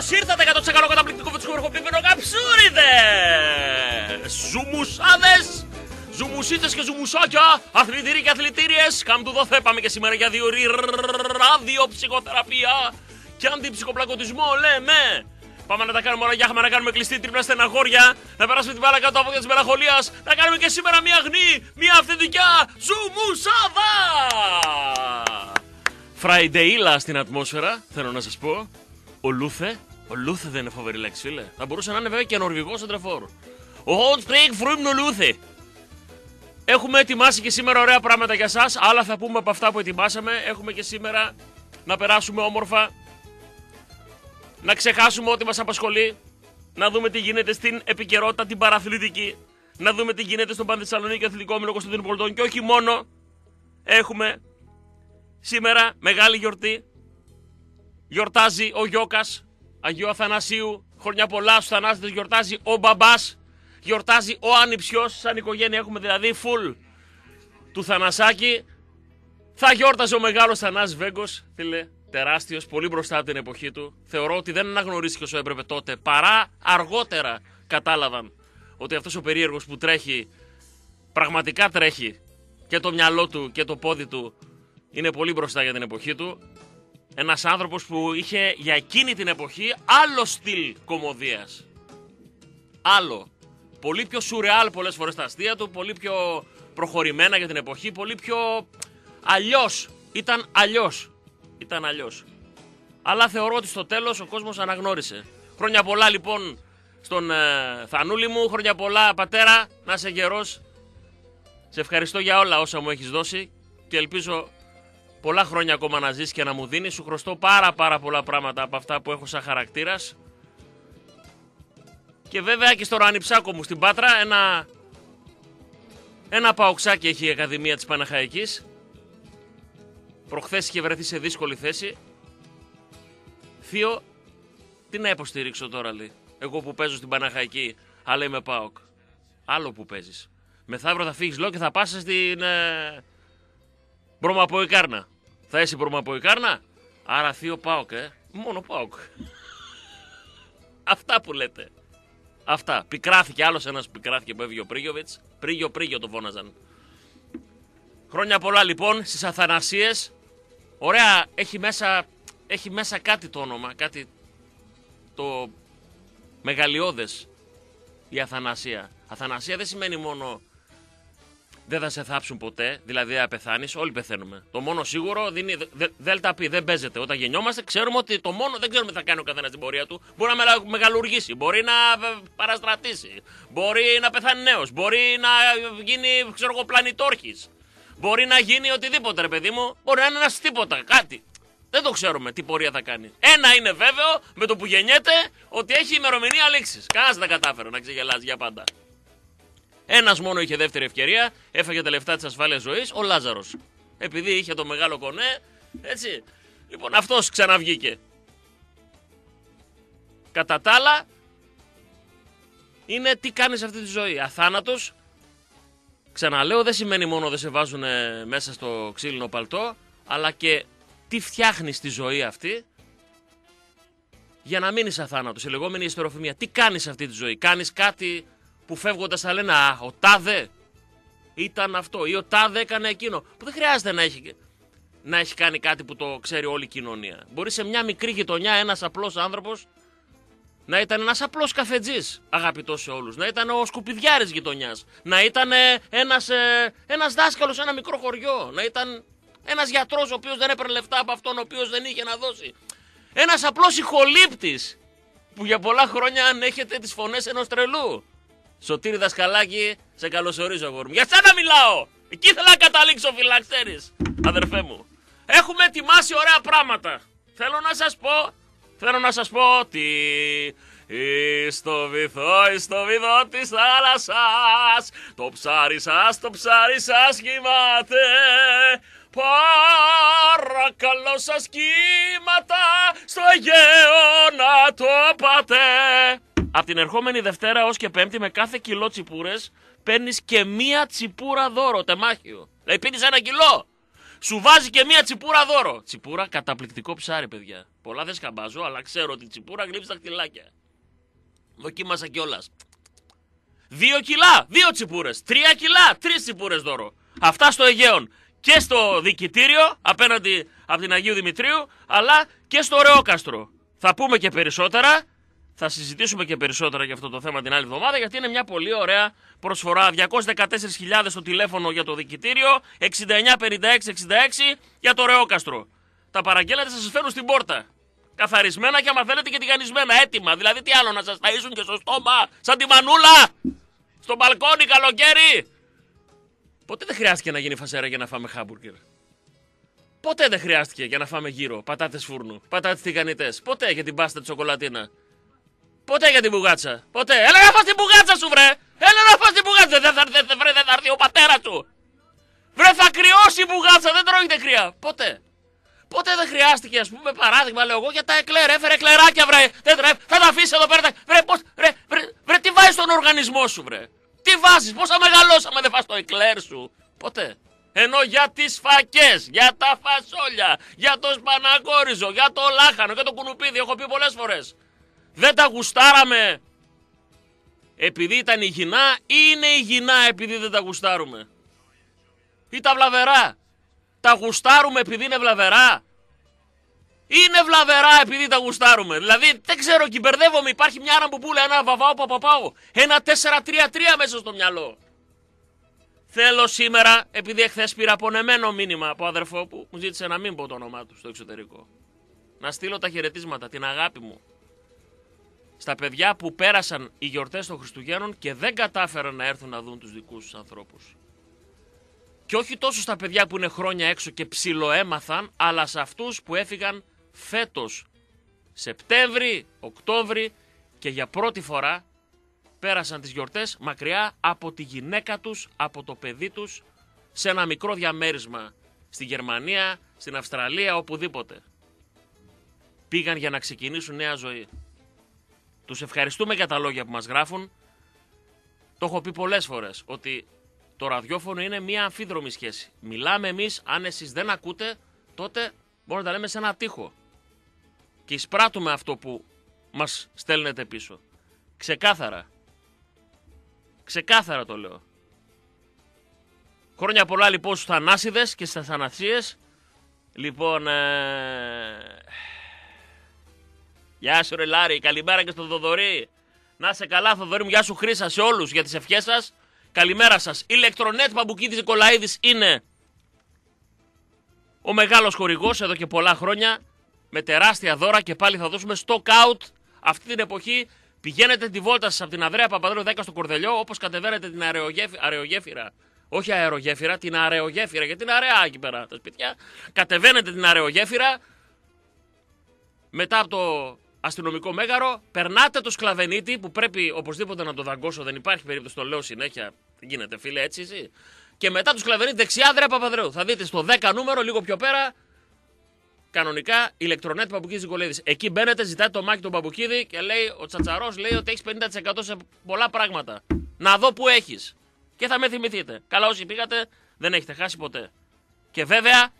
Καλώς ήρθατε 100% καταπληκτικό φετσικο καψούριδες! Ζουμουσάδες! Ζουμουσίτσες και ζουμουσάκια, αθλητήροι και αθλητήριες, κάμπτου δοθέ, πάμε και σήμερα για δύο ραδιοψυχοθεραπεία και αντιψυχοπλακωτισμό, λέμε! Πάμε να τα κάνουμε όλα για να κάνουμε κλειστή τρίπλα στεναχώρια, να περάσουμε την μπάλα κάτω από της μελαγχολίας, να κάνουμε και σήμερα μια γνή, μια αυθεντικιά ζουμουσάδα! Φραϊντείλα στην ατμόσφαιρα, θέλω να σας πω. Ο Λούθε, ο Λούθε δεν είναι φοβερή λέξη, φίλε. Θα μπορούσε να είναι βέβαια και νορβηγό σεντρεφόρ. Ο Hot Spring Φρούμνο Λούθε. Έχουμε ετοιμάσει και σήμερα ωραία πράγματα για εσά. Άλλα θα πούμε από αυτά που ετοιμάσαμε. Έχουμε και σήμερα να περάσουμε όμορφα. Να ξεχάσουμε ό,τι μας απασχολεί. Να δούμε τι γίνεται στην επικαιρότητα, την παραθλητική. Να δούμε τι γίνεται στον Πανθεσσαλονίκη Αθλητικό Μήνο Κωνσταντίνου Πολιτών. Και όχι μόνο. Έχουμε σήμερα μεγάλη γιορτή. Γιορτάζει ο Γιώκας Αγίου Αθανασίου. Χρονιά πολλά στους Θανάσιδε γιορτάζει ο μπαμπάς. Γιορτάζει ο Ανιψιός. Σαν οικογένεια έχουμε δηλαδή full του Θανασάκη. Θα γιόρταζε ο μεγάλος Θανάσης Βέγκος, φίλε, τεράστιος, πολύ μπροστά από την εποχή του. Θεωρώ ότι δεν αναγνωρίστηκε όσο έπρεπε τότε. Παρά αργότερα κατάλαβαν ότι αυτός ο περίεργος που τρέχει, πραγματικά τρέχει και το μυαλό του και το πόδι του είναι πολύ μπροστά για την εποχή του. Ένας άνθρωπος που είχε για εκείνη την εποχή άλλο στυλ κομμωδίας. Άλλο. Πολύ πιο σουρεάλ πολλές φορές τα αστεία του, πολύ πιο προχωρημένα για την εποχή, πολύ πιο αλλιώς. Ήταν αλλιώς. Ήταν αλλιώς. Αλλά θεωρώ ότι στο τέλος ο κόσμος αναγνώρισε. Χρόνια πολλά λοιπόν στον ε, Θανούλη μου, χρόνια πολλά πατέρα, να είσαι γερός. Σε ευχαριστώ για όλα όσα μου έχεις δώσει και ελπίζω πολλά χρόνια ακόμα να ζεις και να μου δίνεις. Σου χρωστώ πάρα πάρα πολλά πράγματα από αυτά που έχω σαν χαρακτήρας. Και βέβαια και στο Ρανιψάκο μου στην Πάτρα ένα, ένα παοξάκι έχει η Ακαδημία της Παναχαϊκής. Προχθές είχε βρεθεί σε δύσκολη θέση. Θείο, τι να υποστηρίξω τώρα λέει. Εγώ που παίζω στην Παναχαϊκή, αλλά είμαι ΠΑΟΚ. Άλλο που παίζεις. Μεθαύριο θα φύγεις λόγω και θα πας στην ε, Μπρομαποϊκάρνα. Θα είσαι Μπρομαποϊκάρνα. Άρα θείο ΠΑΟΚ, ε. Μόνο ΠΑΟΚ. Αυτά που λέτε. Αυτά. Πικράθηκε άλλος ένας που πικράθηκε που έβγε ο Πρίγιοβιτς. Πρίγιο, πρίγιο το φώναζαν. Χρόνια πολλά λοιπόν στις Αθανασίες. Ωραία, έχει μέσα, έχει μέσα κάτι το όνομα. Κάτι το μεγαλειώδες. Η Αθανασία. Αθανασία δεν σημαίνει μόνο δεν θα σε θάψουν ποτέ, δηλαδή θα πεθάνεις. Όλοι πεθαίνουμε. Το μόνο σίγουρο δίνει δε, δέλτα πι, δεν παίζεται. Όταν γεννιόμαστε, ξέρουμε ότι το μόνο δεν ξέρουμε τι θα κάνει ο καθένας στην πορεία του. Μπορεί να μεγαλουργήσει, μπορεί να παραστρατήσει, μπορεί να πεθάνει νέος, μπορεί να γίνει ξέρω εγώ, πλανητόρχης. Μπορεί να γίνει οτιδήποτε, ρε παιδί μου. Μπορεί να είναι ένας τίποτα, κάτι. Δεν το ξέρουμε τι πορεία θα κάνει. Ένα είναι βέβαιο με το που γεννιέται ότι έχει ημερομηνία λήξης. Κανένας δεν κατάφερε να ξεγελάσει για πάντα. Ένας μόνο είχε δεύτερη ευκαιρία, έφαγε τα λεφτά της ασφάλειας ζωής, ο Λάζαρος. Επειδή είχε το μεγάλο κονέ, έτσι. Λοιπόν, αυτός ξαναβγήκε. Κατά τα άλλα, είναι τι κάνεις αυτή τη ζωή. Αθάνατος, ξαναλέω, δεν σημαίνει μόνο δεν σε βάζουν μέσα στο ξύλινο παλτό, αλλά και τι φτιάχνεις στη ζωή αυτή για να μείνεις αθάνατος. Η λεγόμενη ιστεροφημία. Τι κάνεις αυτή τη ζωή, κάνεις κάτι που φεύγοντας θα λένε Α, ο Τάδε ήταν αυτό ή ο Τάδε έκανε εκείνο. Που δεν χρειάζεται να έχει, να έχει κάνει κάτι που το ξέρει όλη η κοινωνία. Μπορεί σε μια μικρή γειτονιά ένας απλός άνθρωπος να ήταν ένας απλός καφετζής, αγαπητό σε όλους. Να ήταν ο σκουπιδιάρης γειτονιάς. Να ήταν ένα ένας ε, δάσκαλος σε ένα μικρό χωριό. Να ήταν ένας γιατρός ο οποίος δεν έπαιρνε λεφτά από αυτόν ο οποίος δεν είχε να δώσει. Ένας απλός ηχολήπτης που για πολλά χρόνια ανέχεται τις φωνές ενός τρελού. Σωτήρι δασκαλάκι, σε καλωσορίζω αγόρι μου. Για σένα μιλάω! Εκεί θέλω να καταλήξω φυλαξέρης, αδερφέ μου. Έχουμε ετοιμάσει ωραία πράγματα. Θέλω να σας πω, θέλω να σας πω ότι στο βυθό, στο βυθό της θάλασσας το ψάρι σας, το ψάρι σας κοιμάται Παρακαλώ σας κύματα στο Αιγαίο να το πάτε από την ερχόμενη Δευτέρα ως και Πέμπτη με κάθε κιλό τσιπούρες παίρνεις και μία τσιπούρα δώρο, τεμάχιο. Δηλαδή πίνεις ένα κιλό. σου βάζει και μία τσιπούρα δώρο. Τσιπούρα καταπληκτικό ψάρι, παιδιά. Πολλά δεν σκαμπάζω, αλλά ξέρω ότι η τσιπούρα γλύψει τα χτυλάκια. Δοκίμασα κιόλας. Δύο κιλά, δύο τσιπούρες. Τρία κιλά, τρεις τσιπούρες δώρο. Αυτά στο Αιγαίον. Και στο δικητήριο απέναντι από την Αγίου Δημητρίου, αλλά και στο Ρεόκαστρο. Θα πούμε και περισσότερα. Θα συζητήσουμε και περισσότερα για αυτό το θέμα την άλλη εβδομάδα, γιατί είναι μια πολύ ωραία προσφορά. 214.000 στο τηλέφωνο για το δικητήριο, 695666 για το Ρεόκαστρο. Τα παραγγέλνετε, σας φέρουν στην πόρτα. Καθαρισμένα και άμα θέλετε και τηγανισμένα, έτοιμα. Δηλαδή τι άλλο να σας ταΐσουν και στο στόμα, σαν τη μανούλα! Στο μπαλκόνι καλοκαίρι! Ποτέ δεν χρειάστηκε να γίνει φασέρα για να φάμε χάμπουργκερ. Ποτέ δεν χρειάστηκε για να φάμε γύρω πατάτες φούρνου, πατάτες τηγανιτές. Ποτέ για την πάστα της σοκολατίνα. Ποτέ για την μπουγάτσα. Ποτέ. Έλα να φας την μπουγάτσα σου, βρε! Έλα να φας την μπουγάτσα! Δεν θα, δεν, δεν, δεν θα έρθει ο πατέρας του! Βρε, θα κρυώσει η μπουγάτσα, δεν τρώγεται κρύα. Ποτέ. Ποτέ δεν χρειάστηκε, ας πούμε, παράδειγμα, λέω εγώ για τα εκλέρ. Έφερε εκλεράκια, βρε. Δεν τρε, θα τα αφήσει εδώ πέρα. Βρε, πώς, βρε, βρε, βρε, τι βάζεις στον οργανισμό σου, βρε. Τι βάζεις, πόσα μεγαλώσαμε δεν φας το εκλέρ σου. Ποτέ. Ενώ για τις φακές, για τα φασόλια, για το σπανακόριζο, για το λάχανο, για το κουνουπίδι, έχω πει πολλές φορές. Δεν τα γουστάραμε επειδή ήταν υγιεινά ή είναι υγιεινά επειδή δεν τα γουστάρουμε. Ή τα βλαβερά. Τα γουστάρουμε επειδή είναι βλαβερά. Είναι βλαβερά επειδή τα γουστάρουμε. Δηλαδή δεν ξέρω και μπερδεύομαι. Υπάρχει μια ραμπουπούλα, ένα βαβάο παπαπάο. Ένα 4-3-3 μέσα στο μυαλό. Θέλω σήμερα, επειδή εχθές πήρα απονεμένο μήνυμα από αδερφό που μου ζήτησε να μην πω το όνομά του στο εξωτερικό. Να στείλω τα χαιρετίσματα, την αγάπη μου. Στα παιδιά που πέρασαν οι γιορτές των Χριστουγέννων και δεν κατάφεραν να έρθουν να δουν τους δικούς τους ανθρώπους. Και όχι τόσο στα παιδιά που είναι χρόνια έξω και ψιλοέμαθαν, αλλά σε αυτούς που έφυγαν φέτος Σεπτέμβρη, Οκτώβρη και για πρώτη φορά πέρασαν τις γιορτές μακριά από τη γυναίκα τους, από το παιδί τους, σε ένα μικρό διαμέρισμα στη Γερμανία, στην Αυστραλία, οπουδήποτε. Πήγαν για να ξεκινήσουν νέα ζωή. Τους ευχαριστούμε για τα λόγια που μας γράφουν. Το έχω πει πολλές φορές ότι το ραδιόφωνο είναι μια αμφίδρομη σχέση. Μιλάμε εμείς, αν εσείς δεν ακούτε, τότε μπορούμε να τα λέμε σε ένα τείχο. Και εισπράττουμε αυτό που μας στέλνετε πίσω. Ξεκάθαρα. Ξεκάθαρα το λέω. Χρόνια πολλά λοιπόν στους θανάσιδες και στις θανασίες. Λοιπόν, ε... Γεια σου ρε Λάρη, καλημέρα και στον Θοδωρή. Να είσαι καλά Θοδωρή μου, γεια σου Χρύσα σε όλους για τις ευχές σας. Καλημέρα σας. Ηλεκτρονέτ Παμπουκίδης Νικολαίδης είναι ο μεγάλος χορηγός εδώ και πολλά χρόνια με τεράστια δώρα και πάλι θα δώσουμε stock out αυτή την εποχή Πηγαίνετε τη βόλτα σας από την Αδρέα Παπαδρέου 10 στο Κορδελιό, όπως κατεβαίνετε την αερογέφυρα. Όχι αερογέφυρα, την αρεογέφυρα, γιατί είναι αραιά εκεί πέρα τα σπίτια. Κατεβαίνετε την αρεογέφυρα, μετά από το αστυνομικό μέγαρο, περνάτε το σκλαβενίτη που πρέπει οπωσδήποτε να το δαγκώσω, δεν υπάρχει περίπτωση, το λέω συνέχεια. Δεν γίνεται, φίλε, έτσι εσύ. Και μετά το σκλαβενίτη δεξιά, Αδρέα Παπαδρέου. Θα δείτε στο 10 νούμερο, λίγο πιο πέρα, κανονικά ηλεκτρονέτ Παπουκίδη Νικολέδη. Εκεί μπαίνετε, ζητάτε το μάκι του Παπουκίδη και λέει ο Τσατσαρός λέει ότι έχεις 50% σε πολλά πράγματα. Να δω που έχεις. Και θα με θυμηθείτε. Καλά, όσοι πήγατε, δεν έχετε χάσει ποτέ. Και βέβαια,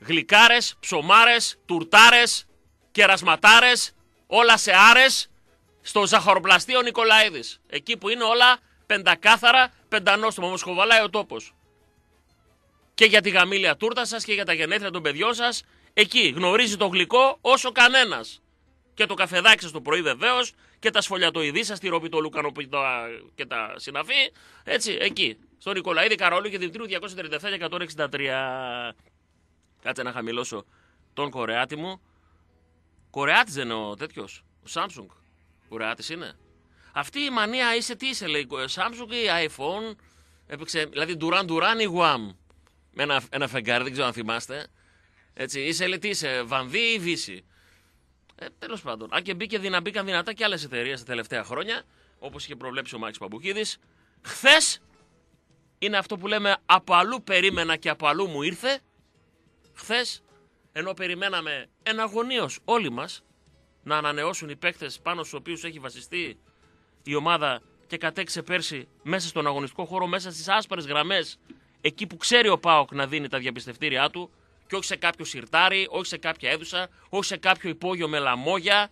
γλυκάρες, ψωμάρες, τουρτάρες, κερασματάρες, όλα σε άρες στο ζαχαροπλαστείο Νικολαίδης. Εκεί που είναι όλα πεντακάθαρα, πεντανόστομα. Όμως χοβαλάει ο τόπος. Και για τη γαμήλια τούρτα σας και για τα γενέθλια των παιδιών σας Εκεί γνωρίζει το γλυκό όσο κανένας. Και το καφεδάκι σας το πρωί βεβαίως και τα σφολιατοειδή σας, τη ροπιτολουκανοπιτό και τα συναφή. Έτσι, εκεί. Στον Νικολαίδη Καρόλου και Δημητρίου 237 και 163. Κάτσε να χαμηλώσω τον Κορεάτη μου. Κορεάτη δεν είναι ο τέτοιος. Ο Samsung. Κορεάτης είναι. Αυτή η μανία είσαι τι είσαι, λέει. Samsung ή iPhone. Έπαιξε, δηλαδή Duran Duran ή Guam. Με ένα, ένα φεγγάρι, δεν ξέρω αν θυμάστε. Έτσι, είσαι τι είσαι, Βανδί ή Βύση. Ε, Τέλος πάντων. Αν και μπήκε, δυνα, μπήκαν δυνατά και άλλες εταιρείες τα τελευταία χρόνια, όπως είχε προβλέψει ο Μάκης Παμπουκίδης. Χθες είναι αυτό που λέμε από αλλού περίμενα και από αλλού μου ήρθε. Χθες, ενώ περιμέναμε εναγωνίως όλοι μας να ανανεώσουν οι παίκτες πάνω στους οποίους έχει βασιστεί η ομάδα και κατέξε πέρσι μέσα στον αγωνιστικό χώρο, μέσα στις άσπρες γραμμές, εκεί που ξέρει ο Πάοκ να δίνει τα διαπιστευτήριά του και όχι σε κάποιο σιρτάρι, όχι σε κάποια έδουσα, όχι σε κάποιο υπόγειο με λαμόγια.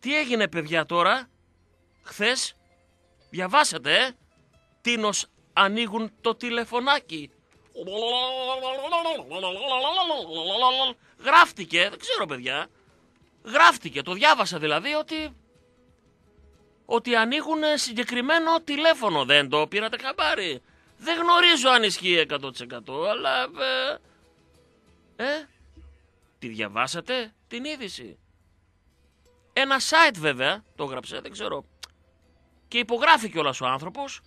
Τι έγινε παιδιά τώρα, χθες, διαβάσατε, ε, τίνος ανοίγουν το τηλεφωνάκι. Γράφτηκε, δεν ξέρω παιδιά, γράφτηκε, το διάβασα δηλαδή ότι ότι ανοίγουν συγκεκριμένο τηλέφωνο. Δεν το πήρατε χαμπάρι. Δεν γνωρίζω αν ισχύει 100% αλλά... Ε, ε, τη διαβάσατε την είδηση. Ένα site βέβαια το έγραψε, δεν ξέρω. Και υπογράφει κιόλας ο άνθρωπος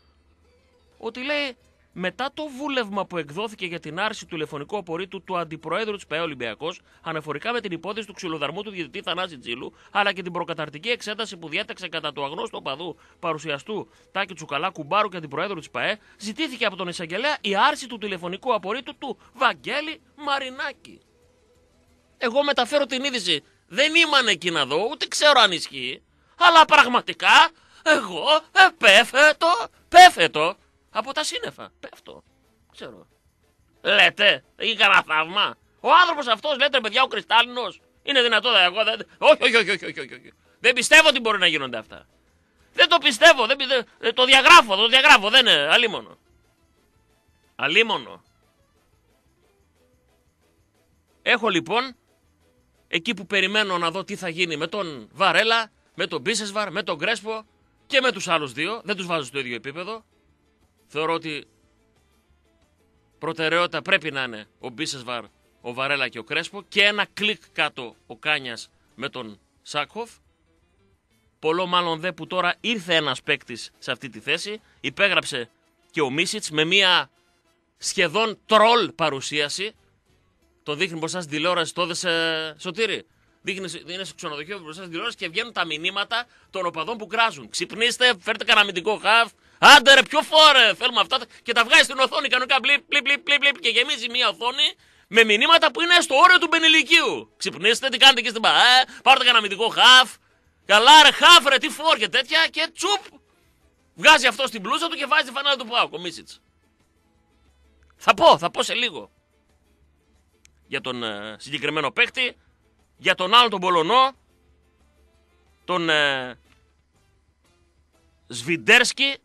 ότι λέει μετά το βούλευμα που εκδόθηκε για την άρση του τηλεφωνικού απορρίτου του αντιπροέδρου της ΠαΕ Ολυμπιακός, αναφορικά με την υπόθεση του ξυλοδαρμού του διαιτητή Θανάση Τζίλου, αλλά και την προκαταρτική εξέταση που διέταξε κατά του αγνώστου οπαδού παρουσιαστού Τάκη Τσουκαλά Κουμπάρου και αντιπροέδρου της ΠαΕ, ζητήθηκε από τον εισαγγελέα η άρση του τηλεφωνικού απορρίτου του Βαγγέλη Μαρινάκη. Εγώ μεταφέρω την είδηση. Δεν ήμαν εκεί να δω, ούτε ξέρω αν ισχύει. Αλλά πραγματικά εγώ επέφετο, πέφετο από τα σύννεφα. Πέφτω. Ξέρω. Λέτε, έχει κανένα θαύμα. Ο άνθρωπος αυτός λέτε, παιδιά, ο κρυστάλλινος. Είναι δυνατό, δε, εγώ δεν. Όχι, όχι, όχι, όχι, όχι, όχι. Δεν πιστεύω ότι μπορεί να γίνονται αυτά. Δεν το πιστεύω. Δεν πιστεύω. Ε, το διαγράφω, το διαγράφω. Δεν είναι. Αλίμονο. Αλίμονο. Έχω λοιπόν εκεί που περιμένω να δω τι θα γίνει με τον Βαρέλα, με τον Μπίσεσβαρ, με τον Κρέσπο και με τους άλλους δύο. Δεν τους βάζω στο ίδιο επίπεδο θεωρώ ότι προτεραιότητα πρέπει να είναι ο Μπίσεσβαρ, ο Βαρέλα και ο Κρέσπο και ένα κλικ κάτω ο Κάνιας με τον Σάκχοφ. Πολλό μάλλον δε που τώρα ήρθε ένας παίκτης σε αυτή τη θέση, υπέγραψε και ο Μίσιτς με μια σχεδόν τρόλ παρουσίαση. Το δείχνει μπροστά στην τηλεόραση, το έδεσε σωτήρι. Δείχνει, είναι στο ξενοδοχείο μπροστά στην τηλεόραση και βγαίνουν τα μηνύματα των οπαδών που κράζουν. Ξυπνήστε, φέρτε κανένα αμυντικό χαφ, Άντε ρε, πιο φόρε, θέλουμε αυτά. Και τα βγάζει στην οθόνη κανονικά μπλιπ, μπλιπ, μπλιπ, μπλιπ, μπλιπ, και γεμίζει μια οθόνη με μηνύματα που είναι στο όριο του πενηλικίου. Ξυπνήστε, τι κάνετε εκεί στην ΠΑΕ, πάρτε κανένα αμυντικό χαφ. Καλά ρε, χαφ ρε, τι φόρ και τέτοια και τσουπ. Βγάζει αυτό στην μπλούζα του και βάζει τη φανέλα του Πάου, κομίσιτς. Θα πω, θα πω σε λίγο. Για τον ε, συγκεκριμένο παίκτη, για τον άλλο τον Πολωνό, τον ε, Σβιντέρσκι,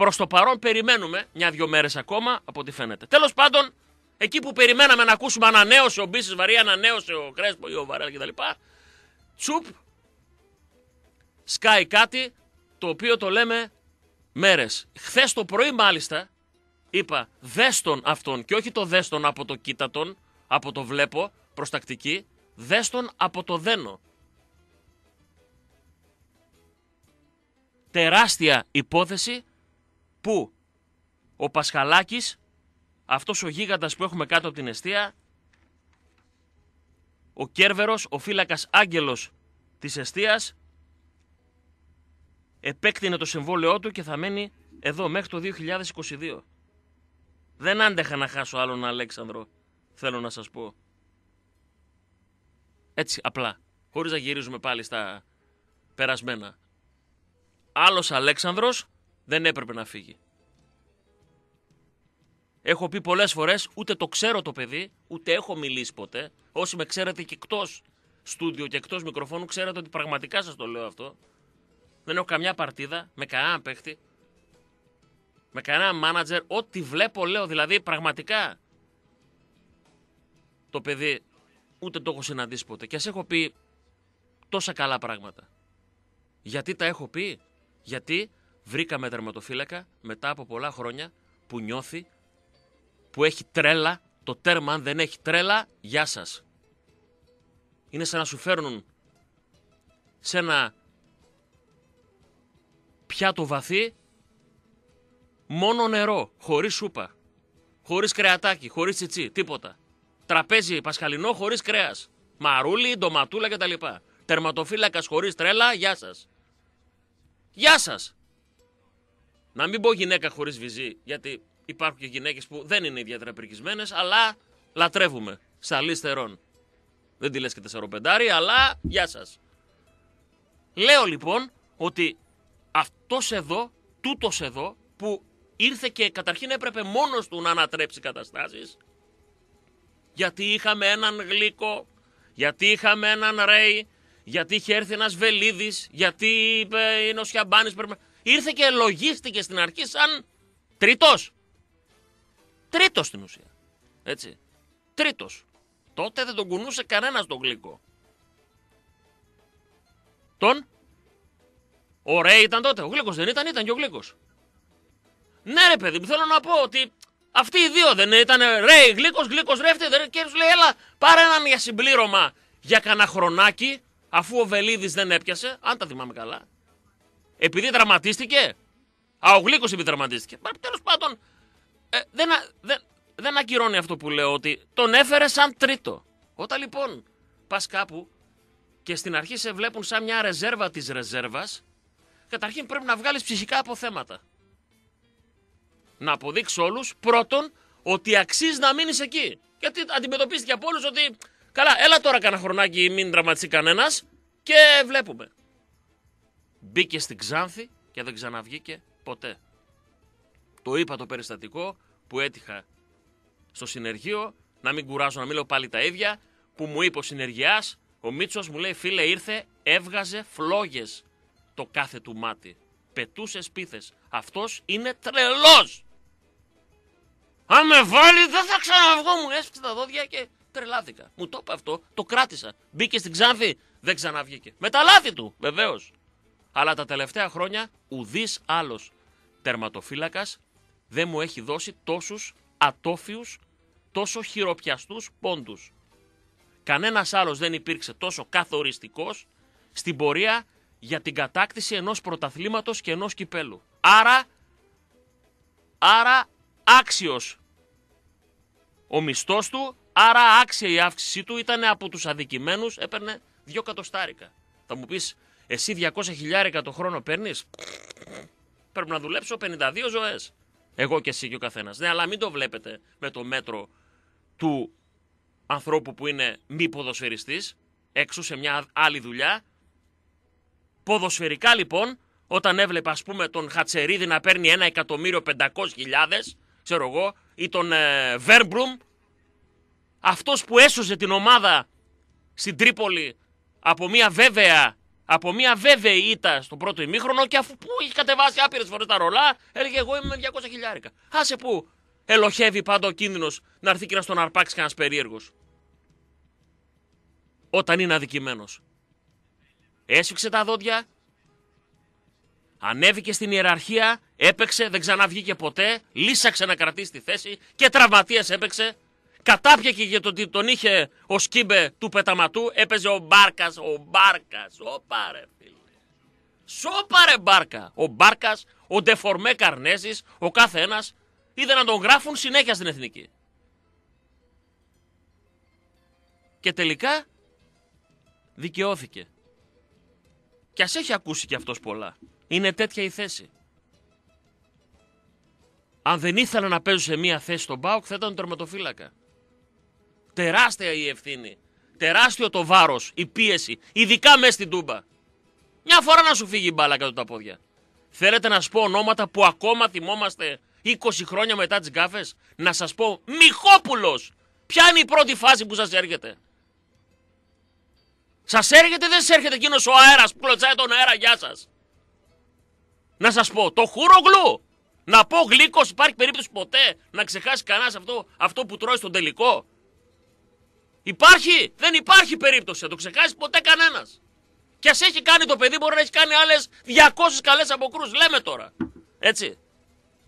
Προς το παρόν περιμένουμε μια-δυο μέρες ακόμα από ό,τι φαίνεται. Τέλος πάντων, εκεί που περιμέναμε να ακούσουμε ανανέωσε ο Μπίσης Βαρύ, ανανέωσε ο Κρέσπο ή ο Βαρέλ κτλ. Τσουπ, σκάει κάτι το οποίο το λέμε μέρες. Χθες το πρωί, μάλιστα, είπα δέστον αυτόν και όχι το δέστον από το κοίτατον, από το βλέπω προ τακτική, δέστον από το δένο. Τεράστια υπόθεση που ο Πασχαλάκης, αυτός ο γίγαντας που έχουμε κάτω από την αιστεία, ο Κέρβερος, ο φύλακας άγγελος της αιστείας, επέκτηνε το συμβόλαιό του και θα μένει εδώ μέχρι το 2022. Δεν άντεχα να χάσω άλλον Αλέξανδρο, θέλω να σας πω. Έτσι, απλά, χωρίς να γυρίζουμε πάλι στα περασμένα. Άλλος Αλέξανδρος δεν έπρεπε να φύγει. Έχω πει πολλές φορές, ούτε το ξέρω το παιδί, ούτε έχω μιλήσει ποτέ. Όσοι με ξέρετε και εκτός στούντιο και εκτός μικροφώνου, ξέρετε ότι πραγματικά σας το λέω αυτό. Δεν έχω καμιά παρτίδα με κανένα παίχτη, με κανένα μάνατζερ. Ό,τι βλέπω, λέω δηλαδή πραγματικά. Το παιδί ούτε το έχω συναντήσει ποτέ. Και ας έχω πει τόσα καλά πράγματα. Γιατί τα έχω πει, Γιατί βρήκαμε τερματοφύλακα μετά από πολλά χρόνια που νιώθει, που έχει τρέλα. Το τέρμα αν δεν έχει τρέλα, γεια σας. Είναι σαν να σου φέρνουν σε ένα πιάτο βαθύ μόνο νερό, χωρίς σούπα, χωρίς κρεατάκι, χωρίς τσιτσί, τίποτα. Τραπέζι πασχαλινό χωρίς κρέας. Μαρούλι, ντοματούλα κτλ. Τερματοφύλακας χωρίς τρέλα, γεια σας. Γεια σας. Να μην πω γυναίκα χωρίς βυζί, γιατί υπάρχουν και γυναίκες που δεν είναι ιδιαίτερα πρικισμένε, αλλά λατρεύουμε. Σαλί στερών. Δεν τη λες και τεσσαροπεντάρι, αλλά γεια σας. Λέω λοιπόν ότι αυτός εδώ, τούτος εδώ, που ήρθε και καταρχήν έπρεπε μόνος του να ανατρέψει καταστάσεις. Γιατί είχαμε έναν γλύκο, γιατί είχαμε έναν ρέι, γιατί είχε έρθει ένας βελίδης, γιατί είπε είναι ο Σιαμπάνης. Πρέπει... Ήρθε και λογίστηκε στην αρχή σαν τρίτος. Τρίτος στην ουσία. Έτσι. Τρίτος. Τότε δεν τον κουνούσε κανένας τον γλύκο. Τον. Ο Ρέι ήταν τότε. Ο γλύκος δεν ήταν, ήταν και ο γλύκος. Ναι, ρε παιδί μου, θέλω να πω ότι αυτοί οι δύο δεν ήταν Ρέι, γλύκος, γλύκος, ρεύτη. Δεν... Και σου λέει, έλα, πάρε έναν για συμπλήρωμα για κανένα χρονάκι, αφού ο Βελίδης δεν έπιασε, αν τα θυμάμαι καλά. Επειδή τραυματίστηκε. Α, ο γλύκος επειδή τραυματίστηκε. Τέλος πάντων, ε, δεν, δεν, δεν ακυρώνει αυτό που λέω ότι τον έφερε σαν τρίτο. Όταν λοιπόν πας κάπου και στην αρχή σε βλέπουν σαν μια ρεζέρβα της ρεζέρβας, καταρχήν πρέπει να βγάλεις ψυχικά αποθέματα να αποδείξει όλους πρώτον ότι αξίζει να μείνεις εκεί. Γιατί αντιμετωπίστηκε από όλους ότι καλά, έλα τώρα κανένα χρονάκι, μην δραματιστεί κανένας και βλέπουμε. Μπήκε στην Ξάνθη και δεν ξαναβγήκε ποτέ. Το είπα το περιστατικό που έτυχα στο συνεργείο, να μην κουράζω να μην λέω πάλι τα ίδια, που μου είπε ο συνεργειάς, ο Μίτσος μου λέει φίλε ήρθε, έβγαζε φλόγες το κάθε του μάτι. Πετούσες σπίθες. Αυτός είναι τρελός. Αν με βάλει δεν θα ξαναβγώ. Μου έσπιξε τα δόντια και τρελάθηκα. Μου το είπε αυτό, το κράτησα. Μπήκε στην Ξάνθη, δεν ξαναβγήκε. Με τα λάθη του, βεβαίως. Αλλά τα τελευταία χρόνια ουδής άλλος τερματοφύλακας δεν μου έχει δώσει τόσους ατόφιους, τόσο χειροπιαστούς πόντους. Κανένας άλλος δεν υπήρξε τόσο καθοριστικός στην πορεία για την κατάκτηση ενός πρωταθλήματος και ενός κυπέλου. Άρα, άρα άξιος ο μισθός του, άρα άξια η αύξησή του ήταν από τους αδικημένους, έπαιρνε δύο κατοστάρικα. Θα μου πεις, εσύ 200 χιλιάρικα το χρόνο παίρνεις; Πρέπει να δουλέψω 52 ζωές. Εγώ και εσύ και ο καθένας. Ναι, αλλά μην το βλέπετε με το μέτρο του ανθρώπου που είναι μη ποδοσφαιριστής, έξω σε μια άλλη δουλειά. Ποδοσφαιρικά λοιπόν, όταν έβλεπε ας πούμε τον Χατσερίδη να παίρνει ένα εκατομμύριο πεντακόσιες χιλιάδες, ξέρω εγώ, ή τον ε, Βέρμπρουμ, αυτός που έσωσε την ομάδα στην Τρίπολη από μια βέβαια από μια βέβαιη ήττα στο πρώτο ημίχρονο και αφού που έχεις κατεβάσει άπειρες φορές τα ρολά, έλεγε εγώ είμαι με 200 χιλιάρικα. Άσε που ελοχεύει πάντα ο κίνδυνος να έρθει και να στον αρπάξει κανένας περίεργος. Όταν είναι αδικημένος. Έσφιξε τα δόντια, Ανέβηκε στην ιεραρχία, έπαιξε, δεν ξαναβγήκε ποτέ, λύσαξε να κρατήσει τη θέση και τραυματίας έπαιξε. Κατάπιεκε για το ότι τον είχε ο Σκύμπε του πεταματού, έπαιζε ο Μπάρκας, ο Μπάρκας, ο πάρε φίλε. Σώπαρε Μπάρκα. Ο Μπάρκας, ο Ντεφορμέ Καρνέζης, ο κάθε ένα είδε να τον γράφουν συνέχεια στην εθνική. Και τελικά δικαιώθηκε. Κι ας έχει ακούσει κι αυτός πολλά. Είναι τέτοια η θέση. Αν δεν ήθελα να παίζω σε μία θέση στον Μπάουκ, θα ήταν τερματοφύλακα. Τεράστια η ευθύνη. Τεράστιο το βάρος, η πίεση, ειδικά μέσα στην τούμπα. Μια φορά να σου φύγει η μπάλα κάτω τα πόδια. Θέλετε να σου πω ονόματα που ακόμα θυμόμαστε 20 χρόνια μετά τις γκάφες; Να σας πω Μιχόπουλος. Ποια είναι η πρώτη φάση που σας έρχεται; Σας έρχεται δεν σας έρχεται εκείνος ο αέρας που κλωτσάει τον αέρα, γεια σας. Να σας πω, το χούρογλου. Να πω γλύκος, υπάρχει περίπτωση ποτέ να ξεχάσει κανένας αυτό, αυτό που τρώει στον τελικό; Υπάρχει, δεν υπάρχει περίπτωση να το ξεχάσεις ποτέ κανένας. Και ας έχει κάνει το παιδί, μπορεί να έχει κάνει άλλες 200 καλές αποκρούσει. Λέμε τώρα. Έτσι.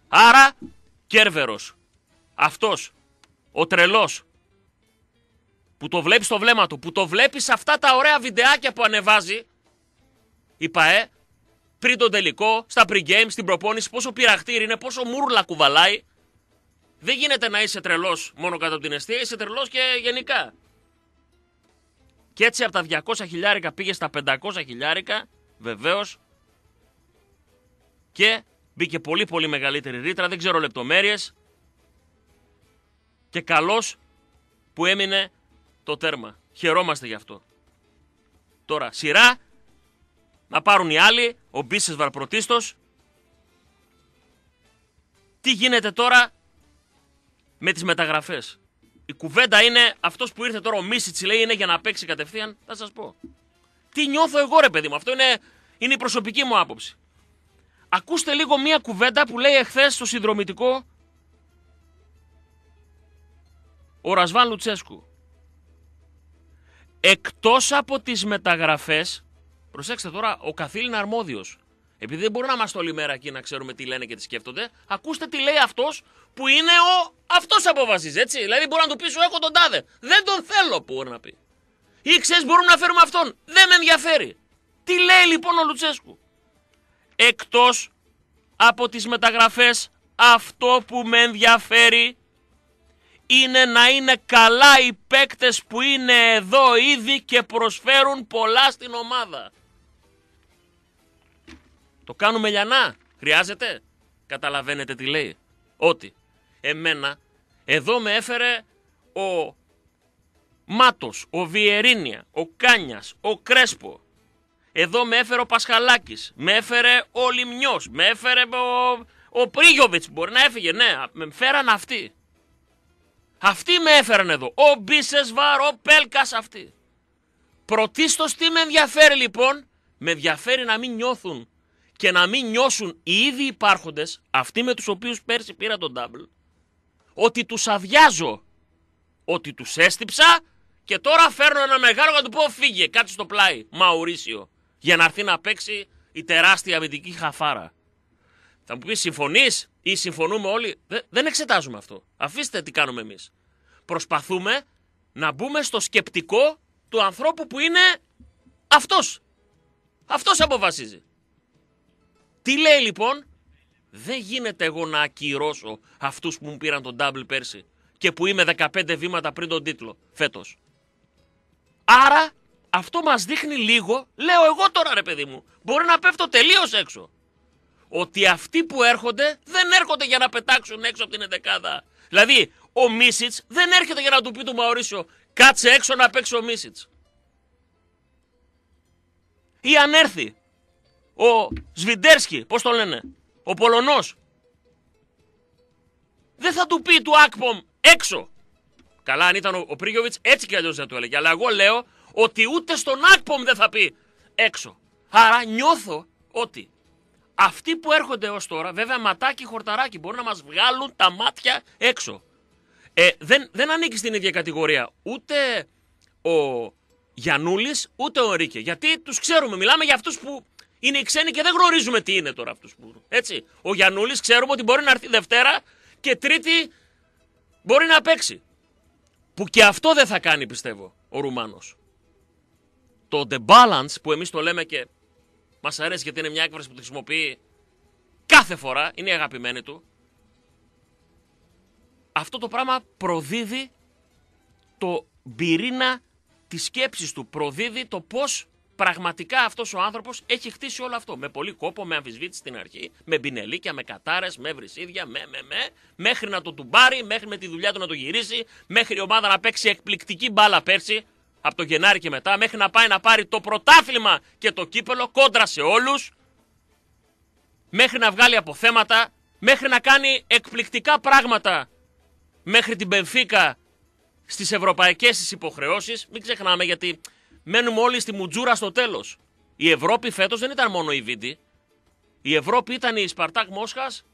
Άρα, κέρβερος. Αυτός. Ο τρελός. Που το βλέπεις στο βλέμμα του. Που το βλέπεις σε αυτά τα ωραία βιντεάκια που ανεβάζει. Η ΠαΕ πριν τον τελικό, στα pre-game, στην προπόνηση, πόσο πειραχτήρι είναι, πόσο μούρλα κουβαλάει. Δεν γίνεται να είσαι τρελός μόνο κατά την αιστεία, είσαι τρελός και γενικά. Και έτσι από τα 200 χιλιάρικα πήγε στα 500 χιλιάρικα, βεβαίως. Και μπήκε πολύ πολύ μεγαλύτερη ρήτρα, δεν ξέρω λεπτομέρειες. Και καλώ που έμεινε το τέρμα. Χαιρόμαστε γι' αυτό. Τώρα, σειρά να πάρουν οι άλλοι, ο Μπίσεσβαρ πρωτίστω. τι γίνεται τώρα; Με τις μεταγραφές. Η κουβέντα είναι αυτός που ήρθε τώρα ο Μίσιτς λέει είναι για να παίξει κατευθείαν. Θα σας πω. Τι νιώθω εγώ ρε παιδί μου. Αυτό είναι, είναι η προσωπική μου άποψη. Ακούστε λίγο μία κουβέντα που λέει εχθές στο συνδρομητικό ο Ρασβάν Λουτσέσκου. Εκτός από τις μεταγραφές, προσέξτε τώρα, ο καθήλυνα είναι αρμόδιος. Επειδή δεν μπορεί να είμαστε όλη μέρα εκεί να ξέρουμε τι λένε και τι σκέφτονται, ακούστε τι λέει αυτός που είναι ο... Αυτός αποφασίζει, έτσι. Δηλαδή μπορεί να του πει σου έχω τον τάδε. Δεν τον θέλω που μπορεί να πει. Ή ξέρεις μπορούμε να φέρουμε αυτόν. Δεν με ενδιαφέρει. Τι λέει λοιπόν ο Λουτσέσκου. Εκτός από τις μεταγραφές αυτό που με ενδιαφέρει είναι να είναι καλά οι παίκτες που είναι εδώ ήδη και προσφέρουν πολλά στην ομάδα. Το κάνουμε λιανά. Χρειάζεται; Καταλαβαίνετε τι λέει. Ότι εμένα εδώ με έφερε ο Μάτος, ο Βιερίνια, ο Κάνιας, ο Κρέσπο. Εδώ με έφερε ο Πασχαλάκης, με έφερε ο Λιμνιός, με έφερε ο, ο Πρίγιοβιτς, μπορεί να έφυγε, ναι, με φέραν αυτοί. Αυτοί με έφεραν εδώ. Ο Μπίσεσβαρ, ο Πέλκας αυτοί. Πρωτίστως τι με ενδιαφέρει λοιπόν; Με ενδιαφέρει να μην νιώθουν και να μην νιώσουν οι ήδη υπάρχοντες, αυτοί με τους οποίους πέρσι πήρα τον double, ότι τους αδειάζω. Ότι τους έστυψα και τώρα φέρνω ένα μεγάλο να του πω φύγε, κάτσε στο πλάι, Μαουρίσιο, για να έρθει να παίξει η τεράστια αμυντική χαφάρα. Θα μου πεις συμφωνείς ή συμφωνούμε όλοι; Δεν εξετάζουμε αυτό. Αφήστε τι κάνουμε εμείς. Προσπαθούμε να μπούμε στο σκεπτικό του ανθρώπου που είναι αυτός. Αυτός αποφασίζει. Τι λέει λοιπόν, δεν γίνεται εγώ να ακυρώσω αυτούς που μου πήραν τον double πέρσι και που είμαι 15 βήματα πριν τον τίτλο φέτος. Άρα αυτό μας δείχνει λίγο, λέω εγώ τώρα ρε παιδί μου, μπορεί να πέφτω τελείως έξω ότι αυτοί που έρχονται δεν έρχονται για να πετάξουν έξω από την εντεκάδα. Δηλαδή, ο Μίσιτς δεν έρχεται για να του πει του Μαωρίσιο κάτσε έξω να παίξει ο Μίσιτς. Ή αν έρθει ο Σβιντέρσκι, πώς τον λένε, ο Πολωνός. Δεν θα του πει του Ακπομ έξω. Καλά, αν ήταν ο, ο έτσι κι αλλιώς δεν του έλεγε. Αλλά εγώ λέω ότι ούτε στον Ακπομ δεν θα πει έξω. Άρα νιώθω ότι αυτοί που έρχονται ως τώρα, βέβαια ματάκι χορταράκι, μπορούν να μας βγάλουν τα μάτια έξω. Ε, δεν, δεν ανήκει στην ίδια κατηγορία ούτε ο Γιανούλη ούτε ο Ρίκε. Γιατί τους ξέρουμε, μιλάμε για αυτούς που είναι οι ξένοι και δεν γνωρίζουμε τι είναι τώρα αυτούς που. Έτσι. Ο Γιανούλη ξέρουμε ότι μπορεί να έρθει Δευτέρα και Τρίτη μπορεί να παίξει. Που και αυτό δεν θα κάνει πιστεύω ο Ρουμάνος. Το The Balance που εμείς το λέμε και Μας αρέσει γιατί είναι μια έκφραση που τη χρησιμοποιεί κάθε φορά, είναι η αγαπημένη του. Αυτό το πράγμα προδίδει το πυρήνα της σκέψης του. Προδίδει το πώς πραγματικά αυτός ο άνθρωπος έχει χτίσει όλο αυτό. Με πολύ κόπο, με αμφισβήτηση στην αρχή, με μπινελίκια, με κατάρες, με βρυσίδια, με, με, με, μέχρι να το τουμπάρει, μέχρι με τη δουλειά του να το γυρίσει, μέχρι η ομάδα να παίξει εκπληκτική μπάλα πέρσι από το Γενάρη και μετά μέχρι να πάει να πάρει το πρωτάθλημα και το κύπελο κόντρα σε όλους μέχρι να βγάλει αποθέματα μέχρι να κάνει εκπληκτικά πράγματα μέχρι την Πενφύκα στις ευρωπαϊκές της υποχρεώσεις μην ξεχνάμε γιατί μένουμε όλοι στη μουτζούρα στο τέλος η Ευρώπη φέτος δεν ήταν μόνο η Βίντι η Ευρώπη ήταν η Σπαρτάκ Μόσχας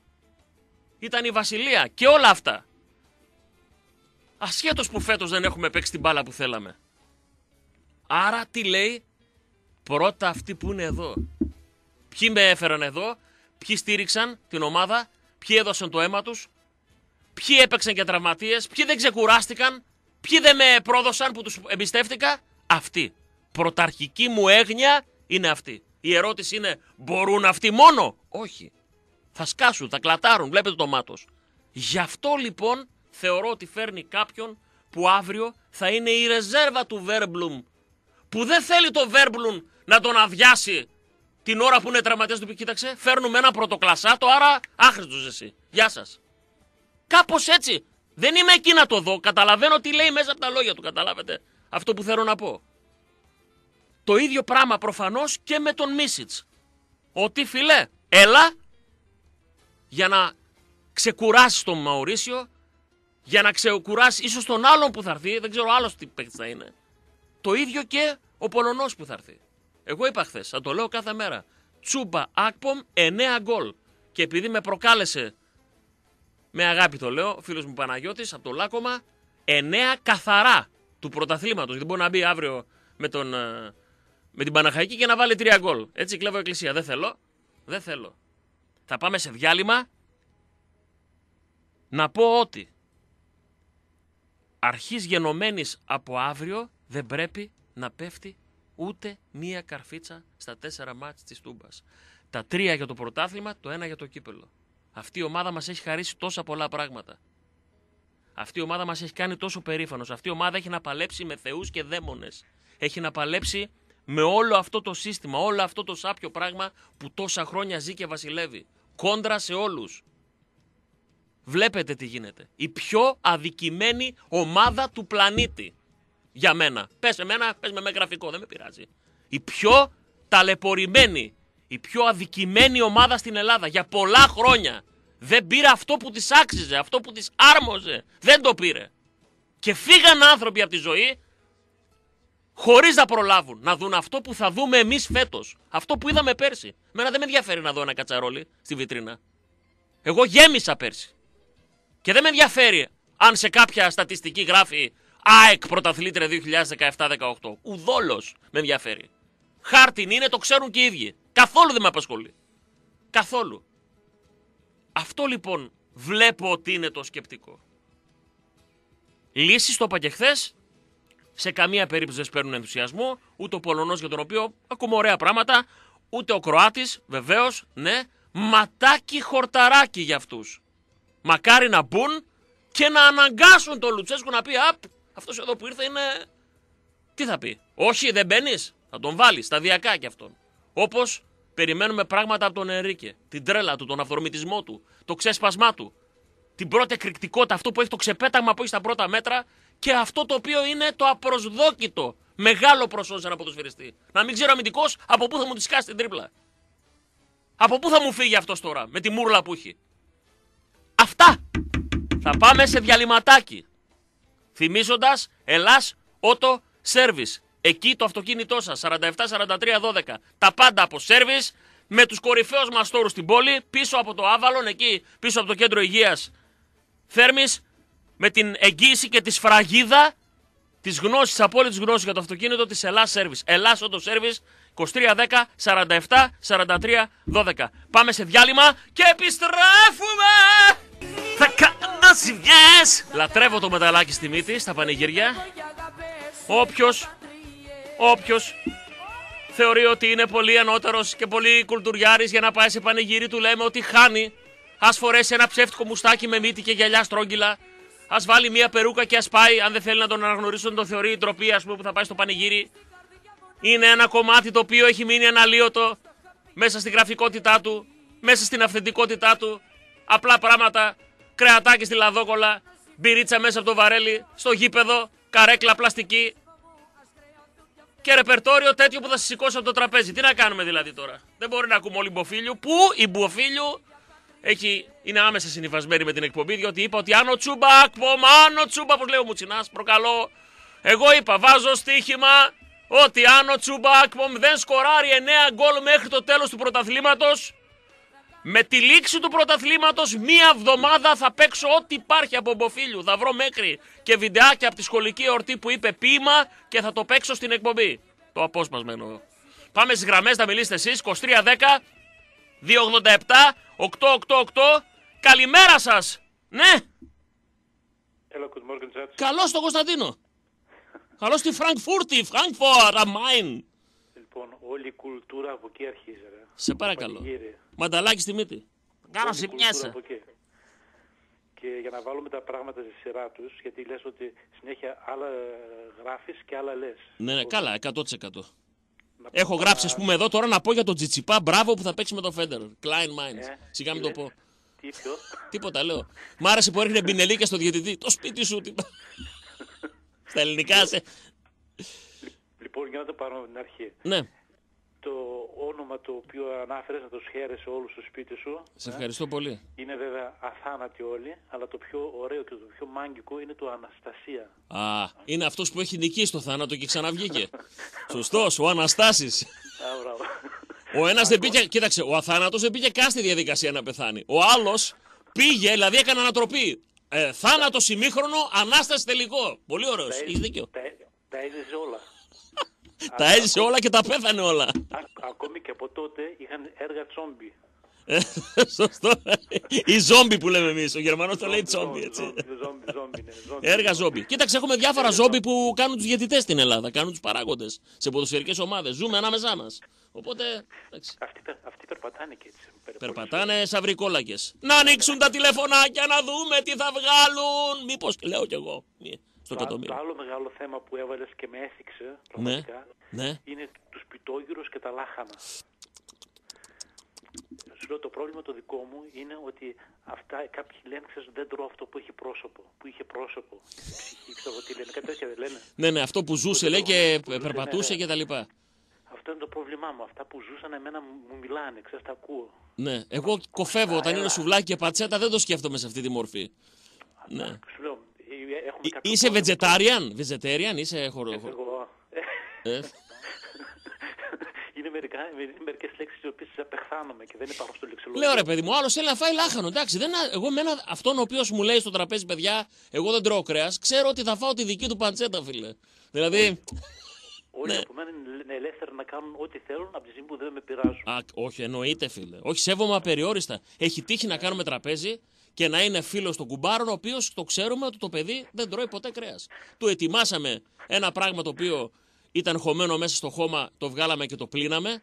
ήταν η Βασιλεία και όλα αυτά Ασχέτως που φέτος δεν έχουμε παίξει την μπάλα που θέλαμε. Άρα τι λέει, πρώτα αυτοί που είναι εδώ. Ποιοι με έφεραν εδώ, ποιοι στήριξαν την ομάδα, ποιοι έδωσαν το αίμα τους, ποιοι έπαιξαν και τραυματίες, ποιοι δεν ξεκουράστηκαν, ποιοι δεν με πρόδωσαν που τους εμπιστεύτηκα. Αυτοί. Πρωταρχική μου έγνοια είναι αυτή. Η ερώτηση είναι, μπορούν αυτοί μόνο; Όχι. Θα σκάσουν, θα κλατάρουν, βλέπετε το μάτος. Γι' αυτό λοιπόν θεωρώ ότι φέρνει κάποιον που αύριο θα είναι η ρεζέρβα του Βέρμπλουμ που δεν θέλει το Βέρμπλουν να τον αδειάσει την ώρα που είναι τραυματίας του πει: Κοίταξε, φέρνουμε ένα πρωτοκλασάτο, άρα άχρηστος εσύ. Γεια σας. Κάπως έτσι. Δεν είμαι εκεί να το δω. Καταλαβαίνω τι λέει μέσα από τα λόγια του. Καταλάβετε αυτό που θέλω να πω. Το ίδιο πράγμα προφανώς και με τον Μίσιτς. Ότι φιλέ, έλα για να ξεκουράσει τον Μαουρίσιο, για να ξεκουράσει ίσως τον άλλον που θα έρθει, δεν ξέρω άλλος τι παίκτης θα είναι. Το ίδιο και ο Πολωνός που θα έρθει. Εγώ είπα χθες, θα το λέω κάθε μέρα. Τσούμπα Ακπομ 9 γκολ. Και επειδή με προκάλεσε, με αγάπη το λέω, φίλος μου Παναγιώτης από το Λάκωμα, 9 καθαρά του πρωταθλήματος. Δεν μπορεί να μπει αύριο με, τον, ε, με την Παναχαϊκή και να βάλει 3 γκολ. Έτσι κλέβω εκκλησία. Δεν θέλω. Δεν θέλω. Θα πάμε σε διάλειμμα να πω ότι αρχής γενομένης από αύριο δεν πρέπει να πέφτει ούτε μία καρφίτσα στα τέσσερα μάτς της Τούμπας. Τα τρία για το πρωτάθλημα, το ένα για το κύπελο. Αυτή η ομάδα μας έχει χαρίσει τόσα πολλά πράγματα. Αυτή η ομάδα μας έχει κάνει τόσο περήφανος. Αυτή η ομάδα έχει να παλέψει με θεούς και δαίμονες. Έχει να παλέψει με όλο αυτό το σύστημα, όλο αυτό το σάπιο πράγμα που τόσα χρόνια ζει και βασιλεύει. Κόντρα σε όλους. Βλέπετε τι γίνεται. Η πιο αδικημένη ομάδα του πλανήτη. Για μένα. Πες εμένα, πες με με γραφικό, δεν με πειράζει. Η πιο ταλαιπωρημένη, η πιο αδικημένη ομάδα στην Ελλάδα για πολλά χρόνια. Δεν πήρε αυτό που της άξιζε, αυτό που της άρμοζε. Δεν το πήρε. Και φύγαν άνθρωποι από τη ζωή χωρίς να προλάβουν να δουν αυτό που θα δούμε εμείς φέτος. Αυτό που είδαμε πέρσι. Μένα δεν με ενδιαφέρει να δω ένα κατσαρόλι στη βιτρίνα. Εγώ γέμισα πέρσι. Και δεν με ενδιαφέρει αν σε κάποια στατιστική γράφει ΑΕΚ πρωταθλήτρια 2017-18. Ουδόλως με ενδιαφέρει. Χάρτιν είναι, το ξέρουν και οι ίδιοι. Καθόλου δεν με απασχολεί. Καθόλου. Αυτό λοιπόν βλέπω ότι είναι το σκεπτικό. Λύσεις το είπα και χθες. Σε καμία περίπτωση δεν σπέρνουν ενθουσιασμό. Ούτε ο Πολωνός για τον οποίο ακούμε ωραία πράγματα. Ούτε ο Κροάτης, βεβαίως, ναι. Ματάκι χορταράκι για αυτούς. Μακάρι να μπουν και να αναγκάσουν τον Λουτσέσκου να πει Απ, αυτός εδώ που ήρθε είναι. Τι θα πει, Όχι, δεν μπαίνεις. Θα τον βάλεις σταδιακά κι αυτόν. Όπως περιμένουμε πράγματα από τον Ενρίκε. Την τρέλα του, τον αυδρομητισμό του, το ξέσπασμά του. Την πρώτη εκρηκτικότητα, αυτό που έχει το ξεπέταγμα που έχει στα πρώτα μέτρα και αυτό το οποίο είναι το απροσδόκητο μεγάλο προσόν σε ένα ποδοσφαιριστή. Να μην ξέρω αμυντικός από πού θα μου τη σκάσει την τρίπλα. Από πού θα μου φύγει αυτός τώρα με τη μούρλα που έχει. Αυτά. Θα πάμε σε διαλυματάκι. Θυμίζοντας Ελλάς Auto Service. Εκεί το αυτοκίνητό σας 47-43-12. Τα πάντα από service με τους κορυφαίους μας τόρου στην πόλη, πίσω από το Άβαλον, εκεί πίσω από το κέντρο υγείας Θέρμης, με την εγγύηση και τη σφραγίδα της γνώσης, απόλυτης γνώσης για το αυτοκίνητο της Ελλάς Service. Ελλάς Auto Service 2310 47 43 12. Πάμε σε διάλειμμα και επιστρέφουμε! Θα κάνω ζημιές! Λατρεύω το μεταλλάκι στη μύτη, στα πανηγύρια. Όποιος, όποιος θεωρεί ότι είναι πολύ ανώτερος και πολύ κουλτουριάρης για να πάει σε πανηγύρι του λέμε ότι χάνει. Ας φορέσει ένα ψεύτικο μουστάκι με μύτη και γυαλιά στρόγγυλα. Α βάλει μία περούκα και ας πάει, αν δεν θέλει να τον αναγνωρίσουν, τον θεωρεί η ντροπή, ας πούμε, που θα πάει στο πανηγύρι. Είναι ένα κομμάτι το οποίο έχει μείνει αναλύωτο μέσα στη γραφικότητά του, μέσα στην αυθεντικότητά του. Απλά πράγματα κρεατάκι στη λαδόκολα, μπυρίτσα μέσα από το βαρέλι, στο γήπεδο, καρέκλα πλαστική. Και ρεπερτόριο τέτοιο που θα σε σηκώσει από το τραπέζι. Τι να κάνουμε δηλαδή τώρα; Δεν μπορεί να ακούμε όλοι Μποφίλιου. Πού η Μποφίλιου έχει, είναι άμεσα συνειφασμένη με την εκπομπή, διότι είπα ότι αν ο Τσούμπα, ακπομ, αν ο Τσούμπα, όπως λέει ο Μουτσινάς, προκαλώ. Εγώ είπα, βάζω στοίχημα ότι αν ο Τσούμπα Ακπομ δεν σκοράρει 9 γκολ μέχρι το τέλος του πρωταθλήματος, με τη λήξη του πρωταθλήματος, μία εβδομάδα θα παίξω ό,τι υπάρχει από Μποφίλιου. Θα βρω μέχρι και βιντεάκια από τη σχολική εορτή που είπε ποίημα και θα το παίξω στην εκπομπή. Το απόσπασμα εννοώ. Πάμε στις γραμμές να μιλήσετε εσείς. 2310 287 888. Καλημέρα σας. Ναι. Καλώς τον Κωνσταντίνο. Καλώς στη Φραγκφούρτη, Φραγκφόρτ, Αμάιν. Λοιπόν, όλη η κουλτούρα από εκεί αρχίζει. Ρε. Σε παρακαλώ. Μανταλάκι στη μύτη. Κάνω ζημιάσα. Και για να βάλουμε τα πράγματα στη σειρά τους, γιατί λες ότι συνέχεια άλλα γράφεις και άλλα λες. Ναι, ναι, καλά, 100%. Έχω γράψει, ας πούμε, εδώ τώρα να πω για τον Τζιτσιπά μπράβο που θα παίξει με τον Φέντερ. Klein Minds. Ε, Σιγά μην το πω. Τι ποιος; Τίποτα λέω. Μ' άρεσε που έρχεται μπινελίκια στο διαιτητή. Το σπίτι σου. Τι... Στα ελληνικά σε. Λοιπόν, για να το πάρουμε από την αρχή. Ναι. Το όνομα το οποίο ανάφερες να το σχέρεσαι όλους στο σπίτι σου. Σε ευχαριστώ πολύ. Είναι βέβαια αθάνατοι όλοι, αλλά το πιο ωραίο και το πιο μάγκικο είναι το Αναστασία. Α, είναι αυτός που έχει νικήσει το θάνατο και ξαναβγήκε. Σωστός, ο Αναστάσης. Α, μπράβο. Ο ένας δεν πήγε, κοίταξε, ο αθάνατος δεν πήγε καν στη διαδικασία να πεθάνει. Ο άλλος πήγε, δηλαδή έκανε ανατροπή. Ε, θάνατο ημίχρονο, ανάσταση τελικό. Πολύ ωραίος. Έχεις δίκιο. Τα, τα έζησε όλα. Τα έζησε όλα και τα πέθανε όλα. Α, ακόμη και από τότε είχαν έργα τσόμπι. Ε, Σωστό. Η ζόμπι που λέμε εμείς. Ο Γερμανός το λέει τσόμπι, έτσι. Ζόμπι, ζόμπι, ζόμπι, ναι, ζόμπι. Έργα ζόμπι. Κοίταξε, έχουμε διάφορα ζόμπι που κάνουν τους διαιτητές στην Ελλάδα. Κάνουν τους παράγοντες σε ποδοσφαιρικές ομάδες. Ζούμε ανάμεσά μας. Οπότε. εντάξει. Αυτοί, περ- αυτοί περπατάνε και έτσι. περ- Περπατάνε σαν βρικόλακε. Να ανοίξουν τα τηλεφωνάκια να δούμε τι θα βγάλουν. Μήπως. Λέω κι εγώ. Μη- Στο Το, α- το εκατομμύριο. άλλο μεγάλο θέμα που έβαλες και με έθιξε πραγματικά Ναι. είναι τους πιτόγυρους και τα λάχανα. Σου λέω το πρόβλημα το δικό μου είναι ότι αυτά κάποιοι λένε ξέρεις, δεν τρώω αυτό που έχει πρόσωπο, που είχε πρόσωπο, ψυχή, ξέρω εγώ τι λένε, κάτι τέτοια δεν λένε. Ναι, ναι, αυτό που ζούσε λέει και Που ζούσε, περπατούσε ναι, ναι. και τα λοιπά. Αυτό είναι το πρόβλημά μου. Αυτά που ζούσαν εμένα μου μου μιλάνε, ξέρεις, τα ακούω. Ναι, εγώ κοφεύω όταν είναι έλα. σουβλάκι και πατσέτα, δεν το σκέφτομαι σε αυτή τη μορφή. Ναι. Σου λέω, ε, έχουμε Εί- κάποιο Είσαι πρόβλημα. vegetarian, vegetarian, είσαι χορο... χορο- Εγώ, ε, είναι μερικά, είναι μερικές λέξεις οι οποίες τις απεχθάνομαι και δεν υπάρχουν στο λεξιλόγιο. Λέω ρε παιδί μου, άλλος θέλει να φάει λάχανο. Εντάξει, δεν, εγώ με ένα, αυτόν ο οποίος μου λέει στο τραπέζι, παιδιά, εγώ δεν τρώω κρέας, ξέρω ότι θα φάω τη δική του παντσέτα, φίλε. Δηλαδή. Όλοι Ναι. από μένα είναι ελεύθεροι να κάνουν ό,τι θέλουν από τη στιγμή που δεν με πειράζουν. Α, όχι, εννοείται, φίλε. Όχι, σέβομαι απεριόριστα. Έχει τύχει να κάνουμε τραπέζι και να είναι φίλος των κουμπάρων, ο οποίος το ξέρουμε ότι το παιδί δεν τρώει ποτέ κρέας. Του ετοιμάσαμε ένα πράγμα το οποίο ήταν χωμένο μέσα στο χώμα, το βγάλαμε και το πλύναμε.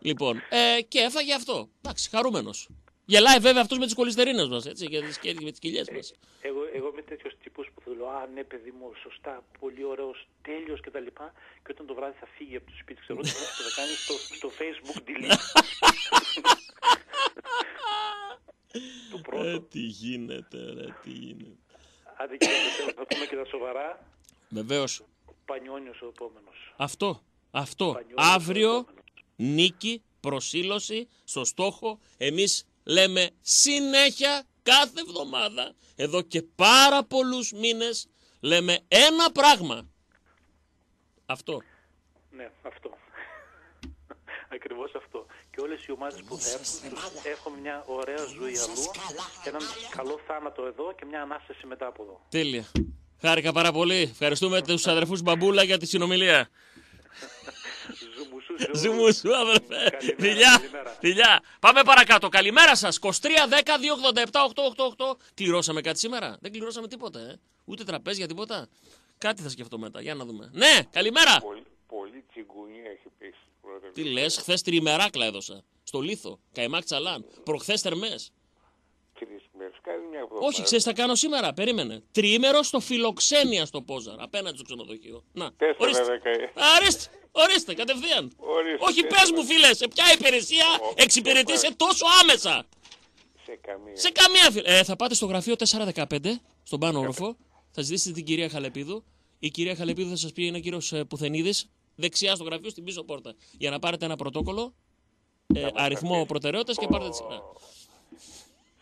Λοιπόν, ε, και έφαγε αυτό. Εντάξει, χαρούμενος. Γελάει βέβαια αυτός με τις κολυστερίνες μας, έτσι, και, τις- και με τις κοιλιές μας. Εγώ, εγώ είμαι τέτοιο τύπο που θα λέω Α, ναι, παιδί μου, σωστά, πολύ ωραίος, τέλειος κτλ. Και, και όταν το βράδυ θα φύγει από το σπίτι, ξέρω τι θα- θα κάνει στο, στο Facebook delete. το πρώτο. Ε, τι γίνεται, ρε, τι γίνεται. Άντε και το τέλος, θα πούμε και τα σοβαρά. Βεβαίως. Πανιόνιος ο επόμενος. Αυτό. Αυτό. Πανιόνιος ο Αύριο επόμενος. νίκη, προσήλωση στο στόχο. Εμείς λέμε συνέχεια κάθε εβδομάδα, εδώ και πάρα πολλούς μήνες, λέμε ένα πράγμα. Αυτό. Ναι, αυτό. Ακριβώς αυτό. Και όλες οι ομάδες που θα έρθουν τους έχουμε μια ωραία ζωή αλλού, έναν καλό θάνατο εδώ και μια ανάσταση μετά από εδώ. Τέλεια. Χάρηκα πάρα πολύ. Ευχαριστούμε τους αδερφούς Μπαμπούλα για τη συνομιλία. Ζου μου σου σε όλους. Ζου μου σου, αδερφέ. Καλημέρα, Φιλιά, καλημέρα. φιλιά. Πάμε παρακάτω. Καλημέρα σας. 23 10 287 888. Κληρώσαμε κάτι σήμερα; Δεν κληρώσαμε τίποτα, ε. Ούτε τραπέζια, τίποτα; Κάτι θα σκεφτώ μετά. Για να δούμε. Ναι, καλημέρα. Πολύ, πολύ τσιγκουνιά έχει πέσει. Πρώτα. Τι λες, χθες τριημεράκλα έδωσα. Στο λίθο. Καϊμάκ τσαλάν. Προχθές θερμές. Τρεις μέρες. Κάνει μια εβδομάδα. Όχι, ξέρεις, θα κάνω σήμερα. Περίμενε. Τριήμερο στο φιλοξένια στο Πόζαρ. Απέναντι στο ξενοδοχείο. Να. Τέσσερα Ορίστε. δέκα. Ορίστε, ορίστε, κατευθείαν. Ορίστε, Όχι, τέσσερα. πες μου, φίλε, σε ποια υπηρεσία Ω, εξυπηρετήσε δεν τόσο άμεσα; Σε καμία. Σε καμία φίλε. Ε, θα πάτε στο γραφείο 415, στον πάνω όροφο. Θα ζητήσετε την κυρία Χαλεπίδου. Η κυρία Χαλεπίδου θα σας πει είναι ο κύριο Πουθενίδης. Δεξιά στο γραφείο, στην πίσω πόρτα. Για να πάρετε ένα πρωτόκολλο, ε, αριθμό αφήσει. προτεραιότητας και πάρτε τη σειρά.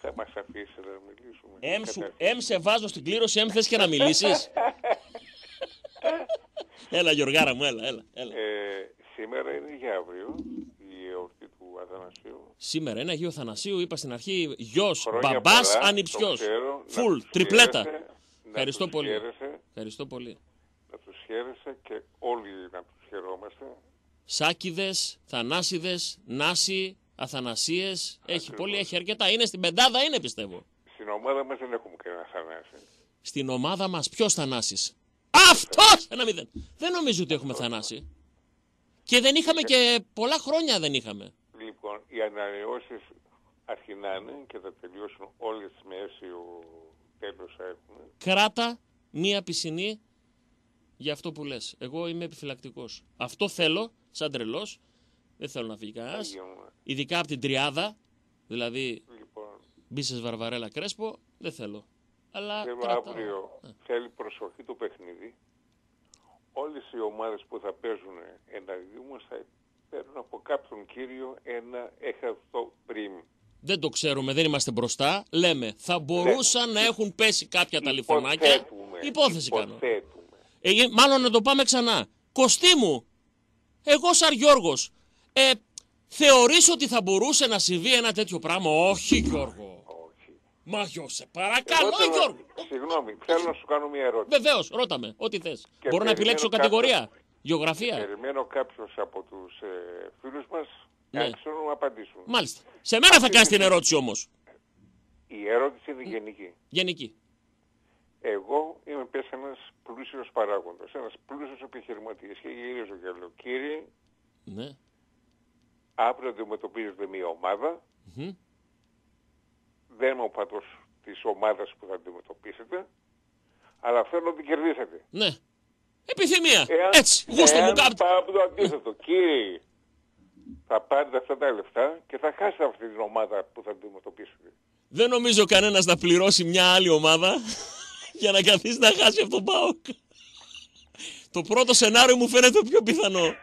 Θα μας αφήσει να μιλήσουμε. Εμ, σου, Καταρχήν. εμ σε βάζω στην κλήρωση, εμ θες και να μιλήσεις. έλα Γιωργάρα μου, έλα, έλα, έλα. Ε, σήμερα είναι για αύριο η εορτή του Αθανασίου. Σήμερα είναι Αγίου Θανασίου, είπα στην αρχή, γιος, Χρόνια μπαμπάς, πολλά, ανιψιός. το ξέρω, να Φουλ, τους τριπλέτα. χαίρεσαι, να Ευχαριστώ τους πολύ. χαίρεσαι, Ευχαριστώ πολύ. να τους χαίρεσαι και όλοι να τους χαιρόμαστε. Σάκηδες, Θανάσιδες, Νάση, Αθανασίες. Έχει πολύ, έχει αρκετά. Είναι στην πεντάδα, είναι πιστεύω. Στην ομάδα μας δεν έχουμε κανένα Θανάση. Στην ομάδα μας ποιος Θανάσης; Αυτός! Ένα μηδέν. Δεν νομίζω ότι έχουμε Θανάση. Και δεν είχαμε και πολλά χρόνια δεν είχαμε. Λοιπόν, οι ανανεώσεις αρχινάνε και θα τελειώσουν όλες με αίσιο τέλος θα έχουν. Κράτα μία πισινή για αυτό που λες. Εγώ είμαι επιφυλακτικός. Αυτό θέλω, σαν τρελός. Δεν θέλω να φύγει κανένας. Άγιε μου. Ειδικά από την τριάδα, δηλαδή Λοιπόν, Μπίσες Βαρβαρέλα Κρέσπο, δεν θέλω. Αλλά θέλω κρατάω. αύριο, θέλει προσοχή το παιχνίδι. Όλες οι ομάδες που θα παίζουν εναντίον μας θα παίρνουν από κάποιον κύριο ένα έχαστο πριμ. Δεν το ξέρουμε, δεν είμαστε μπροστά. Λέμε, θα μπορούσαν να έχουν πέσει κάποια τα λιφωνάκια. Ναι. Υποθέτουμε. Υπόθεση κάνω. Υποθέτουμε. Ε, μάλλον να το πάμε ξανά. Κωστή μου, εγώ σαν Γιώργος, ε, θεωρείς ότι θα μπορούσε να συμβεί ένα τέτοιο πράγμα; Όχι Γιώργο. Όχι. Μα γιο, σε παρακαλώ Εγώ θέλω- Γιώργο. Συγγνώμη, θέλω να σου κάνω μια ερώτηση. Βεβαίως, ρώταμε, ό,τι θες. Και Μπορώ να επιλέξω περιμένω κατηγορία, γεωγραφία. Περιμένω κάποιος από τους ε, φίλους μας Ναι. να ξέρουν να απαντήσουν. Μάλιστα. Σε μένα θα κάνεις την ερώτηση όμως. Η ερώτηση είναι γενική. Γενική. Εγώ είμαι πες ένας πλούσιος παράγοντας, ένας πλούσιος επιχειρηματίας και γυρίζω και λέω κύριε, Ναι. αύριο αντιμετωπίζετε μια ομάδα, Μμμ. δεν είμαι ο πατός της ομάδας που θα αντιμετωπίσετε, αλλά θέλω να την κερδίσετε. Ναι. Επιθυμία. Εάν, Έτσι. Γούστο μου εάν κάπου. πάω από το αντίθετο, κύριε, θα πάρετε αυτά τα λεφτά και θα χάσετε αυτή την ομάδα που θα αντιμετωπίσετε. Δεν νομίζω κανένας να πληρώσει μια άλλη ομάδα για να καθίσει να χάσει από τον ΠΑΟΚ. Το πρώτο σενάριο μου φαίνεται το πιο πιθανό.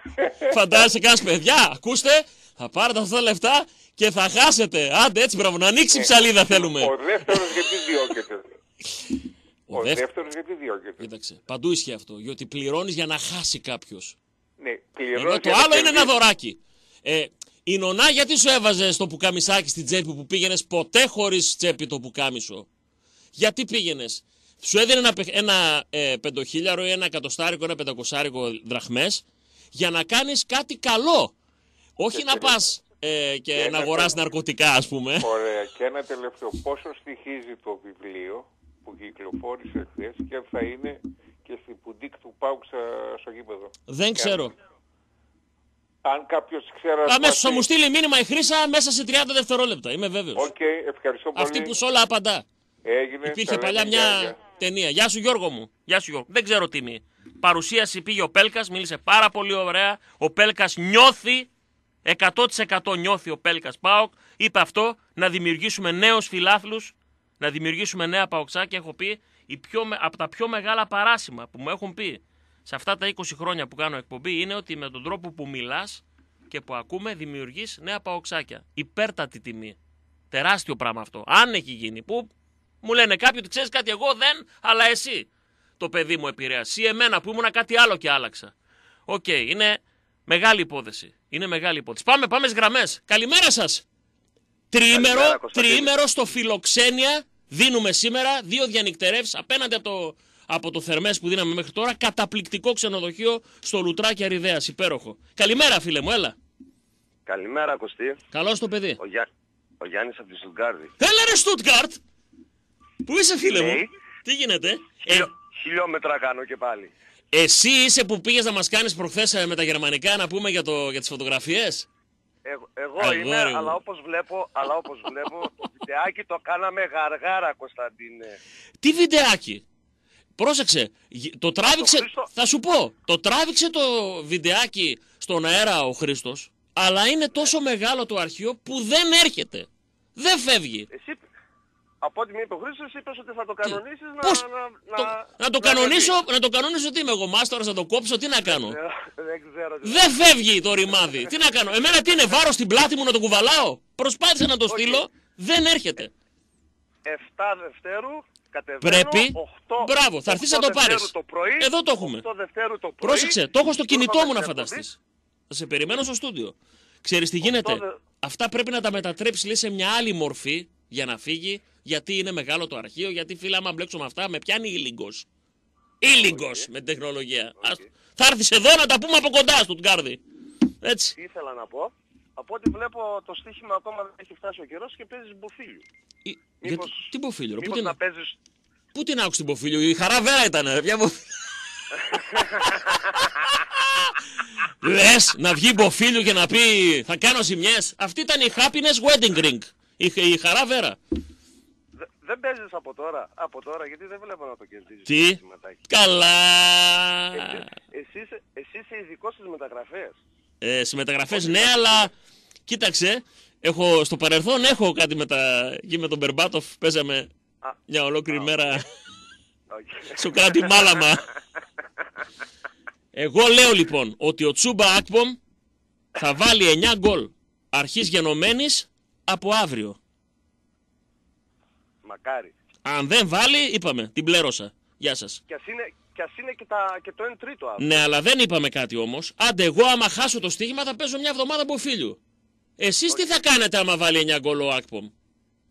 Φαντάζεσαι κανένα παιδιά, ακούστε, θα πάρετε αυτά τα λεφτά και θα χάσετε. Άντε έτσι, μπράβο, να ανοίξει η ψαλίδα θέλουμε. Ο δεύτερος γιατί διώκεται. Ο Ο δεύτερος- δεύτερος γιατί διώκεται. Κοίταξε, παντού ισχύει αυτό. Γιατί πληρώνεις για να χάσει κάποιος. Ναι, Ενώ πληρώνει το για να άλλο είναι ένα κερδίσεις. δωράκι. Ε, η νονά γιατί σου έβαζε στο πουκαμισάκι στην τσέπη που πήγαινες ποτέ χωρίς τσέπη το πουκάμισο; Γιατί πήγαινες; Σου έδινε ένα, πεχ- ένα ε, πεντοχίλιαρο ή ένα εκατοστάρικο, ένα πεντακοσάρικο δραχμές για να κάνεις κάτι καλό. Όχι να πας ε, και, και να ένα αγοράσεις τε- ναρκωτικά ας πούμε. Ωραία. Και ένα τελευταίο. Πόσο στοιχίζει το βιβλίο που κυκλοφόρησε χθες και αν θα είναι και στην πουντίκ του Πάουξ στο γήπεδο; Δεν ξέρω. Αν κάποιος ξέρει... να Αμέσως θα μας μου πει- στείλει μήνυμα η Χρύσα μέσα σε 30 δευτερόλεπτα. Είμαι βέβαιος. Οκ, ευχαριστώ πολύ. Αυτή που σε όλα απαντά. Έγινε. Υπήρχε τα παλιά λέμε, μια γεια, γεια. Ταινία. Γεια σου Γιώργο μου. Γεια σου Γιώργο. Δεν ξέρω τιμή. Παρουσίαση πήγε ο Πέλκας, μίλησε πάρα πολύ ωραία. Ο Πέλκας νιώθει, 100% νιώθει ο Πέλκας ΠΑΟΚ. Είπε αυτό, να δημιουργήσουμε νέους φιλάθλους, να δημιουργήσουμε νέα παοξάκια. Έχω πει, η πιο, με- από τα πιο μεγάλα παράσημα που μου έχουν πει σε αυτά τα 20 χρόνια που κάνω εκπομπή είναι ότι με τον τρόπο που μιλάς και που ακούμε δημιουργείς νέα παοξάκια. Υπέρτατη τιμή. Τεράστιο πράγμα αυτό. Αν έχει γίνει. Που μου λένε κάποιοι ότι ξέρεις κάτι, εγώ δεν, αλλά εσύ. Το παιδί μου επηρέασε. Ή εμένα που ήμουνα κάτι άλλο και άλλαξα. Οκ, είναι μεγάλη υπόθεση. Είναι μεγάλη υπόθεση. Πάμε, πάμε στις γραμμές. Καλημέρα σας. Τριήμερο, Καλημέρα, Κωνσταντίνε. τριήμερο στο Φιλοξένια. Δίνουμε σήμερα δύο διανυκτερεύσεις απέναντι από το, από το Θερμές που δίναμε μέχρι τώρα. Καταπληκτικό ξενοδοχείο στο Λουτράκι Αριδέας. Υπέροχο. Καλημέρα, φίλε μου, έλα. Καλημέρα Κωστή. Καλώς το παιδί. Ο, Γιά... ο Γιάννης από τη Στουτγκάρδη. Έλα ρε Στούτκαρτ! Πού είσαι φίλε μου, Ναι. τι γίνεται; Ε, Χιλιό... Χιλιόμετρα κάνω και πάλι. εσύ είσαι που πήγες να μας κάνεις προχθές ε, με τα γερμανικά να πούμε για, το, για τις φωτογραφίες; Εγώ, εγώ Αγόρι είμαι, μου. αλλά όπως βλέπω, αλλά όπως βλέπω, το βιντεάκι το κάναμε γαργάρα Κωνσταντίνε. Τι βιντεάκι; Πρόσεξε, γ- το τράβηξε, Χρήστο. θα σου πω, το τράβηξε το βιντεάκι στον αέρα ο Χρήστος, αλλά είναι τόσο μεγάλο το αρχείο που δεν έρχεται. Δεν φεύγει. Εσύ, από ό,τι με είπε ο Χρήστος, είπες ότι θα το κανονίσεις να, Πώς; να, να, το, να το κανονίσω, να το κανονίσω τι είμαι εγώ μάστορας, να το κόψω, τι να κάνω; Ε, Δεν ξέρω. τι- Δεν φεύγει το ρημάδι. Τι να κάνω; Εμένα τι είναι, βάρος στην πλάτη μου να το κουβαλάω; Προσπάθησα να το στείλω, δεν έρχεται. 7 Δευτέρου κατεβαίνω, Πρέπει. 8, Μπράβο, θα έρθεις 8 να το πάρεις. Δευτέρου Το πρωί, Εδώ το έχουμε. 8 Δευτέρου το πρωί. Πρόσεξε, το έχω στο κινητό μου να την φανταστείς. Θα σε περιμένω στο στούντιο. Ξέρεις τι γίνεται; δε- Αυτά πρέπει να τα μετατρέψεις λέει, σε μια άλλη μορφή για να φύγει. Γιατί είναι μεγάλο το αρχείο, γιατί φίλε, άμα μπλέξω με αυτά, με πιάνει ήλιγκος. Ήλιγκος με την τεχνολογία. Άστο. Θα έρθεις εδώ να τα πούμε από κοντά στο Τγκάρδι. Έτσι. Τι ήθελα να πω. Από ό,τι βλέπω το στοίχημα ακόμα δεν έχει φτάσει ο καιρός και παίζεις μποφίλιο. Ε, Μήπως- Γιατί, τι ποφίλιο, ρε, πού Μήπως την, να παίζεις... πού την άκουσες την ποφίλιο, η χαρά βέρα ήταν, ρε, ποια ποφίλιο. Λες να βγει μποφίλιο και να πει θα κάνω ζημιές. Αυτή ήταν η happiness wedding ring. Η, η χαρά βέρα. Δε- Δεν παίζεις από τώρα. Από τώρα γιατί δεν βλέπω να το κερδίζεις. Τι; το σηματάκι. Καλά. Εσύ, εσύ, είσαι- εσύ είσαι ειδικός στις μεταγραφές. Ε, σε μεταγραφές ναι, αλλά κοίταξε. Έχω, στο παρελθόν έχω κάτι με τα... Εκεί με τον Μπερμπάτοφ παίζαμε Α, μια ολόκληρη μέρα όχι. στο κράτη Μάλαμα. Εγώ λέω λοιπόν ότι ο Τσούμπα Ακπομ θα βάλει 9 γκολ αρχής γενομένης από αύριο. Μακάρι. Αν δεν βάλει, είπαμε, την πλέρωσα. Γεια σας. Και ας είναι, και, ας είναι και, τα, και το 1 τρίτο αύριο. Ναι, αλλά δεν είπαμε κάτι όμως. Άντε, εγώ άμα χάσω το στοίχημα θα παίζω μια εβδομάδα από φίλου. Εσείς τι θα κάνετε άμα βάλει 9 γκολ ο Ακπομ.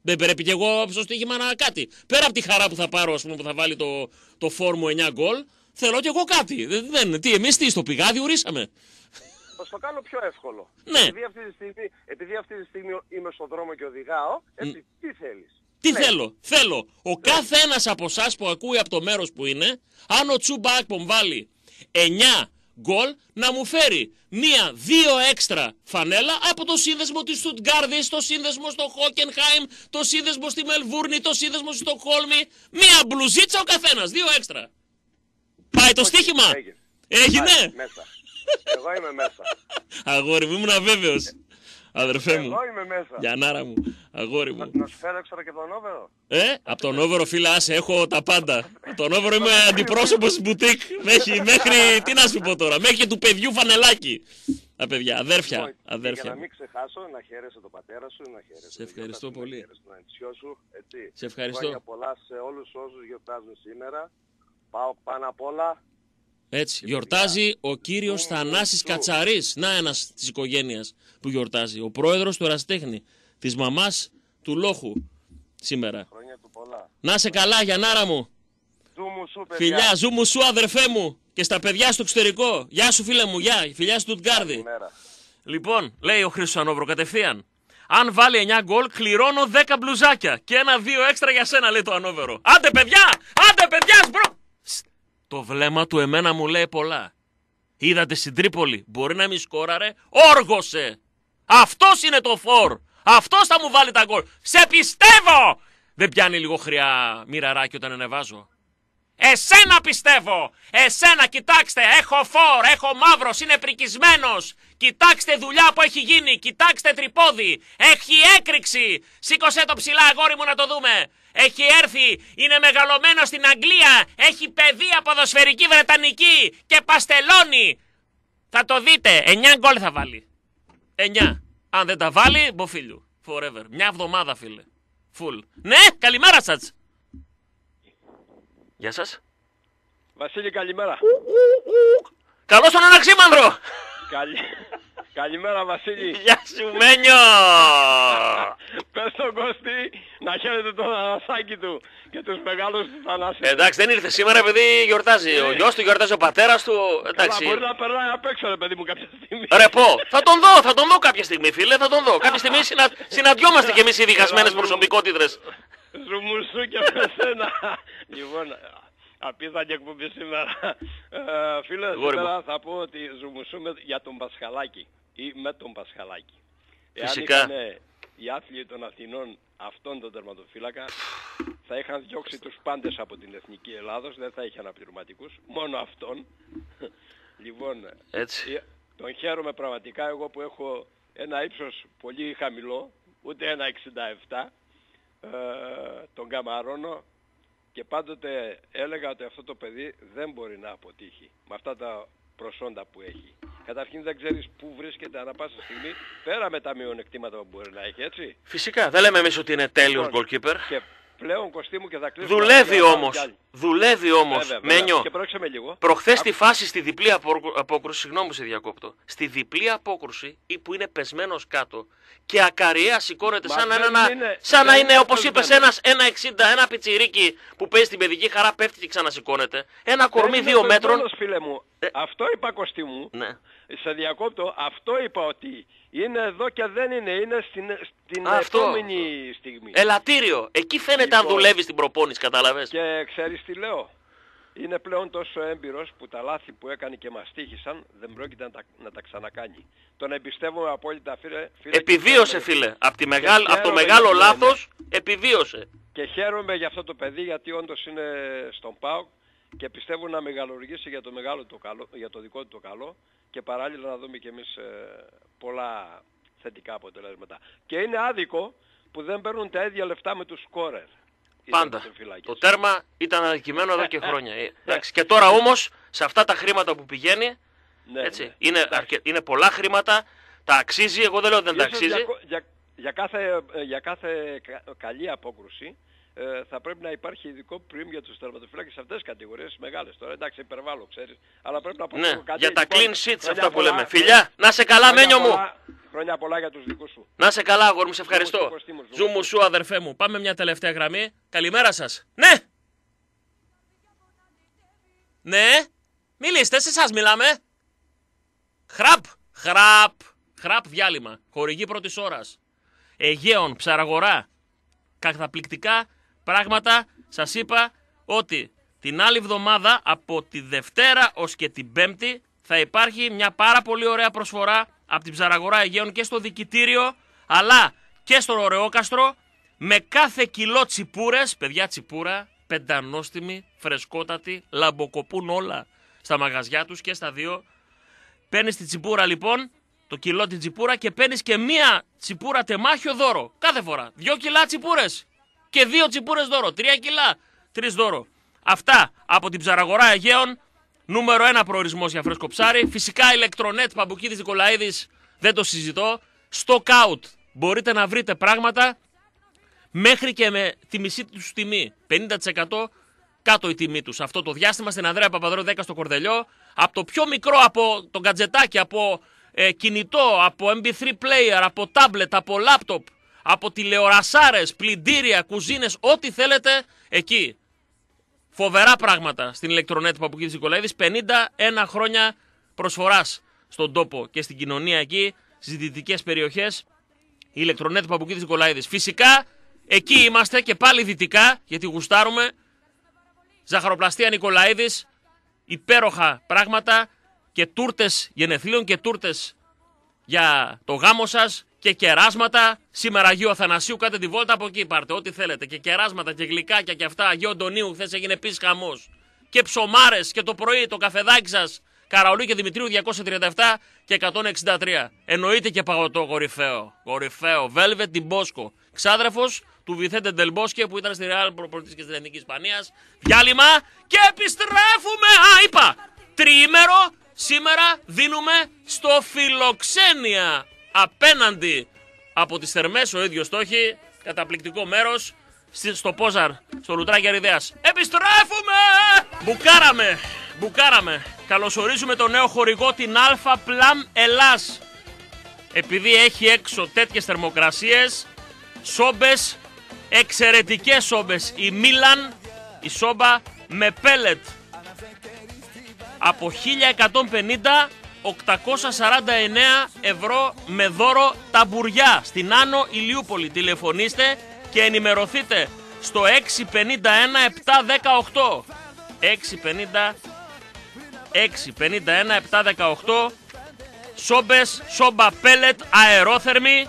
Δεν πρέπει και εγώ στο στοίχημα να κάτι. Πέρα από τη χαρά που θα πάρω, ας πούμε, που θα βάλει το, το φόρμου 9 γκολ, θέλω κι εγώ κάτι. Δεν, δεν, τι, εμείς τι, στο πηγάδι ορίσαμε. Θα στο κάνω πιο εύκολο. Ναι. Επειδή αυτή τη στιγμή, επειδή αυτή τη στιγμή είμαι στον δρόμο και οδηγάω, έτσι, τι θέλεις; Τι Ναι. θέλω, θέλω ο κάθε ένας από εσάς που ακούει από το μέρος που είναι, αν ο Τσούμπα Ακπομ βάλει 9 γκολ, να μου φέρει μία-δύο έξτρα φανέλα από το σύνδεσμο της Στουτγκάρδης, το σύνδεσμο στο Χόκενχάιμ, το σύνδεσμο στη Μελβούρνη, το σύνδεσμο στη Στοκχόλμη. Μία μπλουζίτσα ο καθένας, δύο έξτρα. Πάει το στοίχημα. Έγινε. Έγινε. Πάει, Μέσα. Εγώ είμαι μέσα. Αγόρι μου, ήμουν αβέβαιος. Αδερφέ μου. Εγώ είμαι μέσα. Γιαννάρα μου. Αγόρι μου. Να, να σου φέρω έξω και τον όβερο. Ε, από τον Όβερο φίλε, άσε, έχω τα πάντα. Από τον Όβερο είμαι αντιπρόσωπος της μπουτίκ. Μέχρι, μέχρι, τι να σου πω τώρα, μέχρι και του παιδιού φανελάκι. Τα παιδιά, αδέρφια, Λοιπόν, Για να αδέρφια. μην ξεχάσω, να χαίρεσαι τον πατέρα σου, να χαίρεσαι Σε τον ευχαριστώ γιορτάζο, πολύ. Να χαίρεσαι τον ανιψιό σου, έτσι. Σε ευχαριστώ. Χρόνια πολλά σε όλους όσους γιορτάζουν σήμερα. Πάω πάνω απ' όλα. Έτσι, γιορτάζει ο κύριος Σου, Θανάσης σου. Κατσαρής. Να ένας της οικογένειας που γιορτάζει. Ο πρόεδρος του Εραστέχνη. Της μαμάς του Λόχου σήμερα. Χρόνια του πολλά. Να 'σαι καλά, Γιαννάρα μου. Ζου μου σου, παιδιά. Φιλιά, ζου μου σου αδερφέ μου. Και στα παιδιά στο εξωτερικό. Γεια σου φίλε μου, γεια. Φιλιά στη Στουτγκάρδη. Καλημέρα. Λοιπόν, λέει ο Χρήστος Ανόβερο κατευθείαν. Αν βάλει 9 γκολ, κληρώνω 10 μπλουζάκια. Και ένα-δύο έξτρα για σένα, λέει το Ανόβερο. Άντε, παιδιά! Άντε, παιδιά! Μπρο! Σ, Το βλέμμα του εμένα μου λέει πολλά. Είδατε στην Τρίπολη. Μπορεί να μην σκόραρε. Όργωσε! Αυτός είναι το φορ! Αυτός θα μου βάλει τα γκολ! Σε πιστεύω! Δεν πιάνει λίγο χρειά μοιραράκι όταν ανεβάζω. Εσένα πιστεύω! Εσένα, κοιτάξτε, έχω φόρ, έχω μαύρος, είναι πρικισμένος. Κοιτάξτε δουλειά που έχει γίνει, κοιτάξτε τρυπόδι. Έχει έκρηξη. Σήκωσέ το ψηλά, αγόρι μου, να το δούμε. Έχει έρθει, είναι μεγαλωμένο στην Αγγλία, έχει παιδεία ποδοσφαιρική βρετανική και παστελώνει. Θα το δείτε, 9 γκολ θα βάλει. 9. Αν δεν τα βάλει, μποφίλιου. Forever. Μια εβδομάδα, φίλε. Full. Ναι, καλημέρα σας. Γεια σας. Βασίλη, καλημέρα. Καλώς τον Αναξίμανδρο. Καλη... καλημέρα, Βασίλη. Γεια σου Μένιο. Πες στον Κώστη να χαίρεται τον Ανασάκη του και τους μεγάλους του Θανάσης. Εντάξει δεν ήρθε σήμερα επειδή γιορτάζει. Ο γιος του γιορτάζει ο πατέρας του. Καλά, Εντάξει. μπορεί να περνάει απ' έξω, ρε παιδί μου, κάποια στιγμή. Ρε πω, θα τον δω, θα τον δω κάποια στιγμή φίλε, θα τον δω. Κάποια στιγμή συνα... συναντιόμαστε κι εμείς οι διχασμένες προσωπικότητες. Ζουμουσού και με σένα. λοιπόν, απίθανη εκπομπή σήμερα. Ε, φίλε, Γόρι μου. σήμερα θα πω ότι ζουμουσού με- για τον Πασχαλάκη ή με τον Πασχαλάκη. Εάν Φυσικά. είχανε οι άθλοι των Αθηνών αυτόν τον τερματοφύλακα, θα είχαν διώξει τους πάντες από την Εθνική Ελλάδος, δεν θα είχε αναπληρωματικούς, μόνο αυτόν. λοιπόν, Έτσι. ε, τον χαίρομαι πραγματικά εγώ που έχω ένα ύψος πολύ χαμηλό, ούτε ένα 67, ε, τον καμαρώνω και πάντοτε έλεγα ότι αυτό το παιδί δεν μπορεί να αποτύχει με αυτά τα προσόντα που έχει. Καταρχήν δεν ξέρεις πού βρίσκεται ανά πάσα στιγμή, πέρα με τα μειονεκτήματα που μπορεί να έχει, έτσι. Φυσικά, δεν λέμε εμείς ότι είναι τέλειος Λοιπόν, goalkeeper. Και πλέον Κωστή μου και θα κλείσω. Δουλεύει να- να- όμως. κι άλλοι. Δουλεύει όμως. Βέβαια, βέβαια. Μένιο. Και πρόκειται με λίγο. Προχθές στη φάση στη διπλή απο- απόκρουση, συγγνώμη που σε διακόπτω, στη διπλή απόκρουση ή που είναι πεσμένος κάτω και ακαριέα σηκώνεται Μα σαν, δεν ένα, είναι- σαν να δεν είναι είναι όπως είπες πεσμένος. ένας, ένα 60, ένα πιτσιρίκι που παίζει την παιδική χαρά, πέφτει και ξανασηκώνεται. Ένα κορμί Δεν είναι δύο μέτρων. πεσμένος, φίλε μου. Ε. Αυτό είπα Κωστή μου. Ναι. Σε διακόπτω, αυτό είπα ότι είναι εδώ και δεν είναι, είναι στην, στην Αυτό. επόμενη στιγμή. Ελαττήριο. Εκεί φαίνεται αν Λοιπόν. δουλεύεις στην προπόνηση, κατάλαβες; Και ξέρεις τι λέω. Είναι πλέον τόσο έμπειρος που τα λάθη που έκανε και μας τύχησαν δεν πρόκειται να τα, να τα ξανακάνει. Τον εμπιστεύομαι απόλυτα φίλε. φίλε και Επιβίωσε, χαίρομαι- φίλε. Από, τη μεγάλη, από το χαίρομαι μεγάλο γιατί λάθος λένε. επιβίωσε. Και χαίρομαι για αυτό το παιδί γιατί όντως είναι στον ΠΑΟΚ και πιστεύω να μεγαλουργήσει για το, μεγάλο το καλό, για το δικό του το καλό και παράλληλα να δούμε και εμείς ε, πολλά θετικά αποτελέσματα. Και είναι άδικο που δεν παίρνουν τα ίδια λεφτά με τους σκόρερ. οι Πάντα. τερματοφύλακες. Το τέρμα ήταν αδικημένο εδώ και χρόνια. Ε, εντάξει. Και τώρα όμως, σε αυτά τα χρήματα που πηγαίνει, Ναι, έτσι, ναι. είναι, Εντάξει. αρκε- είναι πολλά χρήματα. Τα αξίζει, εγώ δεν λέω ότι δεν τα Ίσως αξίζει. Για, κο- για, για κάθε, ε, για κάθε κα- καλή απόκρουση ε, θα πρέπει να υπάρχει ειδικό πριμ για τους τερματοφύλακες σε αυτές τις κατηγορίες μεγάλες. Τώρα εντάξει υπερβάλλω ξέρεις, αλλά πρέπει να πω Ναι, κάτι. για τα Λοιπόν, clean sheets χρόνια αυτά που πολλά, λέμε. Φιλιά, να σε καλά, χρόνια μένιο μου. πολλά- Χρόνια πολλά για τους δικούς σου. Να 'σαι καλά, αγόρι μου, σε ευχαριστώ. σου, Κωστή μου, ζούμε Ζου μου σου, αδερφέ μου. Πάμε μια τελευταία γραμμή. Καλημέρα σας. Ναι! Ναι! Μιλήστε, σε εσάς μιλάμε. Χραπ! Χραπ! Χραπ διάλειμμα. Χορηγή πρώτης ώρας. Αιγαίων, ψαραγορά. Καταπληκτικά πράγματα. Σας είπα ότι την άλλη εβδομάδα από τη Δευτέρα ως και την Πέμπτη θα υπάρχει μια πάρα πολύ ωραία προσφορά από την ψαραγορά Αιγαίων και στο δικητήριο αλλά και στο Ωραιόκαστρο με κάθε κιλό τσιπούρες, παιδιά τσιπούρα, πεντανόστιμη, φρεσκότατη, λαμποκοπούν όλα στα μαγαζιά τους και στα δύο Παίρνεις τη τσιπούρα λοιπόν, το κιλό την τσιπούρα και παίρνεις και μία τσιπούρα τεμάχιο δώρο. Κάθε φορά. Δυο κιλά τσιπούρες. Και δύο τσιπούρες δώρο. Τρία κιλά. Τρεις δώρο. Αυτά από την ψαραγορά Αιγαίων. Νούμερο ένα προορισμός για φρέσκο ψάρι. Φυσικά ηλεκτρονέτ Παμπουκίδης Νικολαίδης. Δεν το συζητώ. Stock out. Μπορείτε να βρείτε πράγματα μέχρι και με τη μισή τους τιμή. 50% κάτω η τιμή τους. Αυτό το διάστημα στην Ανδρέα Παπαδρέου 10 στο Κορδελιό. Από το πιο μικρό, από το γκατζετάκι, από ε, κινητό, από MP3 player, από tablet, από laptop, από τηλεορασάρες, πλυντήρια, κουζίνες, ό,τι θέλετε εκεί. Φοβερά πράγματα στην ηλεκτρονέτ Παπουκίδης Νικολαίδης. 51 χρόνια προσφοράς στον τόπο και στην κοινωνία εκεί, στις δυτικές περιοχές. Η ηλεκτρονέτ Παπουκίδης Νικολαίδης. Φυσικά εκεί είμαστε και πάλι δυτικά γιατί γουστάρουμε. Ζαχαροπλαστεία Νικολαίδης, υπέροχα πράγματα και τούρτες γενεθλίων και τούρτες για το γάμο σας και κεράσματα. Σήμερα Αγίου Αθανασίου κάντε τη βόλτα από εκεί πάρτε ό,τι θέλετε και κεράσματα και γλυκάκια και αυτά. Αγίου Αντωνίου χθες έγινε επίσης χαμός. Και ψωμάρες και το πρωί το καφεδάκι σας. Καραολίου και Δημητρίου 237 και 163. Εννοείται και παγωτό κορυφαίο. Κορυφαίο. Velvet Μπόσκο. Ξάδρεφος του Βιθέντε Ντελμπόσκε που ήταν στη Ρεάλ προπονητής και στην Εθνική Ισπανίας. Διάλειμμα και επιστρέφουμε. Α, είπα. Τριήμερο σήμερα δίνουμε στο Φιλοξένια απέναντι από τις θερμές ο ίδιος το έχει. Καταπληκτικό μέρος στη- στο Πόζαρ, στο Λουτράκι Αριδέας. Επιστρέφουμε! Μπουκάραμε, μπουκάραμε. Καλωσορίζουμε τον νέο χορηγό την Αλφα Πλάμ Ελλάς. Επειδή έχει έξω τέτοιες θερμοκρασίες, σόμπες, εξαιρετικές σόμπες. Η Μίλαν, η σόμπα με πέλετ από 1150 849 ευρώ με δώρο ταμπουριά στην Άνω Ηλιούπολη. Τηλεφωνήστε και ενημερωθείτε στο 651 718. 650 651 718 Σόμπες, σόμπα πέλετ, αερόθερμη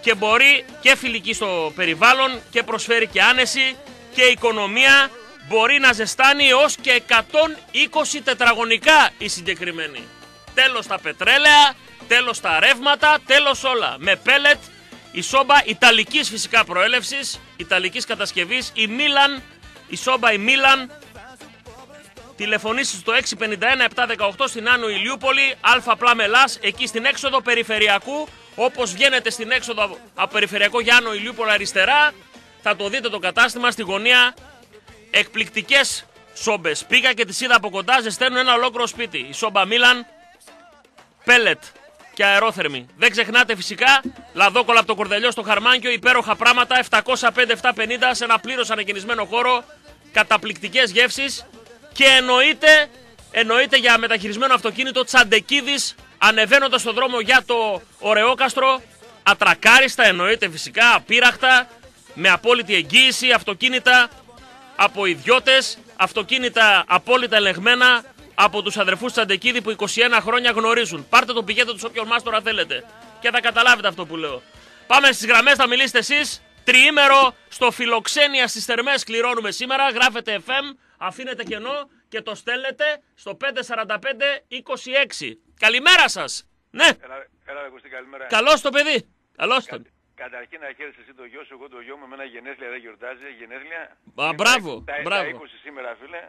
και μπορεί και φιλική στο περιβάλλον και προσφέρει και άνεση και οικονομία μπορεί να ζεστάνει έως και 120 τετραγωνικά η συγκεκριμένη. Τέλος τα πετρέλαια, τέλος τα ρεύματα, τέλος όλα. Με πέλετ η σόμπα ιταλικής φυσικά προέλευσης, ιταλικής κατασκευής, η Μίλαν, η σόμπα η Μίλαν, τηλεφωνήσεις στο 651-718 στην Άνω Ηλιούπολη, Αλφα Πλάμελάς, εκεί στην έξοδο περιφερειακού, όπως βγαίνετε στην έξοδο από περιφερειακό Γιάννο Ηλιούπολη αριστερά, θα το δείτε το κατάστημα στη γωνία εκπληκτικές σόμπες. Πήγα και τις είδα από κοντά, ζεσταίνουν ένα ολόκληρο σπίτι. Η σόμπα Μίλαν, πέλετ και αερόθερμη. Δεν ξεχνάτε φυσικά, λαδόκολα από το κορδελιό στο Χαρμάνκιο, υπέροχα πράγματα, 705-750 σε ένα πλήρως ανακαινισμένο χώρο, καταπληκτικές γεύσεις και εννοείται, εννοείται για μεταχειρισμένο αυτοκίνητο Τσαντεκίδης, ανεβαίνοντας στον δρόμο για το Ωρεόκαστρο, ατρακάριστα εννοείται φυσικά, απείραχτα, με απόλυτη εγγύηση, αυτοκίνητα από ιδιώτες, αυτοκίνητα απόλυτα ελεγμένα από τους αδερφούς Τσαντεκίδη που 21 χρόνια γνωρίζουν. Πάρτε το πηγαίνετε τους όποιον μάστορα θέλετε και θα καταλάβετε αυτό που λέω. Πάμε στις γραμμές, θα μιλήσετε εσείς. Τριήμερο στο φιλοξένια στις θερμές κληρώνουμε σήμερα. Γράφετε FM, αφήνετε κενό και το στέλνετε στο 545-26. Καλημέρα σας! Ναι, Έλα, έλα, Κωστή, καλημέρα. καλώς το παιδί. Καλώς Κα- τον. Καταρχήν να χαίρεσαι εσύ το γιο σου, εγώ το γιο μου, με ένα γενέθλια δεν γιορτάζει, γενέθλια. Α, Είναι μπράβο, τα, τα- μπράβο. Τα 20 σήμερα, φίλε,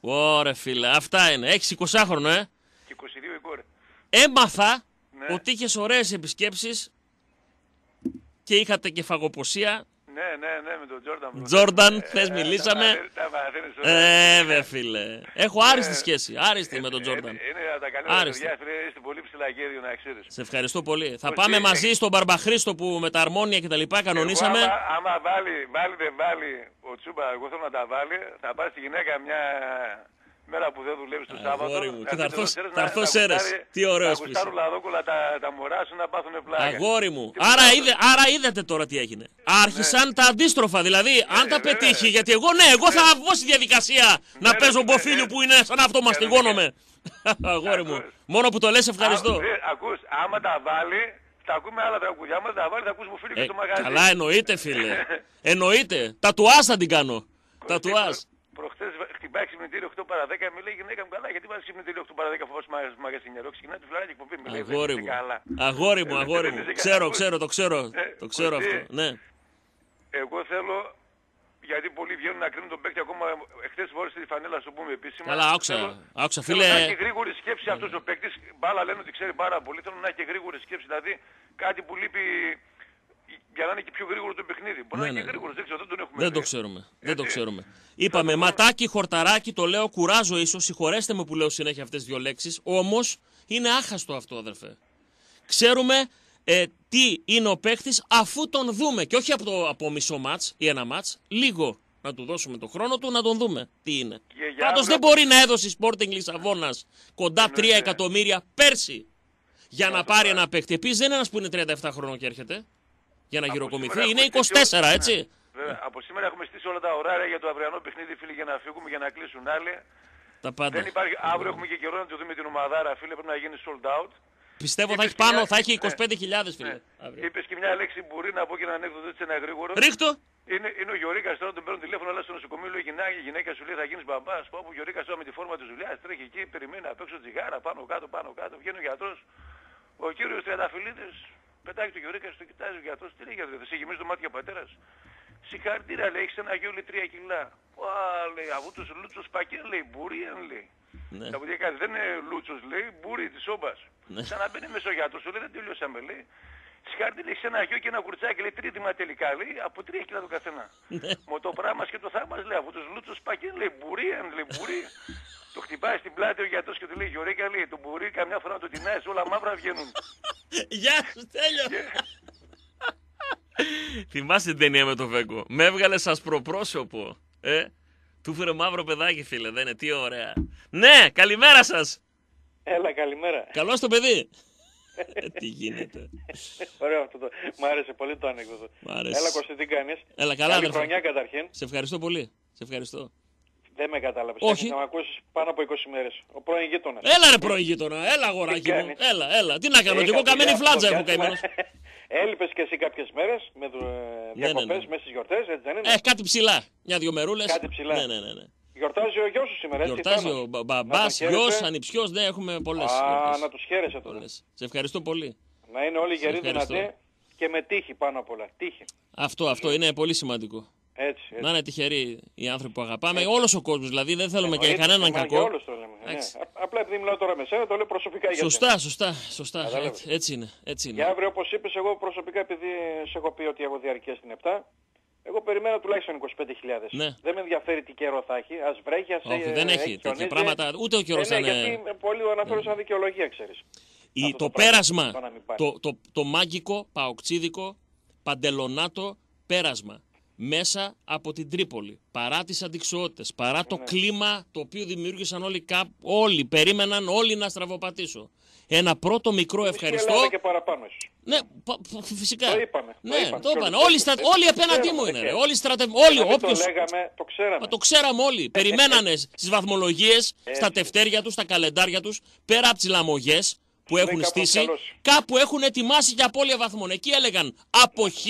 Ωρε φίλε, αυτά είναι. Έχεις 20 χρόνο, ε. και 22 η κόρη. Έμαθα, Ναι. ότι είχες ωραίες επισκέψεις και είχατε και φαγοποσία. Ναι, ναι, ναι, με τον Τζόρνταν. bro. Τζόρνταν, Ε, χθες τα μιλήσαμε; μαθαίνεις- Τα μαθαίνεις όλα. Ε, με φίλε. Έχω άριστη σχέση. Άριστη με τον Τζόρνταν. Ε, Είναι από τα καλύτερα Άριστη. παιδιά, φίλε, είστε πολύ ψηλά γέριο να ξέρεις. Σε ευχαριστώ πολύ. Θα Όχι, πάμε ε, μαζί στον Μπαρμπαχρήστο που με τα αρμόνια και τα λοιπά κανονίσαμε. Εγώ, άμα, άμα βάλει, βάλει, δεν βάλει ο Τσούμπα, εγώ θέλω να τα βάλει, θα πάρει στη γυναίκα μια μέρα που δεν δουλεύεις το Σάββατο. Αγόρι μου, να και θα πείτε έρθω- στο Σέρες θα να- έρθω να Σέρες. γουστάρει- Τι ωραίος Να που γουστάρουν είσαι. λαδόκολα τα, τα μωρά σου να πάθουν πλάκα. Αγόρι μου. Τίποτα Άρα, άλλο. είδε, άρα είδατε τώρα τι έγινε. Άρχισαν τα αντίστροφα. Δηλαδή, αν τα Ναι. βέβαια. πετύχει, γιατί εγώ ναι, εγώ θα βγω στη διαδικασία να Ναι, παίζω ναι, μποφίλιο ναι. που είναι σαν αυτό μαστιγώνομαι. Αγόρι μου. Ακούς. Μόνο που το λες ευχαριστώ. Α, ε, ακούς, άμα τα βάλει, θα ακούμε άλλα τραγούδια. Άμα δεν τα βάλει, θα ακούς μου φίλοι Ε, και στο μαγαζί. καλά, εννοείται, φίλε. Εννοείται. Τατουάζ θα την κάνω. Τατουάζ. Προχτές χτυπάει ξυπνητήριο 8 παρα 10, μου λέει η γυναίκα μου καλά, γιατί βάζεις ξυπνητήριο 8 παρα 10 φοβάσαι στο μαγαζινιέρο. Ξεκινάει τη φλωράκι εκπομπή, μου λέει, Αγόρι δεν μου. είσαι καλά. Αγόρι μου, Ε, αγόρι δεν μου. είσαι καλά. Ξέρω, Ακούς, ξέρω, το ξέρω. Ε, Το ξέρω ότι- αυτό. Ναι. Εγώ θέλω, γιατί πολλοί βγαίνουν να κρίνουν τον παίκτη ακόμα, εχθές βόρεισε τη φανέλα, σου πούμε επίσημα. Καλά, άκουσα. Θέλω- Άκουσα, Θέλω να φίλε. έχει γρήγορη σκέψη αυτός ο παίκτης. Μπάλα λένε ότι ξέρει πάρα πολύ. Θέλω να έχει γρήγορη σκέψη. Δηλαδή κάτι που λείπει για να είναι και πιο γρήγορο το παιχνίδι. Μπορεί Ναι, να είναι ναι. και γρήγορος, δεν ξέρω, δεν τον έχουμε Δεν δει. το ξέρουμε. Δεν το Έτσι. ξέρουμε. Είπαμε ματάκι, χορταράκι, το λέω, κουράζω ίσως. Συγχωρέστε με που λέω συνέχεια αυτές τι δύο λέξεις. Όμως είναι άχαστο αυτό, αδερφέ. Ξέρουμε ε, τι είναι ο παίκτης αφού τον δούμε. Και όχι από, το, από μισό μάτς ή ένα μάτς. Λίγο να του δώσουμε τον χρόνο του να τον δούμε τι είναι. Και για Πάντως αύριο- δεν μπορεί να έδωσε η Sporting Λισαβόνας κοντά 3 Εννοείται. εκατομμύρια πέρσι για να Αυτό πάρει πάει. ένα παίκτη. Επίσης δεν είναι ένας που είναι 37 χρονών και έρχεται για να Από γυροκομηθεί. σήμερα Είναι έχουμε στήσει 24, όλα- έτσι. Ναι. Βέβαια, από σήμερα έχουμε στήσει όλα τα ωράρια για το αυριανό παιχνίδι, φίλοι, για να φύγουμε, για να κλείσουν άλλοι. Τα πάντα. Δεν υπάρχει, αύριο έχουμε και καιρό να το δούμε την ομαδάρα, φίλε, πρέπει να γίνει sold out. Πιστεύω θα Είπες έχει και πάνω, μια- θα έχει ναι. 25.000 φίλε. Ναι. αύριο. Είπες και μια λέξη μπορεί να πω και ένα ανέκδοτο έτσι ένα γρήγορο. Ρίχτω. Είναι, είναι ο Γιωρίκας τώρα, τον παίρνουν τηλέφωνο, αλλά στο νοσοκομείο λέει γυναίκα, η γυναίκα σου λέει θα γίνεις μπαμπάς. Πω που Γιωρίκας τώρα με τη φόρμα της δουλειάς τρέχει εκεί, περιμένει να παίξω τσιγάρα πάνω κάτω, πάνω κάτω. Βγαίνει ο γιατρός. Ο κύριος Τριανταφυλλίδης πετάει το Γιωρίκα, το κοιτάζει ο γιατρός. Τι λέει γιατρό, θα σε γεμίσει το μάτι ο πατέρας. Συγχαρητήρια λέει, έχεις ένα γιο λέει τρία κιλά. Πα λέει, αφού τους Λούτσο Πακέν λέει, μπουρίαν λέει. Ναι. Τα παιδιά κάτι δεν είναι Λούτσο λέει, μπουρί της όμπα. Ναι. Ξαναμπαίνει μέσα ο γιατρός, σου λέει δεν τελειώσαμε λέει. Συγχαρητήρια έχεις ένα γιο και ένα κουρτσάκι λέει τρίτημα τελικά λέει από τρία κιλά το καθένα. Ναι. Μου το πράγμα και το θαύμα λέει από τους Λούτσο Πακέν λέει, μπουρίαν λέει, μπουρί. Το χτυπάει στην πλάτη ο γιατρός και του λέει Γιωρίκα λέει το μπουρί καμιά φορά να το τεινάεις όλα μαύρα βγαίνουν. Γεια σου, τέλειο. Θυμάσαι την ταινία με το Βέγκο; Με έβγαλες σα προπρόσωπο. Ε, του φέρε μαύρο παιδάκι, φίλε. Δεν είναι, τι ωραία. Ναι, καλημέρα σας. Έλα, καλημέρα. Καλό το παιδί. Ε, τι γίνεται. Ωραίο αυτό το. Μ' άρεσε πολύ το ανέκδοτο. Μ' άρεσε. Έλα, Κωστή, τι κάνεις; Έλα, καλά, Καλή αδερφέ. χρονιά καταρχήν. Σε ευχαριστώ πολύ. Σε ευχαριστώ. Δεν με κατάλαβες. Όχι. Να με ακούσεις πάνω από 20 μέρες. Ο πρώην γείτονας. Έλα ρε πρώην γείτονα, έλα αγοράκι μου. κάνεις; Έλα, έλα. Τι να κάνω, κι εγώ καμένη φλάτζα έχω καημένο. Έλειπες και εσύ κάποιες μέρες με ε, ναι, διακοπές ναι. μέσα στις γιορτές, έτσι δεν είναι; Ε, κάτι ψηλά. Μια-δυο μερούλες. Κάτι ψηλά. Ναι, ναι, ναι. ναι. Γιορτάζει ο γιος σου σήμερα, έτσι. Γιορτάζει Θάνος. ο μπα- Να μπαμπά, τον γιο, χαίρεσαι. ανιψιός. Δεν έχουμε πολλές. Α, να τους χαίρεσαι τώρα. Σε ευχαριστώ πολύ. Να είναι όλοι γεροί ευχαριστώ. δυνατοί και με τύχη πάνω απ' όλα. Τύχη. Αυτό, αυτό είναι πολύ σημαντικό. Έτσι. έτσι. Να είναι τυχεροί οι άνθρωποι που αγαπάμε. Όλος ο κόσμος δηλαδή. Δεν θέλουμε και Εννοείται, κανέναν μα Για κακό. όλους το λέμε. Ναι. Εντάξει. Α- Απλά επειδή μιλάω τώρα με σένα, το λέω προσωπικά για Σωστά, σωστά, σωστά. Κατάλαβες. Έτσι, έτσι είναι. Έτσι Για είναι. αύριο, όπως είπες, εγώ προσωπικά, επειδή σε έχω πει ότι έχω διαρκεία στην 7, εγώ περιμένω τουλάχιστον 25.000. Ναι. Δεν με ενδιαφέρει τι καιρό θα έχει. Α βρέχει, ας Όχι, δεν έχει τέτοια χιονίζει. πράγματα. Ούτε ο καιρός Ε, θα ναι, είναι. γιατί πολλοί το αναφέρουν σαν δικαιολογία, ξέρεις. Η- αυτό το, το πράγμα, πέρασμα, το να μην πάει. το, το, το μάγκικο, παοξίδικο, παντελονάτο πέρασμα μέσα από την Τρίπολη. Παρά τις αντικσοότητες, παρά Ναι. το κλίμα το οποίο δημιούργησαν όλοι, κά- όλοι, περίμεναν όλοι να στραβοπατήσω. Ένα πρώτο μικρό ευχαριστώ. Ελλάδα και παραπάνω, ίσως. Ναι, πα- πα- φυσικά. Το είπαμε, το Ναι, είπαμε. το είπαν. Όλοι Όλοι, το στα, ξέρουμε. όλοι απέναντί Ξέρουμε, μου είναι. ναι. Ρε. Όλοι στρατε... Όλοι, Να μην όποιος... το λέγαμε, το ξέραμε. Μα το ξέραμε όλοι. Περιμένανε στις βαθμολογίες, στα Έτσι. τευτέρια τους, στα καλεντάρια τους, πέρα από τις λαμογές που Ναι, έχουν κάπου στήσει, καλώς. κάπου έχουν ετοιμάσει για απώλεια βαθμών. Εκεί έλεγαν από χ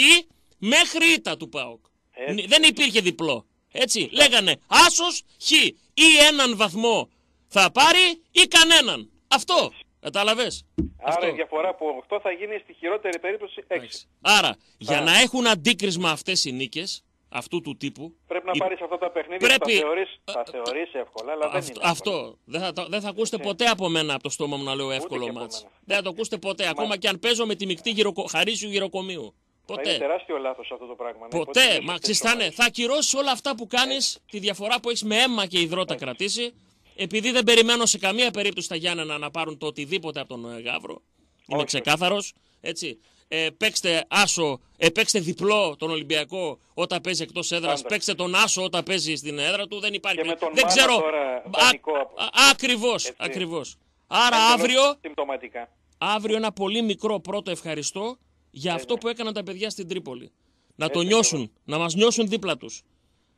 μέχρι ήττα του ΠΑΟΚ. Έτσι. Δεν υπήρχε διπλό. Έτσι. Λέγανε άσος χ. Ή έναν βαθμό θα πάρει ή κανέναν. Αυτό. Κατάλαβες; Άρα η διαφορά από 8 θα γίνει στη χειρότερη περίπτωση 6. Άρα, για Α. να έχουν αντίκρισμα αυτές οι νίκες, αυτού του τύπου. Πρέπει να η- πάρεις αυτά τα παιχνίδια Πρέπει- που τα θεωρείς, τα θεωρείς εύκολα, αλλά δεν Αυτό, είναι εύκολα. αυτό. Δεν θα, το- δεν θα ακούσετε ποτέ από μένα από το στόμα μου να λέω εύκολο και από μάτς. μένα. Δεν θα το ακούσετε ποτέ. Ακόμα και αν παίζω με τη μεικτή γυροκο... χαρίσιου γυροκομείου. Θα είναι Ποτέ. τεράστιο λάθος αυτό το πράγμα. ναι, Ποτέ. υποστηρίζω Μα αυτές τις ξιστάνε. ομάδες. Θα ακυρώσεις όλα αυτά που κάνεις, τη διαφορά που έχεις με αίμα και υδρότα κρατήσει. Επειδή δεν περιμένω σε καμία περίπτωση τα Γιάννενα να πάρουν το οτιδήποτε από τον ε, Γαύρο. Είμαι Όχι. ξεκάθαρος. Έτσι. Ε, παίξτε άσο, ε, παίξτε διπλό τον Ολυμπιακό όταν παίζει εκτός έδρας. Πάντα. Παίξτε τον άσο όταν παίζει στην έδρα του. Δεν υπάρχει. Και με τον δεν Μάνα ξέρω. τώρα δανεικό από- Ακριβώς. Έτσι. Ακριβώς. Άρα Εντελώς αύριο, Συμπτωματικά. αύριο ένα πολύ μικρό πρώτο ευχαριστώ για αυτό ναι. που έκαναν τα παιδιά στην Τρίπολη. Να το Έτσι νιώσουν, να μας νιώσουν δίπλα τους.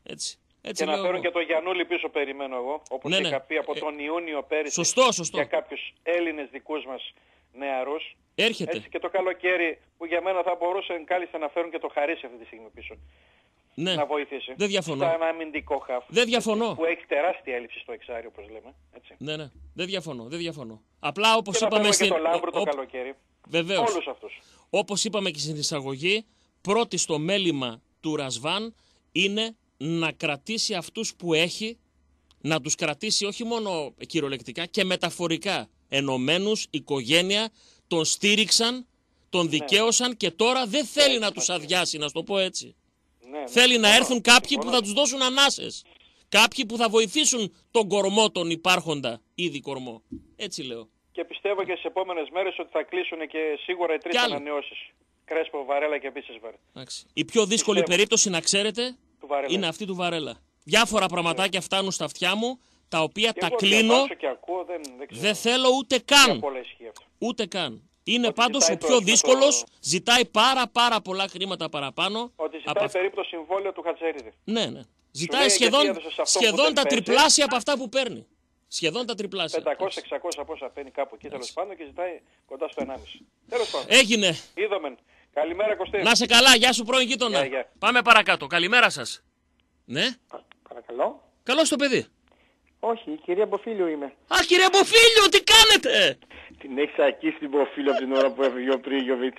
Έτσι. Έτσι Και να λέω φέρουν εγώ. και το Γιαννούλη πίσω περιμένω εγώ, όπως Ναι, είχα ναι. πει από Ε, τον Ιούνιο πέρυσι Σωστό, σωστό. για κάποιους Έλληνες δικούς μας νεαρούς. Έρχεται. Έτσι και το καλοκαίρι που για μένα θα μπορούσε κάλλιστα να φέρουν και το Χαρίσι αυτή τη στιγμή πίσω. Ναι. Να βοηθήσει. Δεν διαφωνώ. Σαν αμυντικό χαφ. Δεν διαφωνώ. Που έχει τεράστια έλλειψη στο εξάρι όπως λέμε. Έτσι. Ναι, ναι. Δεν διαφωνώ. Δεν διαφωνώ. Απλά όπως Και να είπαμε φέρουμε και στην... το Λάμπρο το ο- ο- καλοκαίρι. Βεβαίως. Όλους αυτούς. Όπως είπαμε και στην εισαγωγή, πρώτιστο μέλημα του Ρασβάν είναι να κρατήσει αυτούς που έχει, να τους κρατήσει όχι μόνο κυριολεκτικά και μεταφορικά. Ενωμένους, οικογένεια, τον στήριξαν, τον Ναι. δικαίωσαν και τώρα δεν θέλει να τους αδειάσει, να σου το πω έτσι. Ναι, ναι. Θέλει να Συμφωνώ. έρθουν κάποιοι που Συμφωνώ. θα τους δώσουν ανάσες. Κάποιοι που θα βοηθήσουν τον κορμό τον υπάρχοντα ήδη κορμό. Έτσι λέω. Και πιστεύω και στις επόμενες μέρες ότι θα κλείσουν και σίγουρα οι τρεις Κι άλλοι. ανανεώσεις. Κρέσπο, Βαρέλα και Μπίσεσβαρ. Εντάξει. Η πιο δύσκολη Πιστεύω. περίπτωση να ξέρετε Του Βαρέλα. είναι αυτή του Βαρέλα. Διάφορα πραγματάκια φτάνουν στα αυτιά μου, τα οποία Και τα εγώ κλείνω, διαβάζω και ακούω, δεν, δεν ξέρω. δεν θέλω ούτε Τι καν. απ' όλα ισχύει αυτό. Ούτε καν. Είναι Ότι πάντως ο ζητάει το- πιο το- δύσκολος, ζητάει πάρα πάρα πολλά χρήματα παραπάνω. Ότι ζητάει από αυ- περίπου το συμβόλαιο του Χατζέριδη. Ναι, ναι. Ζητάει λέει, σχεδόν, γιατί έδωσες αυτό που σχεδόν δεν τα παίζεις. τριπλάσια από αυτά που παίρνει. Σχεδόν τα τριπλάσια. 500-600 πόσα παίρνει κάπου εκεί τέλος πάντων και ζητάει κοντά στο 1,5. Τέλος πάντων. Έγινε. Είδομεν. Καλημέρα Κωστή. Να σε καλά, γεια σου πρώην γείτονα. Γεια, γεια. Πάμε παρακάτω. Καλημέρα σας. Ναι, Παρακαλώ. καλώς το παιδί. Όχι, η κυρία Μποφίλιο είμαι. Α, κύριε Μποφίλιο, τι κάνετε! Την έχεις ακίσει την Μποφίλιο από την ώρα που έφυγε ο Πρίγιοβιτ.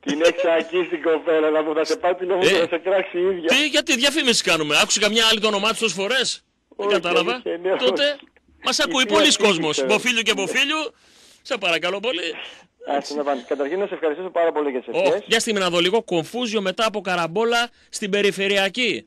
την έχεις ακίσει την κοπέλα να μου θα σε πάει την Ε. να σε κράξει η ίδια. Τι, γιατί διαφήμιση κάνουμε; Άκουσε καμιά άλλη το όνομά της τόσες φορές. Δεν Όχι, κατάλαβα. αλήθεια είναι, Τότε όχι. Μας ακούει Η πολλοί θεία κόσμος. ξέρω. Μποφίλιο και μποφίλιο. Σε παρακαλώ πολύ. Άσε να πάνε. Καταρχήν να σε ευχαριστήσω πάρα πολύ για τις Ω, ευχές. για στιγμή να δω λίγο. Κομφούζιο μετά από καραμπόλα στην περιφερειακή.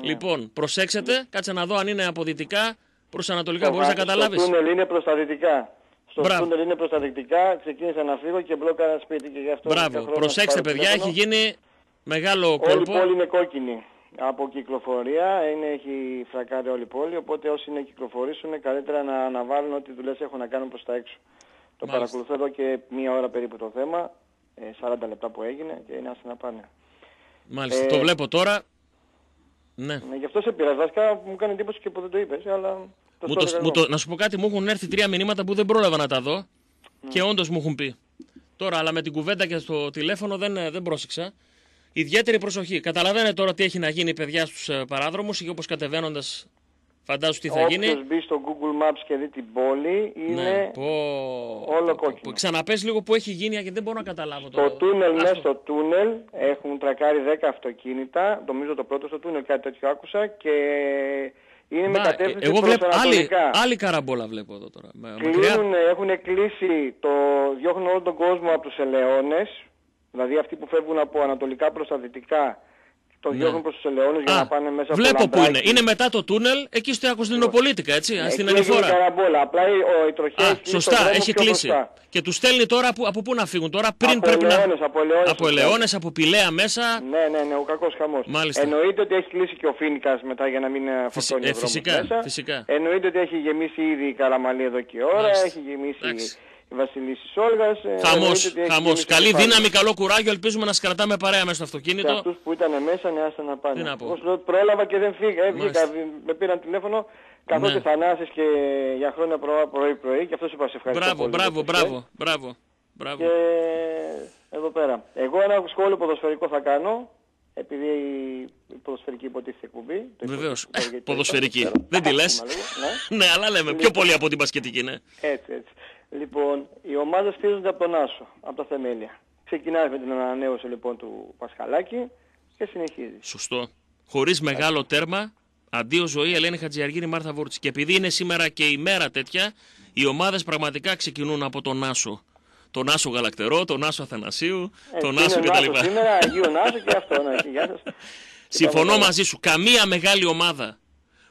Λοιπόν, προσέξτε. Κάτσε να δω αν είναι από δυτικά προς ανατολικά. Μπορείς να καταλάβει. Στο τούνελ είναι προς τα δυτικά. Στο Μπράβο. τούνελ είναι προς τα δυτικά. Ξεκίνησα να φύγω και μπλόκα ένα σπίτι και γι' αυτό... Μπράβο. είχα χρόνος να Προσέξτε, σε πάρω παιδιά. Έχει τηλέφωνο. γίνει μεγάλο Όλη η κόλπο. πόλη είναι κόκκινη από κυκλοφορία, είναι, έχει φρακάρει όλη η πόλη, οπότε όσοι είναι κυκλοφορήσουν καλύτερα να αναβάλουν ό,τι δουλειές έχουν να κάνουν προς τα έξω. Το Μάλιστα. παρακολουθώ εδώ και μία ώρα περίπου το θέμα, ε, 40 λεπτά που έγινε και είναι άσχη να πάνε. Μάλιστα. Ε, Το βλέπω τώρα. Ναι. Ναι, γι' αυτό σε πήρα, βασικά μου κάνει εντύπωση και που δεν το είπες, αλλά το Μου σου το, έλεγα μου εγώ. το, να σου πω κάτι, μου έχουν έρθει τρία μηνύματα που δεν πρόλαβα να τα δω και όντως μου έχουν πει. Τώρα, αλλά με την κουβέντα και στο τηλέφωνο δεν, ε, δεν πρόσεξα. Ιδιαίτερη προσοχή. Καταλαβαίνετε τώρα τι έχει να γίνει, παιδιά, στους ε, παράδρομους και όπως κατεβαίνοντας, φαντάζομαι τι θα γίνει. Όποιος μπει στο Google Maps και δει την πόλη είναι Ναι, πω, όλο πω, πω, κόκκινο. πω. Ξαναπες λίγο που έχει γίνει γιατί δεν μπορώ να καταλάβω Το τώρα. τούνελ, Άστο. μέσα στο τούνελ έχουν τρακάρει 10 αυτοκίνητα, νομίζω το πρώτο στο τούνελ κάτι τέτοιο άκουσα και είναι με Μα, κατεύθυνση εγώ προς βλέπω άλλη, ανατολικά. άλλη καραμπόλα βλέπω εδώ τώρα. Με- Μακριά. Κλείνουν, έχουν κλείσει, το, διώχνουν όλο τον κόσμο από τους ελαιώνες, δηλαδή αυτοί που φεύγουν από ανατολικά προς τα δυτικά, το διώχνουν προς τους ελαιώνες για Ναι. Α, να πάνε μέσα από βλέπω το που είναι. Λαμπράκι. Είναι μετά το τούνελ, εκεί στο Κωνσταντινοπολίτικα, έτσι, Εκεί στην έγινε ανηφόρα. καραμπόλα, απλά η, ο, η τροχιά Α, έχει κλείσει τον σωστά, δρόμο έχει πιο κλείσει. μπροστά. Και τους στέλνει τώρα από, από πού να φύγουν. Τώρα πριν Από πρέπει Ελαιώνες, να. από Ελαιώνες από τους Ελαιώνες, από Πηλαία μέσα. Ναι, ναι, ναι, ο κακός χαμός. Μάλιστα. Εννοείται ότι έχει κλείσει και ο Φίνικας μετά για να μην ε, φορτώνει ε, ο δρόμος φυσικά, μέσα. φυσικά. Εννοείται ότι έχει γεμίσει ήδη η Καραμαλή εδώ και ώρα, Μάλιστα. έχει γεμίσει Εντάξει. η Βασιλίσης της Όλγας. ε, Χαμός. εννοείται ότι έχει Χαμός. γεμίσει Καλή και πάλι. δύναμη, καλό κουράγιο. Ελπίζουμε να σκρατάμε παρέα μέσα στο Σε αυτοκίνητο. αυτούς που ήταν μέσα, ναι, άστα να πάνε. Τι να πω. Εγώ σου λέω, πρόλαβα και δεν φύγα. Ε, βγήκα, Μάλιστα. με πήραν τηλέφωνο, καθώς Ναι. και Θανάσης και για χρόνια πρωί-πρωί, και αυτός σου είπα σε ευχαριστώ Μπράβο, πολύ μπράβο, για τις ευχές. μπράβο. Μπράβο. Μπράβο. Και εδώ πέρα. Εγώ ένα σχόλιο ποδοσφαιρικό θα κάνω, επειδή η ποδοσφαιρική υποτίθεται εκπομπή. το Βεβαίως. υποτίθεται, γιατί το Ποδοσφαιρική. είπα, ξέρω. Δεν τη λες; Άσχημα λίγο, ναι. Ναι, αλλά λέμε πιο πολύ από την πασχετική, ναι. Έτσι, έτσι. Λοιπόν, οι ομάδες στηρίζονται από τον Άσο, από τα θεμέλια. Ξεκινάει με την ανανέωση λοιπόν του Πασχαλάκη και συνεχίζεις. Σωστό. χωρίς μεγάλο τέρμα. Αντίο ζωή, Ελένη Χατζιαργίνη, Μάρθα Βούρτση. Και επειδή είναι σήμερα και η μέρα τέτοια, οι ομάδες πραγματικά ξεκινούν από τον Άσο. Τον Άσο Γαλακτερό, τον Άσο Αθανασίου, Ε, τον είναι Άσο Νάσο κτλ. Σήμερα, Αγίου Νάσο και αυτό. Ναι, γεια σας. Συμφωνώ μαζί σου. Καμία μεγάλη ομάδα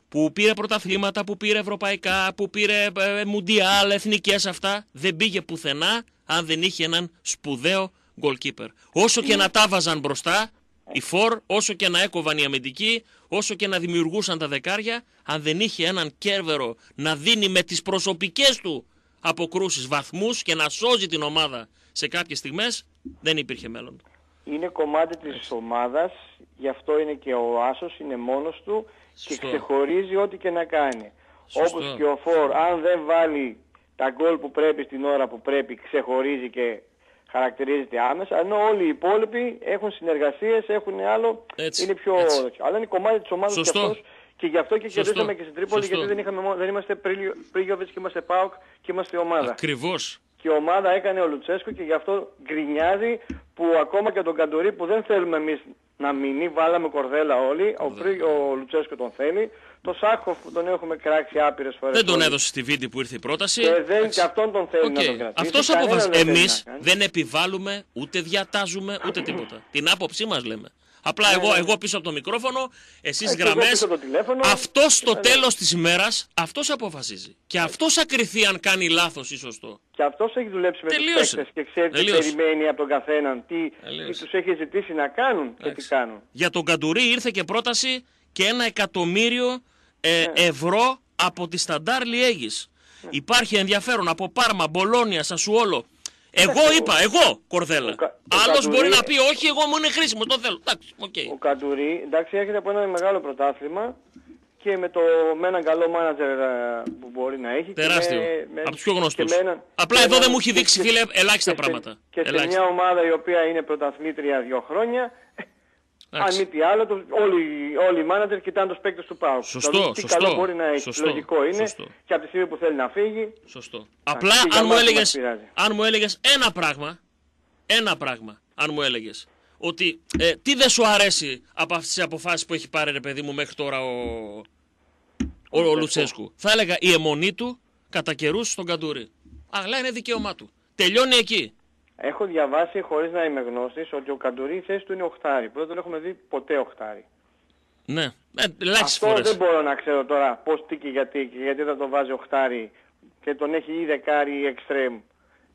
που πήρε πρωταθλήματα, που πήρε ευρωπαϊκά, που πήρε ε, μουντιάλ, εθνικές αυτά, δεν πήγε πουθενά αν δεν είχε έναν σπουδαίο goalkeeper. Όσο και να τα βάζαν μπροστά, οι φορ, όσο και να έκοβαν οι αμυντικοί, όσο και να δημιουργούσαν τα δεκάρια, αν δεν είχε έναν κέρβερο να δίνει με τις προσωπικές του αποκρούσεις βαθμούς και να σώζει την ομάδα σε κάποιες στιγμές, δεν υπήρχε μέλλον. Είναι κομμάτι της ομάδας, γι' αυτό είναι και ο Άσος, είναι μόνος του και Σωστό. ξεχωρίζει ό,τι και να κάνει. Σωστό. Όπως και ο Φορ, αν δεν βάλει τα γκολ που πρέπει στην ώρα που πρέπει, ξεχωρίζει και χαρακτηρίζεται άμεσα, ενώ όλοι οι υπόλοιποι έχουν συνεργασίες, έχουν άλλο, Έτσι, είναι πιο... έτσι. Αλλά είναι κομμάτι της ομάδας Σωστό. και αυτός και γι' αυτό και Σωστό. κερδίσαμε και στην Τρίπολη, Σωστό. γιατί δεν, είχαμε, μόνο- δεν είμαστε Πρίγιοβιτς και είμαστε ΠΑΟΚ και είμαστε ομάδα. Ακριβώς. Και η ομάδα έκανε ο Λουτσέσκο και γι' αυτό γκρινιάζει που ακόμα και τον Καντουρί που δεν θέλουμε εμείς να μείνει, βάλαμε κορδέλα όλοι, ο, Πρι- ο Λουτσέσκο τον θέλει, το Σάχοφ που τον έχουμε κράξει άπειρες φορές. Δεν τον όλοι. έδωσε στη Βίντι που ήρθε η πρόταση. Και, δεν, και αυτόν τον θέλει να Οκ. τον κρατήσει. Αυτός Κανέναν αποφασίζει. δεν θέλει Εμείς να κάνει. δεν επιβάλλουμε, ούτε διατάζουμε, ούτε τίποτα. Την άποψή μας λέμε. Απλά Ναι, εγώ, εγώ πίσω από το μικρόφωνο, εσείς Έτσι, εγώ γραμμές, πίσω από το τηλέφωνο. αυτός στο Ναι, ναι. τέλος της ημέρας, αυτός αποφασίζει. Και αυτός θα κριθεί αν κάνει λάθος ή σωστό. Και αυτός έχει δουλέψει με Τελείωσε. τους παίκτες και ξέρει τι Τελείωσε. περιμένει από τον καθέναν, τι, τι Τελείωσε. τους έχει ζητήσει να κάνουν και τι Εντάξει. κάνουν. Για τον Καντουρί ήρθε και πρόταση και ένα εκατομμύριο ε, Ναι. ευρώ από τη Σταντάρ Λιέγης. Υπάρχει ενδιαφέρον από Πάρμα, Μπολόνια, Σασουόλο. Εγώ είπα, εγώ, Κορδέλα. Ο Κα- ο Άλλος Καντουρί- μπορεί να πει, όχι, εγώ μου είναι χρήσιμο, το θέλω. Εντάξει, οκ. Ο Καντουρί, εντάξει, έρχεται από ένα μεγάλο πρωτάθλημα και με, το, με έναν καλό μάνατζερ ε, που μπορεί να έχει. και Τεράστιο. με- με- Από τους πιο και γνωστούς. με έναν- Απλά με εδώ έναν- δεν μου έχει δείξει, και- φίλε, και- ελάχιστα και σε- πράγματα. Και σε Ελάχιστα. μια ομάδα η οποία είναι πρωταθλήτρια δύο χρόνια, αν Εντάξει. μη τι άλλο, το, όλοι, όλοι οι μάνατζερ κοιτάνε τους παίκτες του ΠΑΟΚ. Σωστό, Δηλαδή, τι σωστό, καλό μπορεί να έχει. σωστό, Λογικό είναι σωστό. και από τη στιγμή που θέλει να φύγει. Σωστό. Απλά και για αν μου, μας δεν έλεγες, μας πειράζει. αν μου έλεγες ένα πράγμα, ένα πράγμα, αν μου έλεγες, ότι ε, τι δεν σου αρέσει από αυτές τις αποφάσεις που έχει πάρει ρε παιδί μου μέχρι τώρα ο, ο, ο Λουτσέσκου. Θα έλεγα η αιμονή του κατά καιρούς στον Καντούρη. Αλλά είναι δικαίωμά του. Τελειώνει εκεί. Έχω διαβάσει χωρίς να είμαι γνώστης ότι ο Καντουρί η θέση του είναι οχτάρι. που δεν τον έχουμε δει ποτέ οχτάρι. Ναι, ε, ελάχιστες Αυτό φορές. δεν μπορώ να ξέρω τώρα πώς τι και γιατί και γιατί δεν τον βάζει οχτάρι και τον έχει ή δεκάρι ή εξτρέμ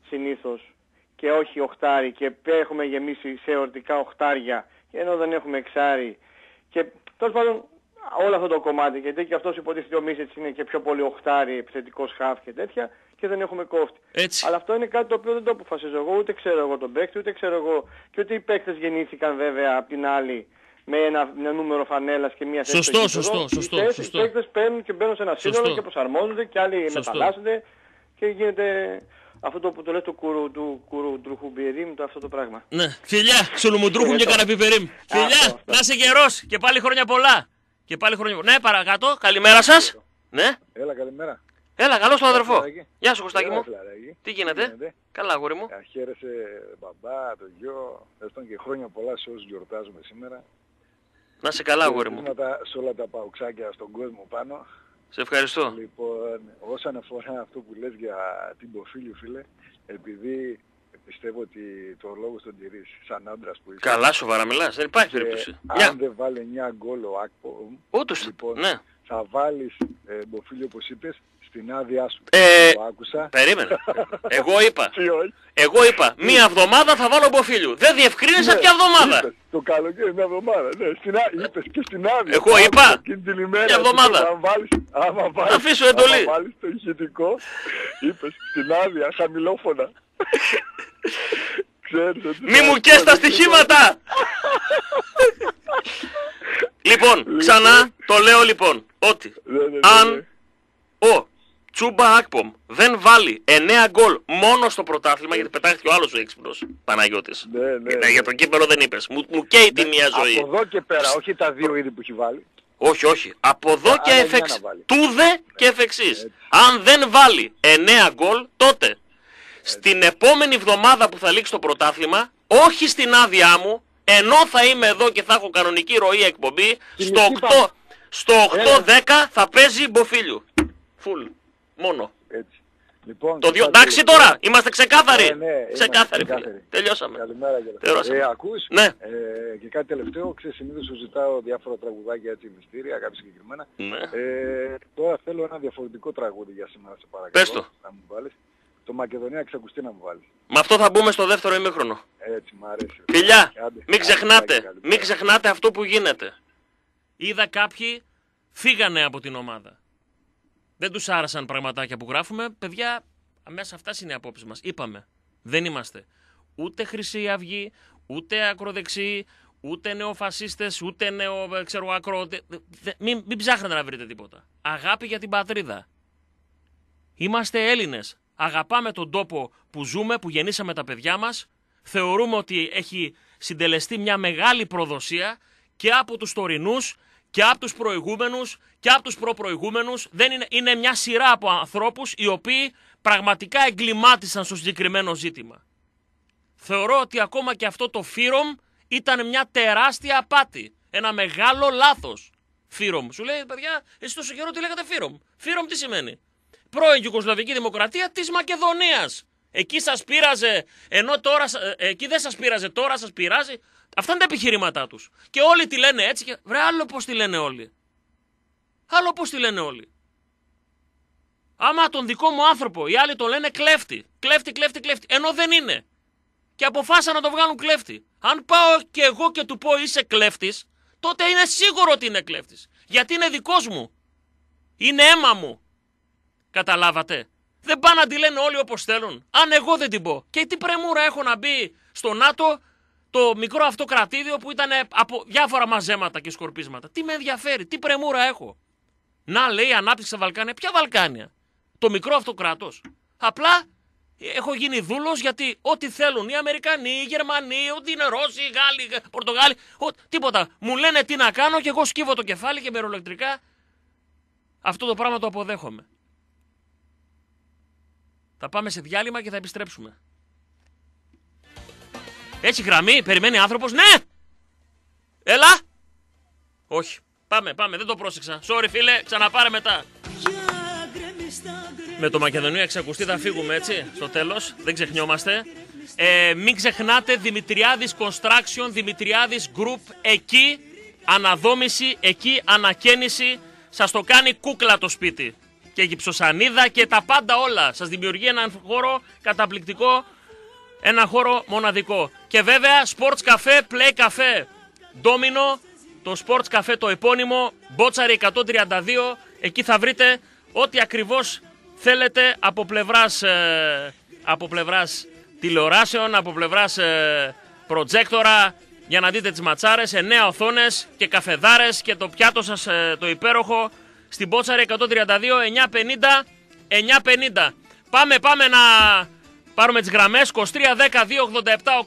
συνήθως και όχι οχτάρι και έχουμε γεμίσει σε ορτικά οχτάρια ενώ δεν έχουμε εξάρι και τέλος πάντων όλο αυτό το κομμάτι γιατί και αυτός υποτίθεται ο Μίσετς είναι και πιο πολύ οχτάρι επιθετικός χαφ και τέτοια και δεν έχουμε κόφτη. Έτσι. Αλλά αυτό είναι κάτι το οποίο δεν το αποφασίζω εγώ, ούτε ξέρω εγώ τον παίκτη, ούτε ξέρω εγώ και ούτε οι παίκτες γεννήθηκαν βέβαια απ' την άλλη με ένα, ένα νούμερο φανέλας και μία θέση Σωστό, στο σωστό, γήπεδο. σωστό, Οι, θέσεις, σωστό. οι παίκτες παίρνουν και μπαίνουν σε ένα σύνολο Σωστό. και προσαρμόζονται και άλλοι Σωστό. μεταλλάσσονται και γίνεται αυτό το που το λέει του κουρου, του κουρου, τροχουμπιερίμ, το αυτό το πράγμα. Ναι. Φιλιά, σουλουμουντρούχουν και Χαιρετώ. καναπιπερίμ. Φιλιά, αυτό, αυτό. να είσαι καιρός και πάλι χρόνια πολλά. Και πάλι χρόνια πολλά. Ναι, παρακάτω, καλημέρα σας. Ναι. Έλα, καλημέρα. Έλα, καλώς τον αδερφό. Φιλαράκι. Γεια σου, Κωστάκη Έλα, μου. φιλαράκι. Τι γίνεται; Καλά, αγόρι μου. Α, Χαίρεσαι μπαμπά, το γιο. Έστω και χρόνια πολλά σε όσους γιορτάζουμε σήμερα. Να είσαι καλά, αγόρι μου. Χαιρετίσματα σε όλα τα παουξάκια στον κόσμο πάνω. Σε ευχαριστώ. Λοιπόν, όσον αφορά αυτό που λες για την Ποφίλιο, φίλε, επειδή πιστεύω ότι το λόγο στον τηρείς σαν άντρας που είσαι. Καλά, σοβαρά μιλάς. Δεν υπάρχει και περίπτωση. αν Μια. δεν βάλει 9 γκολ ο Άκπο, Ούτως. λοιπόν, Ναι. θα βάλεις ε, Μποφίλιο όπως είπες στην άδειά σου. Ε, το άκουσα. Περίμενε. Εγώ είπα. Τι όχι. Εγώ είπα. Μία εβδομάδα θα βάλω μποφίλιου. Δεν διευκρίνησα Ναι, ποια εβδομάδα. είπες, το καλοκαίρι μια εβδομάδα. Ναι, στην, α- είπες και στην άδεια. Εγώ Άκουσα είπα, Εκείνη την ημέρα. μια εβδομάδα. είπες, Αν βάλεις, άμα βάλεις, αφήσω εντολή. άμα βάλεις το ηχητικό, είπες στην άδεια, χαμηλόφωνα. Ξέρεις ότι... Μη μου καίς τα στοιχήματα! λοιπόν, ξανά το λέω λοιπόν ότι Ναι, ναι, ναι, ναι. αν ο Τσούμπα Ακπομ δεν βάλει 9 γκολ μόνο στο πρωτάθλημα γιατί πετάχτηκε ο άλλος ο έξυπνος Παναγιώτης. Ναι, ναι, Ε, ναι. Για το κύπελο δεν είπες. Μου, μου καίει τη μία ζωή. Από εδώ και πέρα, όχι τα δύο είδη που έχει βάλει. Όχι, όχι. Από εδώ Α, και άλλα εφ' εννιά εξ- να βάλει. Τούδε και εφ' εξής. Αν δεν βάλει 9 γκολ, τότε στην επόμενη εβδομάδα που θα λήξει το πρωτάθλημα, όχι στην άδειά μου, ενώ θα είμαι εδώ και θα έχω κανονική ροή εκπομπή, Τη στο μισή 8, πάμε. στο 8-10 θα παίζει Μποφίλιου. Φουλ. Μόνο. Έτσι. Λοιπόν, Το δυο... κάτι Εντάξει τελευταίο. τώρα, είμαστε ξεκάθαροι. Ναι, ναι, είμαστε ξεκάθαροι. φίλε. ξεκάθαροι. Τελειώσαμε. Καλημέρα κύριε. Τελειώσαμε. Ε, ακούς, Ναι. ε, και κάτι τελευταίο, ξέρεις συνήθως σου ζητάω διάφορα τραγουδάκια έτσι μυστήρια, κάποια συγκεκριμένα. Ναι. Ε, τώρα θέλω ένα διαφορετικό τραγούδι για σήμερα, σε παρακαλώ. Πες το. Να μου βάλεις. Το Μακεδονία ξακουστεί να μου βάλεις. Με αυτό θα μπούμε στο δεύτερο ημίχρονο. Έτσι, μ' αρέσει. Φιλιά, Άντε, μην άντε, ξεχνάτε, καλημέρα. μην ξεχνάτε αυτό που γίνεται. Είδα κάποιοι φύγανε από την ομάδα. Δεν τους άρεσαν πραγματάκια που γράφουμε. Παιδιά, μέσα αυτάς είναι οι απόψεις μας. Είπαμε, δεν είμαστε ούτε Χρυσή Αυγή, ούτε ακροδεξιοί, ούτε νεοφασίστες, ούτε νεο, ε, ξέρω, ακρο... δε- δε- Μην, μην ψάχνετε να βρείτε τίποτα. Αγάπη για την πατρίδα. Είμαστε Έλληνες. Αγαπάμε τον τόπο που ζούμε, που γεννήσαμε τα παιδιά μας. Θεωρούμε ότι έχει συντελεστεί μια μεγάλη προδοσία και από τους τωρινούς και από τους προηγούμενους και από τους προπροηγούμενους. Δεν είναι, είναι μια σειρά από ανθρώπους οι οποίοι πραγματικά εγκλημάτισαν στο συγκεκριμένο ζήτημα. Θεωρώ ότι ακόμα και αυτό το φύρομ ήταν μια τεράστια απάτη. Ένα μεγάλο λάθος. Φύρομ. Σου λέει, παιδιά, εσείς τόσο καιρό τι λέγατε φύρομ. Φύρομ τι σημαίνει; Πρώην Ιουγκοσλαβική Δημοκρατία της Μακεδονίας. Εκεί σας πείραζε, ενώ τώρα, σα- ε, εκεί δεν σας πείραζε, τώρα σας πειράζει. Αυτά είναι τα επιχειρήματά τους. Και όλοι τη λένε έτσι και βρε άλλο πώς τη λένε όλοι. Άλλο πώς τη λένε όλοι. Άμα τον δικό μου άνθρωπο οι άλλοι τον λένε κλέφτη. Κλέφτη, κλέφτη, κλέφτη. Ενώ δεν είναι. Και αποφάσισαν να το βγάλουν κλέφτη. Αν πάω και εγώ και του πω είσαι κλέφτης, τότε είναι σίγουρο ότι είναι κλέφτης. Γιατί είναι δικός μου. Είναι αίμα μου. Καταλάβατε. Δεν πάνε να τη λένε όλοι όπως θέλουν. Αν εγώ δεν την πω. Και τι πρεμούρα έχω να μπει στο ΝΑΤΟ το μικρό αυτό κρατήδιο που ήταν από διάφορα μαζέματα και σκορπίσματα. Τι με ενδιαφέρει, τι πρεμούρα έχω. Να λέει ανάπτυξη στα Βαλκάνια. Ποια Βαλκάνια; Το μικρό αυτό κράτος. Απλά έχω γίνει δούλος γιατί ό,τι θέλουν οι Αμερικανοί, οι Γερμανοί, ό,τι είναι Ρώσοι, οι Γάλλοι, οι Πορτογάλοι, ό, τίποτα. Μου λένε τι να κάνω και εγώ σκύβω το κεφάλι και μερολεκτρικά αυτό το πράγμα το αποδέχομαι. Θα πάμε σε διάλειμμα και θα επιστρέψουμε. Έτσι γραμμή, περιμένει άνθρωπος, ναι! Έλα! Όχι. Πάμε, πάμε, δεν το πρόσεξα. Sorry φίλε, ξαναπάρε μετά. Με το Μακεδονία εξακουστεί θα φύγουμε έτσι, στο τέλος. Δεν ξεχνιόμαστε. Ε, μην ξεχνάτε Δημητριάδης Construction, Δημητριάδης Group. Εκεί αναδόμηση, εκεί ανακαίνιση. Σας το κάνει κούκλα το σπίτι. Και γυψοσανίδα και τα πάντα όλα. Σας δημιουργεί έναν χώρο καταπληκτικό, ένα χώρο μοναδικό. Και βέβαια Sports Cafe, Play Cafe, Domino, το Sports Cafe το επώνυμο, Μπότσαρη 132. Εκεί θα βρείτε ό,τι ακριβώς θέλετε από πλευράς, ε, από πλευράς τηλεοράσεων, από πλευράς ε, προτζέκτορα, για να δείτε τις ματσάρες, 9 οθόνες και καφεδάρες και το πιάτο σας ε, το υπέροχο στην Μπότσαρη 132, 950, 950. Πάμε, πάμε να πάρουμε τις γραμμές 23 10 287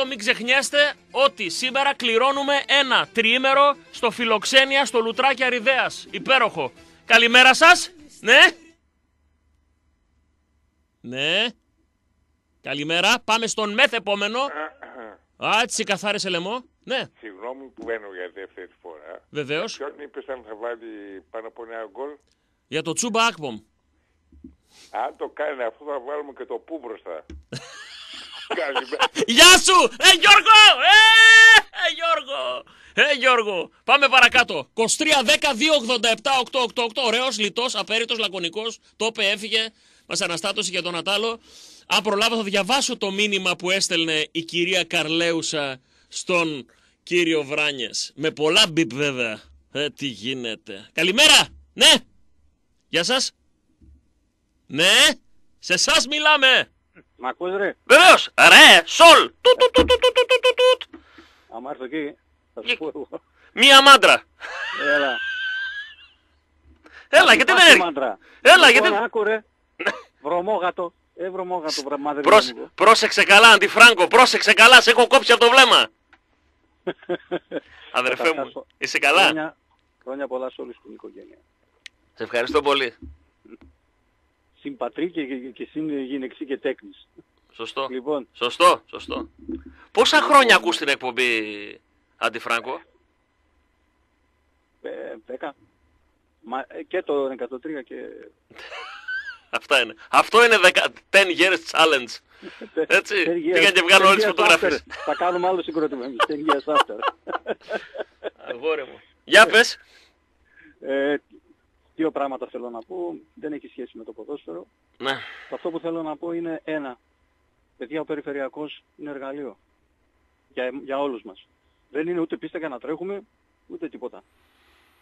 888. Μην ξεχνιέστε ότι σήμερα κληρώνουμε ένα τριήμερο στο Φιλοξένια στο Λουτράκι Αριδέας. Υπέροχο. Καλημέρα σας. Ναι. Ναι. Καλημέρα. Πάμε στον μεθ επόμενο. Α, έτσι καθάρισε λαιμό. Ναι, Συγγνώμη που μπαίνω για δεύτερη φορά. βεβαίως. Ποιον είπες αν θα βάλει πάνω από ένα γκολ; Για το Τσούμπα Ακπομ. Αν το κάνει αυτό θα βάλουμε και το που μπροστά. Καλημέρα. Γεια σου! Ε, Γιώργο! Ε, ε, Γιώργο! Ε, Γιώργο! Πάμε παρακάτω. 23 10 287 888. Ωραίος, λιτός, απέριτος, λακωνικός. Το είπε, έφυγε. Μας αναστάτωσε για τον Ατάλο. Αν προλάβω θα διαβάσω το μήνυμα που έστελνε η κυρία Καρλέουσα στον κύριο Βράνιες. Με πολλά μπιπ βέβαια. Ε, τι γίνεται. Καλημέρα! Ναι! Γεια σας! Ναι! Σε εσάς μιλάμε! Μ' ακούς ρε, Βεβαίως! Ρε! Σολ! Του, του, του, του, του, του, του, του, του. άμα έρθω εκεί, θα σου πω εγώ. Μία μάντρα. Έλα. Έλα, γιατί δεν Υπάρχει έρχεται. μάντρα. Έλα, Λοιπόν, γιατί- Άκου ρε. Βρωμόγατο. Ε, βρωμόγατο, βρε, μα δεν Πρόσ- βλέπω. πρόσεξε καλά, Αντιφράγκο, πρόσεξε καλά, σε έχω κόψει από το βλέμμα. Αδερφέ μου, Καταρχάς, είσαι καλά; Χρόνια, χρόνια πολλά σε όλη την οικογένεια. Σε ευχαριστώ πολύ. Συμπατρί και, και, και συν γυναιξή και τέκνης. Σωστό. Λοιπόν, Σωστό, σωστό. Πόσα χρόνια ακούς την εκπομπή, Αντιφράγκο. ε, 10. Μα, ε, και το 103 και... Αυτά είναι. Αυτό είναι 10 10 years challenge. Έτσι. Ten years- Πήγαν και βγάλω ten όλες τις years φωτογραφίες. after. Θα κάνουμε άλλο συγκρότημα εμείς. 10 years after. Αγόρι μου. Για πες. Ε, δύο πράγματα θέλω να πω. Δεν έχει σχέση με το ποδόσφαιρο. Ναι. Αυτό που θέλω να πω είναι ένα. Παιδιά, ο περιφερειακός είναι εργαλείο. Για, για όλους μας. Δεν είναι ούτε πίστα για να τρέχουμε, ούτε τίποτα.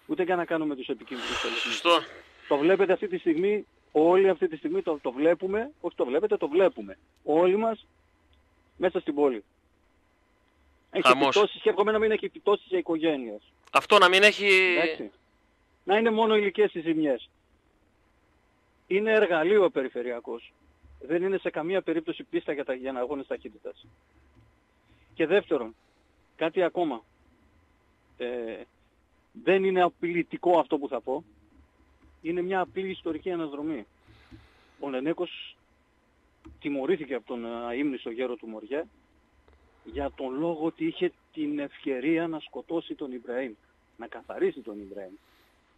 Ούτε για να κάνουμε τους επικίνδυνους τελεσμούς. Σωστό. Το βλέπετε αυτή τη στιγμή, όλοι αυτή τη στιγμή το, το βλέπουμε, όχι το βλέπετε, το βλέπουμε. Όλοι μας μέσα στην πόλη. Έχει Χαμός. επιπτώσεις και εύχομαι να μην έχει επιπτώσεις για οικογένειες. Αυτό να μην έχει... Εντάξει. Να είναι μόνο ηλικές οι ζημιές. Είναι εργαλείο ο περιφερειακός. Δεν είναι σε καμία περίπτωση πίστα για, τα, για αγώνες ταχύτητας. Και δεύτερον, κάτι ακόμα. Ε, δεν είναι απειλητικό αυτό που θα πω. Είναι μια απλή ιστορική αναδρομή. Ο Νενέκος τιμωρήθηκε από τον ε, αείμνηστο γέρο του Μοριέ για τον λόγο ότι είχε την ευκαιρία να σκοτώσει τον Ιμπραήμ, να καθαρίσει τον Ιμπραήμ.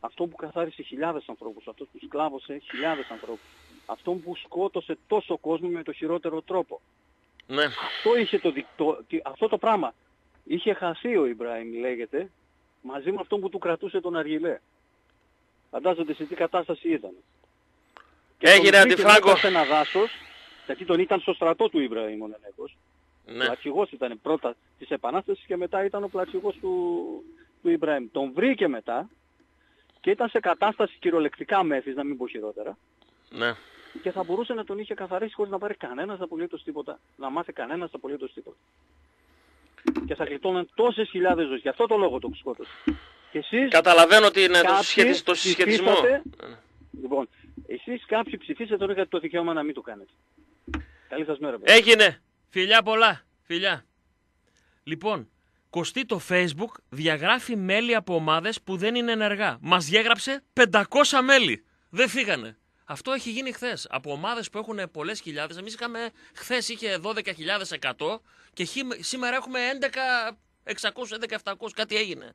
Αυτό που καθάρισε χιλιάδες ανθρώπους, αυτός που σκλάβωσε χιλιάδες ανθρώπους, αυτό που σκότωσε τόσο κόσμο με το χειρότερο τρόπο. Ναι. Αυτό, είχε το, δι- το, τι- αυτό το πράγμα είχε χαθεί ο Ιμπραήμ λέγεται μαζί με αυτό που του κρατούσε τον Αργιλέ. Φαντάζονται σε τι κατάσταση ήταν. Έγινε τον βρήκε αντιφράγκο. μέσα σε ένα δάσος, γιατί τον ήταν στο στρατό του Ιμπραήμ ο Νενέκος. Ναι. Πλατσιγός ήταν πρώτα της Επανάστασης και μετά ήταν ο πλατσιγός του, του Ιμπραήμ. Τον βρήκε μετά και ήταν σε κατάσταση κυριολεκτικά μέθης, να μην πω χειρότερα, Ναι. και θα μπορούσε να τον είχε καθαρίσει χωρίς να πάρει κανένας απολύτως τίποτα. Να μάθει κανένας απολύτως τίποτα. Και θα γλιτώναν τόσες χιλιάδες ζωές. Γι' αυτό το λόγο το σκότωσε. Και εσείς Καταλαβαίνω ότι είναι το, κάποιοι συσχετισ- το συσχετισμό. ψηφίσατε- Λοιπόν, εσείς κάποιοι ψηφίσατε τον είχατε το δικαίωμα να μην το κάνετε. Καλή σας μέρα. παιδιά. Έγινε. Φιλιά πολλά. Φιλιά. Λοιπόν, Κωστή το Facebook διαγράφει μέλη από ομάδες που δεν είναι ενεργά. Μας διέγραψε 500 μέλη. Δεν φύγανε. Αυτό έχει γίνει χθες. Από ομάδες που έχουν πολλές χιλιάδες. Εμείς είχαμε. Χθες είχε 12.100 και χι- σήμερα έχουμε 11.600, 11.700. Κάτι έγινε.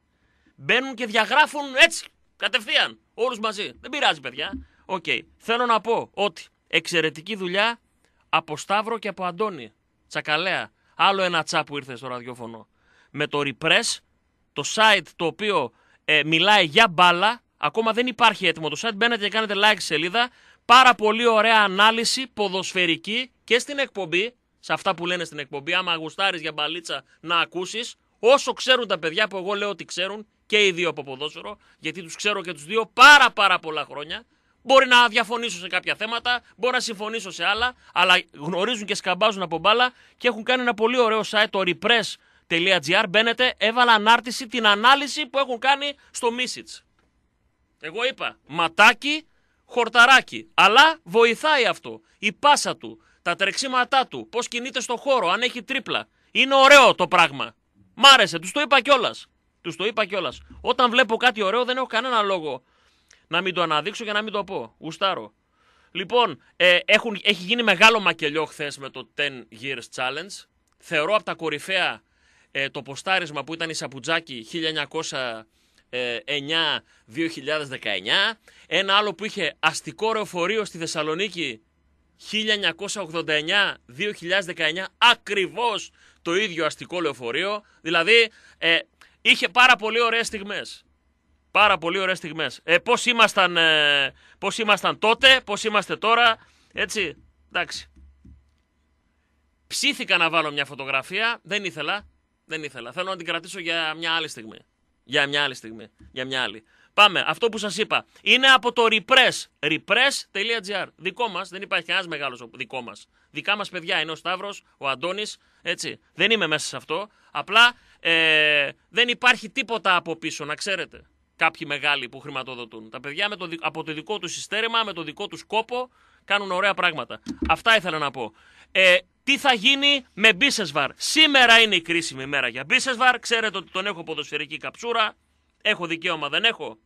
Μπαίνουν και διαγράφουν έτσι. Κατευθείαν. Όλους μαζί. Δεν πειράζει, παιδιά. Οκ. Θέλω να πω ότι εξαιρετική δουλειά από Σταύρο και από Αντώνη. Τσακαλέα. Άλλο ένα τσά που ήρθε στο ραδιόφωνο. Με το Repress, το site το οποίο ε, μιλάει για μπάλα. Ακόμα δεν υπάρχει έτοιμο το site. Μπαίνετε και κάνετε like στη σελίδα. Πάρα πολύ ωραία ανάλυση ποδοσφαιρική και στην εκπομπή. Σε αυτά που λένε στην εκπομπή. Άμα γουστάρεις για μπαλίτσα να ακούσεις. Όσο ξέρουν τα παιδιά που εγώ λέω ότι ξέρουν και οι δύο από ποδόσφαιρο, γιατί τους ξέρω και τους δύο πάρα πάρα πολλά χρόνια. Μπορεί να διαφωνήσω σε κάποια θέματα, μπορεί να συμφωνήσω σε άλλα, αλλά γνωρίζουν και σκαμπάζουν από μπάλα και έχουν κάνει ένα πολύ ωραίο site, το repress.gr. Μπαίνετε, έβαλα ανάρτηση την ανάλυση που έχουν κάνει στο Message. Εγώ είπα, ματάκι, χορταράκι. Αλλά βοηθάει αυτό. Η πάσα του, τα τρεξίματά του, πώς κινείται στο χώρο, αν έχει τρίπλα. Είναι ωραίο το πράγμα. Μ' άρεσε, τους το είπα κιόλα. Τους το είπα κιόλα. Όταν βλέπω κάτι ωραίο δεν έχω κανένα λόγο να μην το αναδείξω και να μην το πω. Γουστάρω. Λοιπόν, ε, έχουν, έχει γίνει μεγάλο μακελιό χθε με το 10 Years Challenge. Θεωρώ από τα κορυφαία ε, το ποστάρισμα που ήταν η Σαπουτζάκη 1909-2019. Ένα άλλο που είχε αστικό ρεοφορείο στη Θεσσαλονίκη 1989-2019 ακριβώς το ίδιο αστικό λεωφορείο. Δηλαδή ε, είχε πάρα πολύ ωραίες στιγμές. Πάρα πολύ ωραίες στιγμές. Ε, πώς, ήμασταν, ε, πώς ήμασταν τότε, πώς είμαστε τώρα, έτσι, εντάξει. Ψήθηκα να βάλω μια φωτογραφία, δεν ήθελα, δεν ήθελα. Θέλω να την κρατήσω για μια άλλη στιγμή. Για μια άλλη στιγμή, για μια άλλη. Πάμε, αυτό που σας είπα. Είναι από το repress, repress.gr. Δικό μας, δεν υπάρχει κανένας μεγάλος δικό μας. Δικά μας παιδιά είναι ο Σταύρος, ο Αντώνης, έτσι. Δεν είμαι μέσα σε αυτό. Απλά ε, δεν υπάρχει τίποτα από πίσω, να ξέρετε. Κάποιοι μεγάλοι που χρηματοδοτούν. Τα παιδιά με το, δι- από το δικό τους συστέρημα, με το δικό τους κόπο, κάνουν ωραία πράγματα. Αυτά ήθελα να πω. Ε, τι θα γίνει με Μπίσεσβαρ; Σήμερα είναι η κρίσιμη μέρα για Μπίσεσβαρ. Ξέρετε ότι τον έχω ποδοσφαιρική καψούρα. Έχω δικαίωμα, δεν έχω;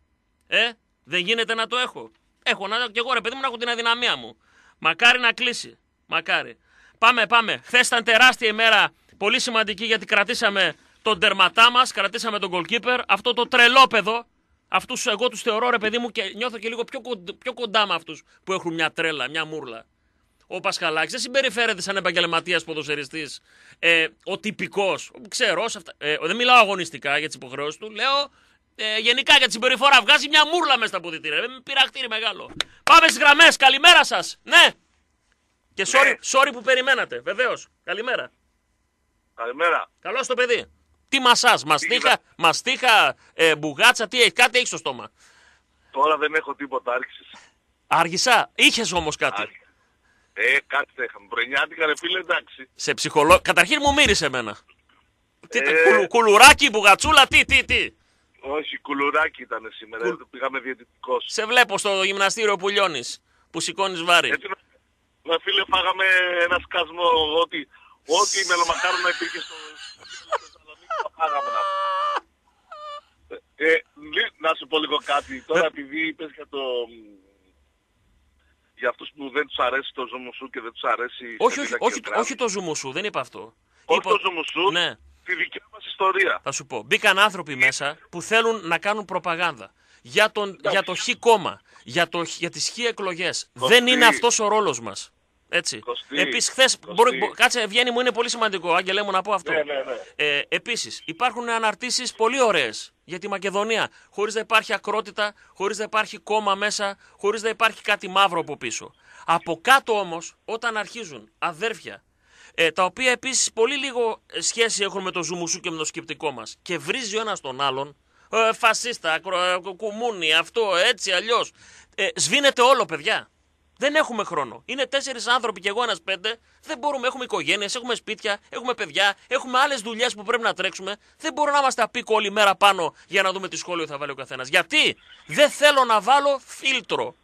Ε, δεν γίνεται να το έχω. Έχω να και εγώ ρε παιδί μου να έχω την αδυναμία μου. Μακάρι να κλείσει. Μακάρι. Πάμε, πάμε. Χθες ήταν τεράστια ημέρα. Πολύ σημαντική γιατί κρατήσαμε τον τερματά μας, κρατήσαμε τον goalkeeper. Αυτό το τρελόπεδο. Αυτούς εγώ τους θεωρώ ρε παιδί μου και νιώθω και λίγο πιο, κον- πιο κοντά με αυτούς που έχουν μια τρέλα, μια μούρλα. Ο Πασχαλάκης δεν συμπεριφέρεται σαν επαγγελματίας ποδοσφαιριστής. Ε, ο τυπικός. Ξέρω, σε αυτά, ε, δεν μιλάω αγωνιστικά για τις υποχρεώσεις του. Λέω ε, γενικά για τη συμπεριφορά. Βγάζει μια μούρλα μέσα στα αποδητήρια. Ε, πειραχτήρι μεγάλο. Πάμε στις γραμμές. Καλημέρα σας. Ναι. Και sorry, sorry που περιμένατε. Βεβαίως. Καλημέρα. Καλημέρα. Καλώς το παιδί. Τι μασά, μαστίχα, μαστίχα ε, μπουγάτσα, τι έχει, κάτι έχει στο στόμα. Τώρα δεν έχω τίποτα, άρχισες. Άργησα. Είχες όμως κάτι. Ε, κάτι θα είχαμε. Πρωινιάτικα ρε φίλε, εντάξει. Σε ψυχολό... Καταρχήν μου μύρισε εμένα. Τι, Ε. κουλου- κουλουράκι, μπουγατσούλα, τι, τι, τι. Όχι, κουλουράκι ήταν σήμερα. Κουλ- Πήγαμε διαιτητικός. Σε βλέπω στο γυμναστήριο που λιώνεις, που σηκώνεις βάρη. Έτσι, να φίλε, φάγαμε ένα σκασμό. Ό,τι, ό,τι μελομακάρονα υπήρχε στο στο Θεσσαλονίκη, το φάγαμε να ε, ε, λι- να σου πω λίγο κάτι. Τώρα επειδή είπες για το... Για αυτούς που δεν τους αρέσει το ζώμο σου και δεν τους αρέσει η όχι, όχι, σελίδα και όχι, ο Γκράμ. όχι το ζουμού σου, δεν είπα αυτό. Όχι Είπα- το ζώμο σου, Ναι. τη δικιά μας ιστορία. Θα σου πω. Μπήκαν άνθρωποι μέσα που θέλουν να κάνουν προπαγάνδα. Για, τον, για το χ κόμμα. Για, το, για τις χ εκλογές. Δεν είναι αυτός ο ρόλος μας. Έτσι. Κωστή, Επίσης, χθες, Κωστή. μπορεί, μπο- κάτσε, Ευγένη μου είναι πολύ σημαντικό, Άγγελέ μου να πω αυτό. Ναι, ναι, ναι. Ε, επίσης, υπάρχουν αναρτήσεις πολύ ωραίες για τη Μακεδονία. Χωρίς να υπάρχει ακρότητα, χωρίς να υπάρχει κόμμα μέσα, χωρίς να υπάρχει κάτι μαύρο από πίσω. Από κάτω όμως, όταν αρχίζουν αδέρφια, ε, τα οποία επίσης πολύ λίγο ε, σχέση έχουν με το ζουμουσού και με το σκεπτικό μας και βρίζει ο ένας τον άλλον, ε, φασίστα, ακρο, ε, κουμούνι, αυτό, έτσι, αλλιώς. Ε, σβήνεται όλο, παιδιά. Δεν έχουμε χρόνο. Είναι τέσσερις άνθρωποι και εγώ ένας πέντε. Δεν μπορούμε. Έχουμε οικογένειες, έχουμε σπίτια, έχουμε παιδιά, έχουμε άλλες δουλειές που πρέπει να τρέξουμε. Δεν μπορούμε να είμαστε απίκο όλη μέρα πάνω για να δούμε τι σχόλιο θα βάλει ο καθένας. Γιατί; Δεν θέλω να βάλω φίλτρο.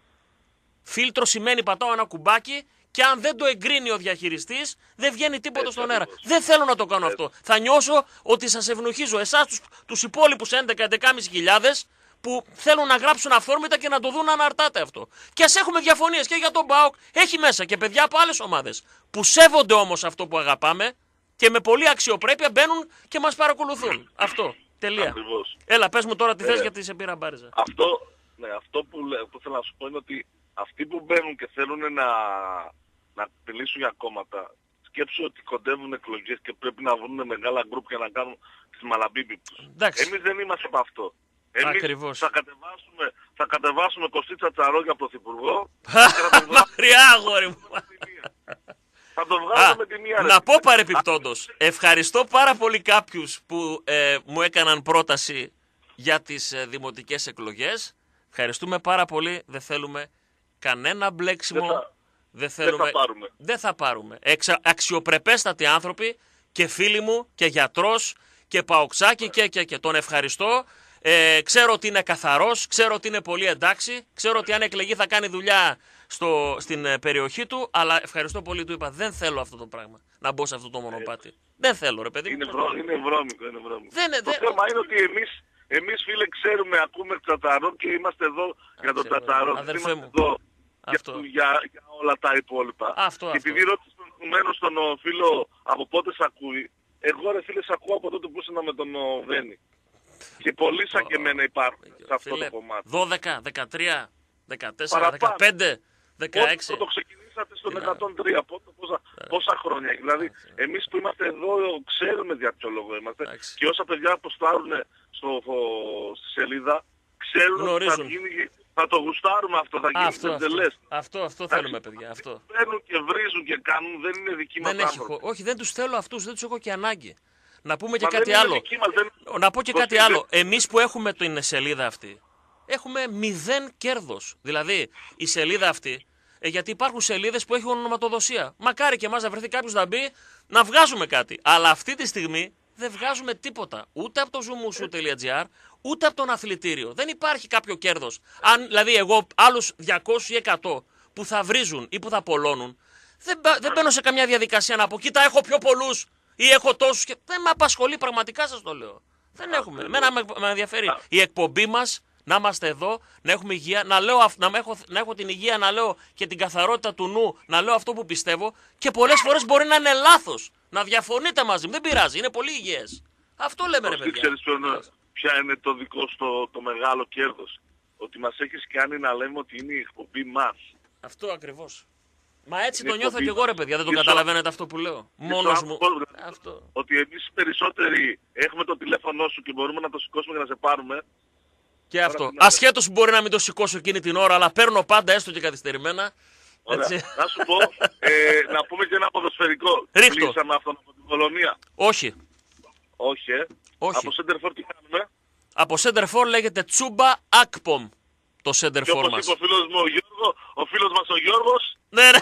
Φίλτρο σημαίνει πατάω ένα κουμπάκι και αν δεν το εγκρίνει ο διαχειριστής, δεν βγαίνει τίποτα στον αέρα. Δεν θέλω να το κάνω αυτό. Θα νιώσω ότι σας ευνοχίζω εσάς, τους τους υπόλοιπους 11-11.500 που θέλουν να γράψουν αυθόρμητα και να το δουν να αναρτάτε αυτό. Και ας έχουμε διαφωνίες και για τον Μπάουκ. Έχει μέσα και παιδιά από άλλες ομάδες που σέβονται όμως αυτό που αγαπάμε και με πολύ αξιοπρέπεια μπαίνουν και μας παρακολουθούν. Αυτό. Τελεία. Ακριβώς. Έλα, πες μου τώρα τι Ε, θες γιατί σε πήρα μπάριζα. Αυτό, ναι, αυτό που, λέ- που θέλω να σου πω είναι ότι αυτοί που μπαίνουν και θέλουν να, να μιλήσουν για κόμματα, σκέψου ότι κοντεύουν εκλογές και πρέπει να βρουν μεγάλα γκρουπ για να κάνουν τις μαλαμπίμπι τους. Εντάξει. Εμείς δεν είμαστε από αυτό. Εμείς Ακριβώς. θα κατεβάσουμε, θα κατεβάσουμε Κωστίτσα Τσαρό για πρωθυπουργό Μακριά, αγόρι μου. θα το Α, βγάλουμε με τη μία. ρε. να πω παρεπιπτόντως, ευχαριστώ πάρα πολύ κάποιους που ε, μου έκαναν πρόταση για τις ε, δημοτικές εκλογές. Ευχαριστούμε πάρα πολύ. Δεν θέλουμε κανένα μπλέξιμο. Δεν θα- Δεν δεν θέλουμε. θα πάρουμε. Δεν θα πάρουμε. Εξα, αξιοπρεπέστατοι άνθρωποι και φίλοι μου και γιατρός και παοξάκι και, και, και. Τον ευχαριστώ. Ε, ξέρω ότι είναι καθαρός, ξέρω ότι είναι πολύ εντάξει, ξέρω ότι αν εκλεγεί θα κάνει δουλειά στο, στην ε, περιοχή του, αλλά ευχαριστώ πολύ, του είπα, δεν θέλω αυτό το πράγμα, να μπω σε αυτό το μονοπάτι. Δεν θέλω ρε παιδί μου. Είναι, βρό, είναι βρώμικο, είναι βρώμικο. Δεν είναι- το δεν- θέμα είναι ότι εμείς, εμείς φίλε ξέρουμε, ακούμε τσαταρό και είμαστε εδώ για τον ξέρω, τσαταρό. αδερφέ είμαστε μου. εδώ Αυτό. Για, για, για όλα τα υπόλοιπα. Αυτό, και αυτό. επειδή ρώτησε προηγουμένως τον ο, φίλο από πότε σ' ακούει, εγώ ρε φίλε σ' ακούω από τότε που ήσουν με τον ο, Βένι. Και πολλοί σαν και εμένα υπάρχουν σε αυτό Φίλε, το κομμάτι. 12, 13, 14, Παραπάνω. 15, 16. Πότε το ξεκινήσατε στον 103, πότε, πόσα, πόσα χρόνια. Δηλαδή, εμείς που είμαστε εδώ ξέρουμε για ποιο λόγο είμαστε. Και όσα παιδιά που στάρουν στο, στη σελίδα, ξέρουν ότι θα, Γνωρίζουν. γίνει, θα το γουστάρουμε αυτό, θα γίνει Αυτό, αυτό, τελές. αυτό, αυτό θέλουμε παιδιά, αυτό. Μπαίνουν και βρίζουν και κάνουν, δεν είναι δικοί μας Δεν έχει, άνθρωποι. χω- όχι, δεν τους θέλω αυτούς, δεν τους έχω και ανάγκη. Να πούμε και Μα κάτι δεν είναι άλλο. δικοί μας, δεν- Να πω και Κωστή, κάτι δεν- άλλο. Εμείς που έχουμε την σελίδα αυτή, έχουμε μηδέν κέρδος. Δηλαδή, η σελίδα αυτή, ε, γιατί υπάρχουν σελίδες που έχουν ονοματοδοσία. Μακάρι και εμάς να βρεθεί κάποιος να μπει, να βγάζουμε κάτι. Αλλά αυτή τη στιγμή δεν βγάζουμε τίποτα. Ούτε από το zoomusu.gr, ούτε από τον αθλητήριο. Δεν υπάρχει κάποιο κέρδος. Αν, δηλαδή, εγώ άλλους 200 ή 100 που θα βρίζουν ή που θα πολλώνουν, δεν, μπα- δεν μπαίνω σε καμιά διαδικασία να πω, κοίτα, έχω πιο πολλούς ή έχω τόσους και δεν με απασχολεί πραγματικά σας το λέω. Δεν έχουμε. Εμένα με, με ενδιαφέρει η εκπομπή μας Να είμαστε εδώ, να έχουμε υγεία, να, λέω, αυ- να, έχω, να έχω την υγεία να λέω και την καθαρότητα του νου, να λέω αυτό που πιστεύω και πολλές φορές μπορεί να είναι λάθος. Να διαφωνείτε μαζί μου, δεν πειράζει, είναι πολύ υγιές. Αυτό λέμε ρε Εσύ παιδιά. ξέρεις ποιο είναι- ποια είναι το δικό σου το, το μεγάλο κέρδος; Ότι μας έχεις κάνει να λέμε ότι είναι η εκπομπή μας. Αυτό ακριβώς. Μα έτσι Είναι το νιώθω εκπομπή. και εγώ ρε παιδιά, δεν το Και στο- καταλαβαίνετε αυτό που λέω. Και Μόνος στο μου. άνθρωπο, δηλαδή, Αυτό. Ότι εμείς περισσότεροι έχουμε το τηλέφωνό σου και μπορούμε να το σηκώσουμε για να σε πάρουμε. Και Τώρα αυτό. τι να Ασχέτως που μπορεί να μην το σηκώσω εκείνη την ώρα, αλλά παίρνω πάντα έστω και καθυστερημένα. Ωραία. Έτσι. Να σου πω, ε, να πούμε και ένα ποδοσφαιρικό. Ρίχτω. Κλείσαμε αυτόν από την Πολωνία. Όχι. Όχι, ε. Όχι. Από Σέντερφορ τι κάνουμε; Από center for λέγεται Τσούμπα Ακπομ. Το center Και for όπως μας. είπε ο φίλος μου ο Γιώργο, ο φίλος μας ο Γιώργος, Ναι, ρε.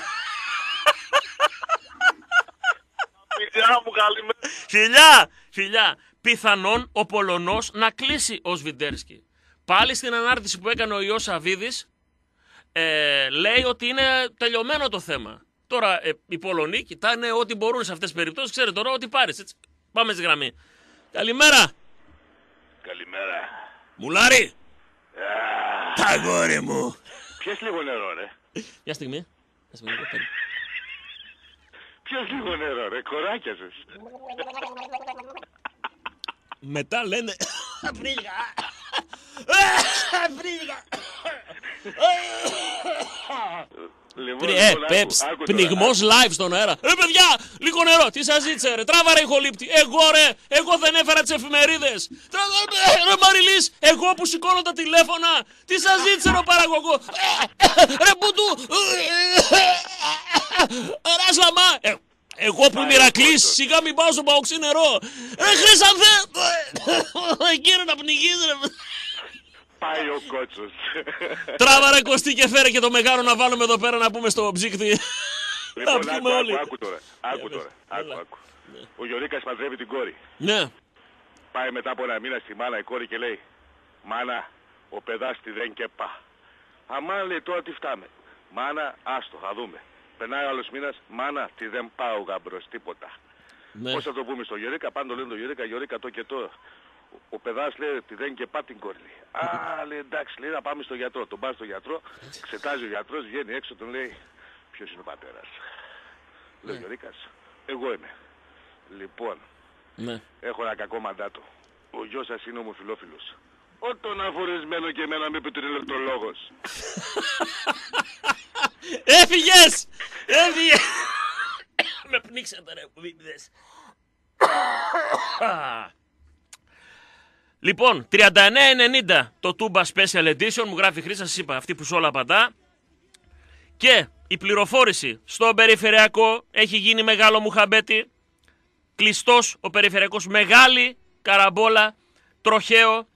παιδιά μου καλημέρα. Φιλιά, φιλιά. Πιθανόν ο Πολωνός να κλείσει ο Σβιντέρσκι. Πάλι στην ανάρτηση που έκανε ο Ιώσ Αβίδης, ε, λέει ότι είναι τελειωμένο το θέμα. Τώρα ε, οι Πολωνοί κοιτάνε ό,τι μπορούν σε αυτές τις περιπτώσεις. Ξέρετε τώρα ό,τι πάρεις. Έτσι. Πάμε στη γραμμή. Καλημέρα. Καλημέρα. Μουλάρι. Τα αγόρι μου. Πιες λίγο νερό ρε. Μια στιγμή. Μια στιγμή, περίμενε. Πιες λίγο νερό ρε, κοράκιασες. Μετά λένε. Βρήγα. Βρήγα. Λοιπόν, Ε, λοιπόν, άκου, πέψ, άκου τώρα, πνιγμός live στον αέρα. Ρε παιδιά, λίγο νερό, τι σας ζήτησε ρε, τράβα ρε ηχολήπτη. Εγώ ρε, εγώ δεν έφερα τις εφημερίδες. Τράβα ρε, ρε Μαριλής, εγώ που σηκώνω τα τηλέφωνα. Τι σας ζήτησε ρε παραγωγό. Ρε Μπουντού. Ρε Σλαμά. Ε, Εγώ που είμαι Ηρακλής, σιγά μην πάω στο παοξί νερό. Ρε Χρυσανθέ. Κύριε να πνιγείς ρε. Πάει ο κότσος. Τράβα ρε Κωστή και φέρε και το μεγάλο να βάλουμε εδώ πέρα να πούμε στο ψύκτη. Λοιπόν, πούμε άκου, όλοι. άκου, άκου τώρα. Άκου πες, τώρα. Άκου, έλα. άκου. Ο Γιωρίκας παντρεύει την κόρη. Ναι. Πάει μετά από ένα μήνα στη μάνα η κόρη και λέει «Μάνα, ο παιδάς τη δεν και πά». Αμά λέει τώρα τι φτάμε. Μάνα, άστο, θα δούμε. Περνάει ο άλλος μήνας, μάνα, τι δεν πάω γαμπρός, τίποτα. Ναι. Πώς θα το πούμε στο Γιωρίκα, πάντο λένε το Γιωρίκα, Γιωρίκα το και το. Ο, ο παιδάς λέει ότι δεν και πά την κόρη. λέει. Α, λέει εντάξει, λέει να πάμε στο γιατρό. Τον πάει στο γιατρό, εξετάζει ο γιατρός, βγαίνει έξω, τον λέει ποιος είναι ο πατέρας; Λέει ο Γιωρίκας, εγώ είμαι. Λοιπόν, Ναι. έχω ένα κακό μαντάτο. Ο γιος σας είναι ομοφιλόφιλος. Όταν αφορεσμένο και εμένα με είπε τον ηλεκτρολόγος. Έφυγες! Έφυγες! Με πνίξατε ρε βίντες. Λοιπόν, 39,90 το Tuba Special Edition, μου γράφει η Χρήσα, σας είπα, αυτή που σε όλα απαντά. Και η πληροφόρηση στο περιφερειακό έχει γίνει μεγάλο μουχαμπέτι. Κλειστός ο περιφερειακός, μεγάλη καραμπόλα, τροχαίο,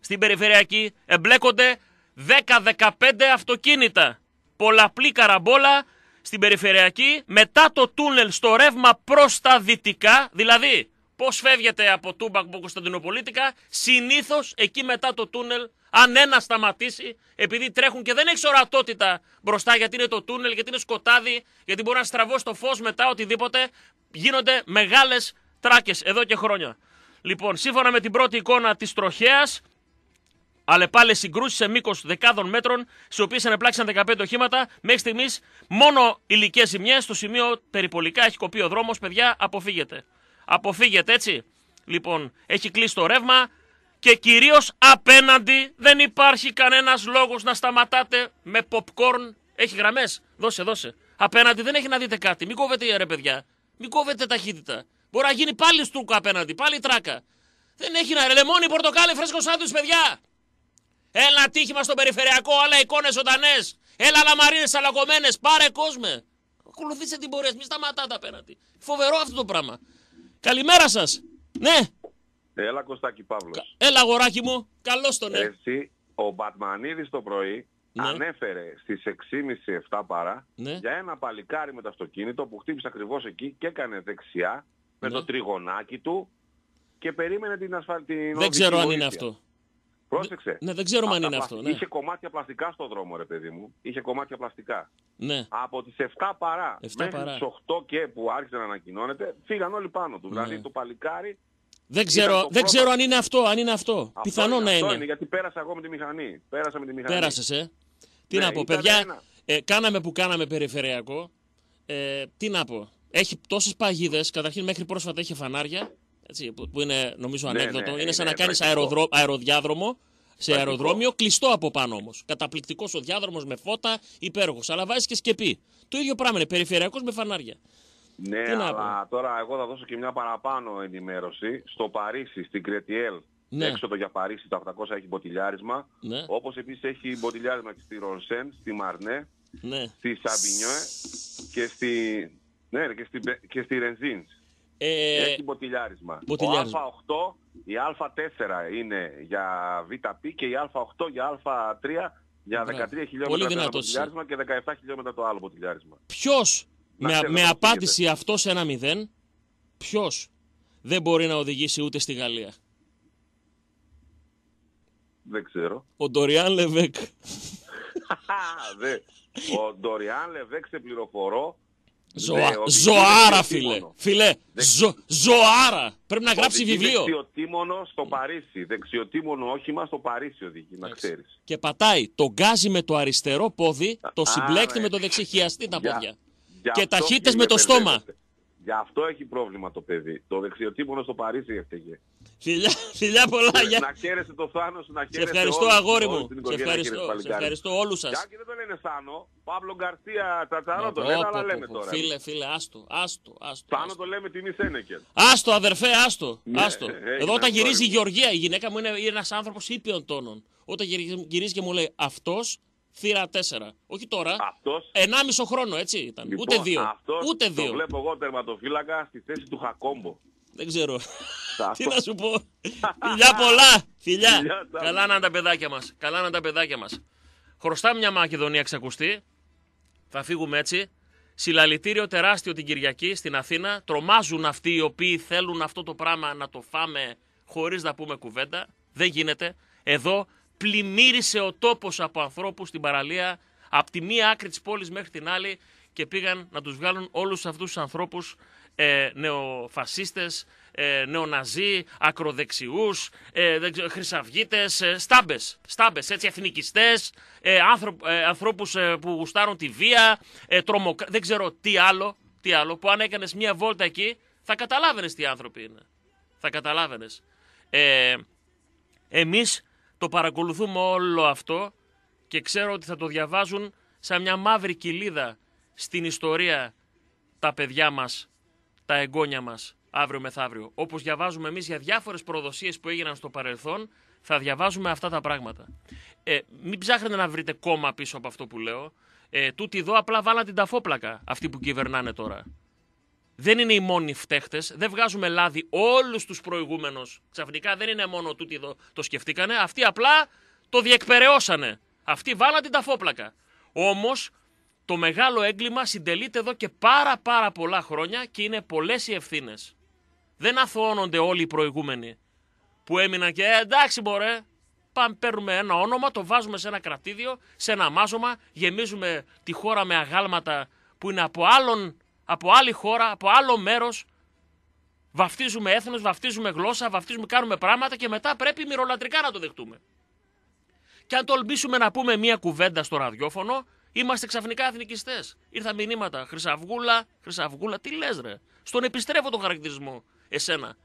στην περιφερειακή εμπλέκονται 10-15 αυτοκίνητα. Πολλαπλή καραμπόλα στην περιφερειακή μετά το τούνελ στο ρεύμα προς τα δυτικά. Δηλαδή, πώς φεύγετε από Τούμπα από Κωνσταντινοπολίτικα, συνήθως εκεί μετά το τούνελ, αν ένα σταματήσει, επειδή τρέχουν και δεν έχει ορατότητα μπροστά γιατί είναι το τούνελ, γιατί είναι σκοτάδι, γιατί μπορεί να στραβώσει το φως μετά, οτιδήποτε, γίνονται μεγάλες τράκες εδώ και χρόνια. Λοιπόν, σύμφωνα με την πρώτη εικόνα της τροχέας, Αλλεπάλε συγκρούσεις σε μήκος δεκάδων μέτρων, στις οποίες ανεπλάξαν 15 οχήματα. Μέχρι στιγμής μόνο υλικέ ζημιές. Στο σημείο περιπολικά έχει κοπεί ο δρόμος. Παιδιά, αποφύγετε. Αποφύγετε, έτσι. Λοιπόν, έχει κλείσει το ρεύμα και κυρίως απέναντι δεν υπάρχει κανένας λόγος να σταματάτε με popcorn. Έχει γραμμές. Δώσε, δώσε. Απέναντι δεν έχει να δείτε κάτι. Μην κόβετε ρε παιδιά. Μην κόβετε ταχύτητα. Μπορεί να γίνει πάλι στούκο απέναντι, πάλι τράκα. Δεν έχει να ρε. Λεμόνι, πορτοκάλι, φρέσκο σάντουιτς, παιδιά. Έλα ατύχημα στο περιφερειακό, άλλα εικόνες ζωντανές. Έλα λαμαρίνες αλακωμένε, πάρε κόσμε. Ακολουθήστε την πορεία, μην σταματάτε απέναντι. Φοβερό αυτό το πράγμα. Καλημέρα σας. Ναι, Έλα Κωστάκη Παύλος. έλα αγοράκι μου. Καλώς τον ναι. Εσύ, ο Μπατμανίδης το πρωί Ναι. ανέφερε στις 6.30-7 παρά Ναι. για ένα παλικάρι με το αυτοκίνητο που χτύπησε ακριβώς εκεί και έκανε δεξιά με Ναι. το τριγωνάκι του και περίμενε την ασφαλτή. Δεν ξέρω αν είναι αυτό. Πρόσεξε. Ναι, δεν ξέρουμε αν Αυτά είναι πλασ- αυτό. Ναι. Είχε κομμάτια πλαστικά στο δρόμο, ρε παιδί μου. Είχε κομμάτια πλαστικά. ναι. Από τις 7 παρά 7 μέχρι παρά. τις 8 και που άρχισε να ανακοινώνεται, φύγαν όλοι πάνω του. Ναι. Δηλαδή το παλικάρι Δεν ξέρω, το δεν πρώτο. ξέρω αν είναι αυτό. Αν είναι αυτό. Αυτό Πιθανό είναι, να αυτό είναι. είναι. Γιατί πέρασα εγώ με τη μηχανή. Πέρασα με τη μηχανή. Πέρασες, ε. Τι Ναι, να πω, ήταν παιδιά. ένα. Ε, κάναμε που κάναμε περιφερειακό. Ε, τι να πω. Έχει τόσες παγίδες. Καταρχήν, μέχρι πρόσφατα είχε φανάρια. Έτσι, που, που είναι νομίζω Ναι, ανέκδοτο. ναι, είναι είναι σαν να κάνεις τραγικό. αεροδιάδρομο σε Τραγικό. αεροδρόμιο, κλειστό από πάνω όμως. Καταπληκτικός ο διάδρομος με φώτα, υπέροχος. Αλλά βάζεις και σκεπή. Το ίδιο πράγμα είναι. Περιφερειακός με φανάρια. Ναι, Τι να αλλά τώρα εγώ θα δώσω και μια παραπάνω ενημέρωση. Στο Παρίσι, στην Κρετιέλ, Ναι. έξοδο για Παρίσι, το 800 έχει μποτιλιάρισμα. Ναι. Όπως επίσης έχει μποτιλιάρισμα και στη Ρονσέν, στη Μαρνέ, Ναι. στη Σαμπινιόε και στη, ναι, και στη, και στη Ρενζίνς. Ε, Έχει μποτιλιάρισμα. μποτιλιάρισμα. Ο Α8, η Α4 είναι για ΒΠ και η Α8 για Α3 για 13 Μπράβο. Πολύ χιλιόμετρα το ένα δυνατός εσύ. μποτιλιάρισμα και 17 χιλιόμετρα το άλλο μποτιλιάρισμα. Ποιος Να με, ξέρω με πώς απάντηση αυτός σε ένα μηδέν, ποιος δεν μπορεί να οδηγήσει ούτε στη Γαλλία; Δεν ξέρω. Ο Ντοριάν Λεβέκ. Δε. Ο Ντοριάν Λεβέκ σε πληροφορώ. Ζωα... Ναι, οδηγεί Ζωάρα, δεξιοτίμονο. φίλε. Φίλε, ζω... ζωάρα. Πρέπει να γράψει Οδηγεί βιβλίο. Δεξιοτίμονο στο Παρίσι. Δεξιοτίμονο όχημα στο Παρίσι οδηγεί, να ξέρεις. Και πατάει το γκάζι με το αριστερό πόδι, το Α, συμπλέκτη ναι. με το δεξί χιαστί τα Για- πόδια. Γι' Και αυτό, ταχύτητες φίλε, με το στόμα. Μπερδεύεται. Γι' αυτό έχει πρόβλημα το παιδί. Το δεξιοτίμονο στο Παρίσι έφταιγε. Φιλιά, φιλιά πολλά. Για... Να χαίρεσαι το Θάνο, να Σε χαίρεσαι ευχαριστώ, όλους, αγόρι όλη μου. την Σε οικογένεια, ευχαριστώ. κύριε Σε Παλικάρη. ευχαριστώ όλους σας. Και αν και δεν το λένε Θάνο, Παύλο Γκαρσία Τσατσαρό το Πω, λένε, πω, αλλά πω, λέμε πω. τώρα. Φίλε, φίλε, άστο, άστο, άστο. Θάνο το λέμε τιμή Σένεκερ. Άστο, αδερφέ, άστο. Ναι, άστο. έγινε Εδώ όταν αυτό, γυρίζει η είναι. Γεωργία, η γυναίκα μου είναι, είναι ένας άνθρωπος ήπιων τόνων. Όταν γυρίζει, γυρίζει και μου λέει αυτός θύρα 4. Όχι τώρα. Αυτός, 1,5 χρόνο, έτσι ήταν. λοιπόν, Ούτε δύο. αυτός Ούτε Το δύο. βλέπω εγώ τερματοφύλακα στη θέση του Χακόμπο. Δεν ξέρω. Αυτό. Τι να σου πω. Φιλιά πολλά. Φιλιά. Φιλιά, τα- Καλά να είναι τα παιδάκια μας. Καλά να είναι τα παιδάκια μας. Χρωστάμε μια Μακεδονία ξακουστή. Θα φύγουμε έτσι. Συλλαλητήριο τεράστιο την Κυριακή στην Αθήνα. Τρομάζουν αυτοί οι οποίοι θέλουν αυτό το πράγμα να το φάμε χωρίς να πούμε κουβέντα. Δεν γίνεται. Εδώ πλημμύρισε ο τόπος από ανθρώπους στην παραλία από τη μία άκρη της πόλης μέχρι την άλλη και πήγαν να τους βγάλουν όλους αυτούς τους ανθρώπους ε, νεοφασίστες, ε, νεοναζί, ακροδεξιούς, ε, δεν ξέρω, χρυσαυγίτες, ε, στάμπες, στάμπες, έτσι, εθνικιστές, ε, άνθρω- ε, ανθρώπους ε, που γουστάρουν τη βία, ε, τρομοκρα... δεν ξέρω τι άλλο, τι άλλο, που αν έκανες μία βόλτα εκεί θα καταλάβαινες τι άνθρωποι είναι. Θα καταλάβαινες. Ε, εμείς το παρακολουθούμε όλο αυτό και ξέρω ότι θα το διαβάζουν σαν μια μαύρη κοιλίδα στην ιστορία τα παιδιά μας, τα εγγόνια μας, αύριο μεθαύριο. Όπως διαβάζουμε εμείς για διάφορες προδοσίες που έγιναν στο παρελθόν, θα διαβάζουμε αυτά τα πράγματα. Ε, μην ψάχνετε να βρείτε κόμμα πίσω από αυτό που λέω. Ε, τούτοι εδώ απλά βάλαν την ταφόπλακα, αυτοί που κυβερνάνε τώρα. Δεν είναι οι μόνοι φταίχτες. Δεν βγάζουμε λάδι όλους τους προηγούμενους. Ξαφνικά δεν είναι μόνο τούτοι εδώ το σκεφτήκανε. Αυτοί απλά το διεκπαιρεώσανε. Αυτοί βάλαν την ταφόπλακα. Όμως το μεγάλο έγκλημα συντελείται εδώ και πάρα πάρα πολλά χρόνια και είναι πολλές οι ευθύνες. Δεν αθωώνονται όλοι οι προηγούμενοι που έμειναν και «Ε, εντάξει μωρέ, πάμε παίρνουμε ένα όνομα, το βάζουμε σε ένα κρατήδιο, σε ένα μάζωμα, γεμίζουμε τη χώρα με αγάλματα που είναι από, άλλον, από άλλη χώρα, από άλλο μέρος, βαφτίζουμε έθνος, βαφτίζουμε γλώσσα, βαφτίζουμε, κάνουμε πράγματα και μετά πρέπει μυρολατρικά να το δεχτούμε. Και αν τολμήσουμε να πούμε μία κουβέντα στο ραδιόφωνο, είμαστε ξαφνικά εθνικιστές. Ήρθα μηνύματα. Χρυσαυγούλα, Χρυσαυγούλα, τι λες, ρε; Στον επιστρέφω τον χαρακτηρισμό. Εσένα.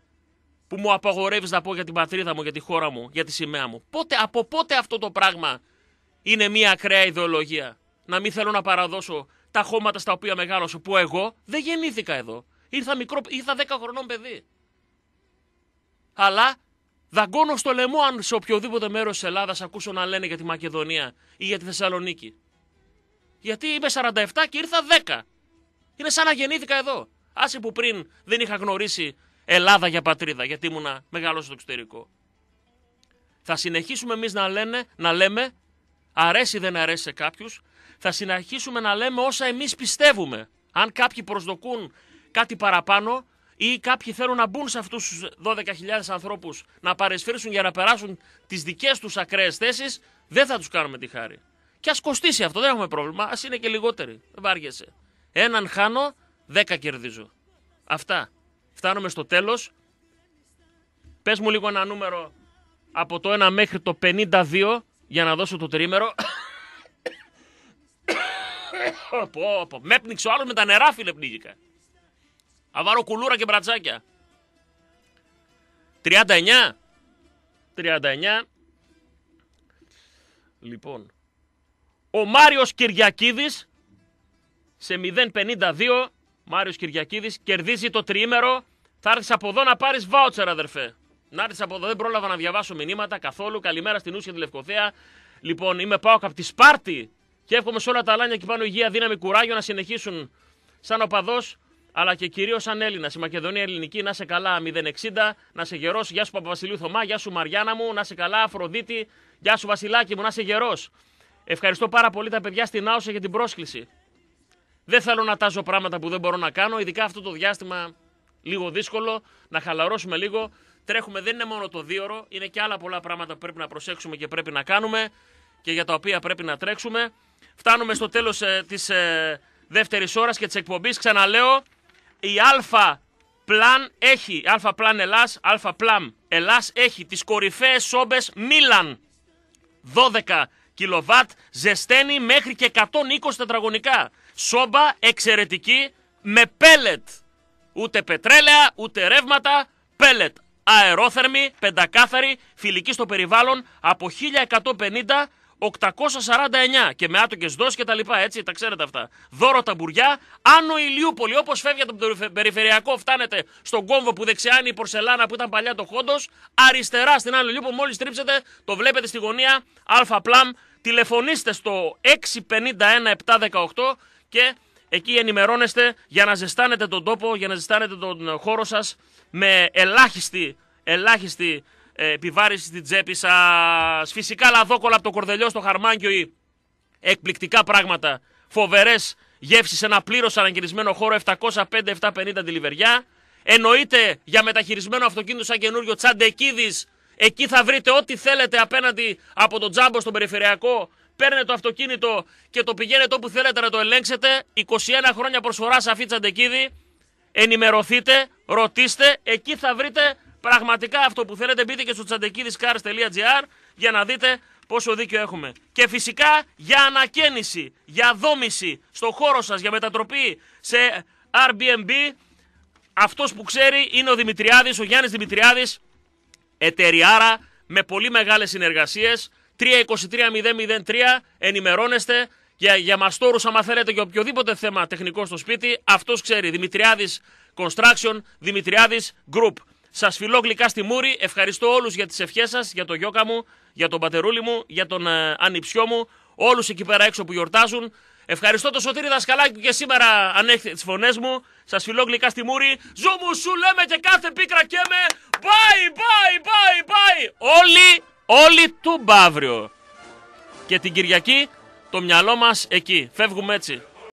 Που μου απαγορεύεις να πω για την πατρίδα μου, για τη χώρα μου, για τη σημαία μου. Πότε, από πότε αυτό το πράγμα είναι μία ακραία ιδεολογία; Να μην θέλω να παραδώσω τα χώματα στα οποία μεγάλωσα. Που εγώ δεν γεννήθηκα εδώ. Ήρθα, μικρό, ήρθα 10 χρονών παιδί. Αλλά δαγκώνω στο λαιμό αν σε οποιοδήποτε μέρος της Ελλάδας ακούσω να λένε για τη Μακεδονία ή για τη Θεσσαλονίκη. Γιατί είμαι 47 και ήρθα 10. Είναι σαν να γεννήθηκα εδώ. Άσε που πριν δεν είχα γνωρίσει Ελλάδα για πατρίδα, γιατί ήμουνα μεγάλος στο εξωτερικό. Θα συνεχίσουμε εμείς να, λένε, να λέμε, αρέσει ή δεν αρέσει σε κάποιους, θα συνεχίσουμε να λέμε όσα εμείς πιστεύουμε. Αν κάποιοι προσδοκούν κάτι παραπάνω ή κάποιοι θέλουν να μπουν σε αυτούς τους 12.000 ανθρώπους να παρεσφίρσουν για να περάσουν τις δικές τους ακραίες θέσεις, δεν θα τους κάνουμε τη χάρη. Και ας κοστίσει αυτό, δεν έχουμε πρόβλημα. Α είναι και λιγότεροι. Δεν βάργεσαι. Έναν χάνω, δέκα κερδίζω. Αυτά. Φτάνουμε στο τέλος. Πες μου λίγο ένα νούμερο από το 1 μέχρι το 52 για να δώσω το τρίμερο. Πω, πω. Με έπνιξε ο άλλος με τα νερά, φίλε, πνίγηκα. Θα βάλω κουλούρα και μπρατσάκια. 39. 39. Λοιπόν. Ο Μάριος Κυριακίδης σε 0,52. Μάριος Κυριακίδης κερδίζει το τριήμερο. Θα έρθεις από εδώ να πάρεις βάουτσερ, αδερφέ. Να έρθεις από εδώ, δεν πρόλαβα να διαβάσω μηνύματα καθόλου. Καλημέρα στην Ούσια τη Λευκοθέα. Λοιπόν, είμαι πάω από τη Σπάρτη και εύχομαι σε όλα τα αλάνια και πάνω υγεία, δύναμη, κουράγιο να συνεχίσουν σαν οπαδός, αλλά και κυρίως σαν Έλληνας. Η Μακεδονία Ελληνική να σε καλά 060, να σε γερός. Γεια σου Παπαβασιλείου Θωμά, γεια σου Μαριάννα μου, να σε καλά Αφροδίτη, γεια σου Βασιλάκι μου, να σε γερός. Ευχαριστώ πάρα πολύ τα παιδιά στην Άουσα για την πρόσκληση. Δεν θέλω να τάζω πράγματα που δεν μπορώ να κάνω, ειδικά αυτό το διάστημα λίγο δύσκολο, να χαλαρώσουμε λίγο. Τρέχουμε, δεν είναι μόνο το δίωρο, είναι και άλλα πολλά πράγματα που πρέπει να προσέξουμε και πρέπει να κάνουμε και για τα οποία πρέπει να τρέξουμε. Φτάνουμε στο τέλος ε, της ε, δεύτερης ώρας και της εκπομπής. Ξαναλέω, η Α Πλάν έχει, Α Πλάν Ελλάς, Α Πλάν Ελλάς έχει τις κορυφαίες σόμπες Μίλαν. 12 κιλοβάτ, ζεσταίνει μέχρι και 120 τετραγωνικά. Σόμπα εξαιρετική με πέλετ. Ούτε πετρέλαια, ούτε ρεύματα, πέλετ. Αερόθερμη, πεντακάθαρη, φιλική στο περιβάλλον από 1150 849 και με άτοκες δόσεις και τα λοιπά, έτσι, τα ξέρετε αυτά. Δώρο ταμπουριά, άνω Ηλιούπολη. Όπως φεύγετε από το περιφερειακό, φτάνετε στον κόμβο που δεξιά είναι η πορσελάνα που ήταν παλιά το χόντος. Αριστερά στην άλλη Ηλιούπολη, μόλις τρίψετε, το βλέπετε στη γωνία Αλφα Πλάμ. Τηλεφωνήστε στο 651 και εκεί ενημερώνεστε για να ζεστάνετε τον τόπο, για να ζεστάνετε τον χώρο σας με ελάχιστη, ελάχιστη ε, επιβάρηση στην τσέπη σας. Φυσικά λαδόκολα από το κορδελιό στο χαρμάνκιο ή εκπληκτικά πράγματα. Φοβερές γεύσεις σε ένα πλήρως αναγυρισμένο χώρο 705-750 τηλιβεριά. Εννοείται για μεταχειρισμένο αυτοκίνητο σαν καινούριο τσαντεκίδης. Εκεί θα βρείτε ό,τι θέλετε απέναντι από το τζάμπο στον περιφερειακό. Παίρνετε το αυτοκίνητο και το πηγαίνετε όπου θέλετε να το ελέγξετε. 21 χρόνια προσφορά σε αυτή τσαντεκίδη. Ενημερωθείτε, ρωτήστε, εκεί θα βρείτε πραγματικά αυτό που θέλετε. Μπείτε και στο τσαντεκίδiscars.gr για να δείτε πόσο δίκιο έχουμε. Και φυσικά για ανακαίνιση, για δόμηση στο χώρο σας, για μετατροπή σε Airbnb. Αυτός που ξέρει είναι ο Δημητριάδης, ο Γιάννης Δημητριάδης, εταιριάρα με πολύ μεγάλες συνεργασίες. 323-003, ενημερώνεστε για, για μαστόρους άμα θέλετε για οποιοδήποτε θέμα τεχνικό στο σπίτι. Αυτός ξέρει, Δημητριάδης Construction, Δημητριάδης Group. Σας φιλώ γλυκά στη μούρη. Ευχαριστώ όλους για τις ευχές σας, για το γιώκα μου, για τον πατερούλη μου, για τον ε, ανιψιό μου, όλους εκεί πέρα έξω που γιορτάζουν. Ευχαριστώ το Σωτήρι Δασκαλάκη που και σήμερα ανέχεται τις φωνές μου. Σας φιλώ γλυκά στη μούρη. Ζω μου σου λέμε και κάθε πίκρα και με. Bye, bye, bye, bye. Όλοι, όλοι του αύριο. Και την Κυριακή το μυαλό μας εκεί. Φεύγουμε έτσι.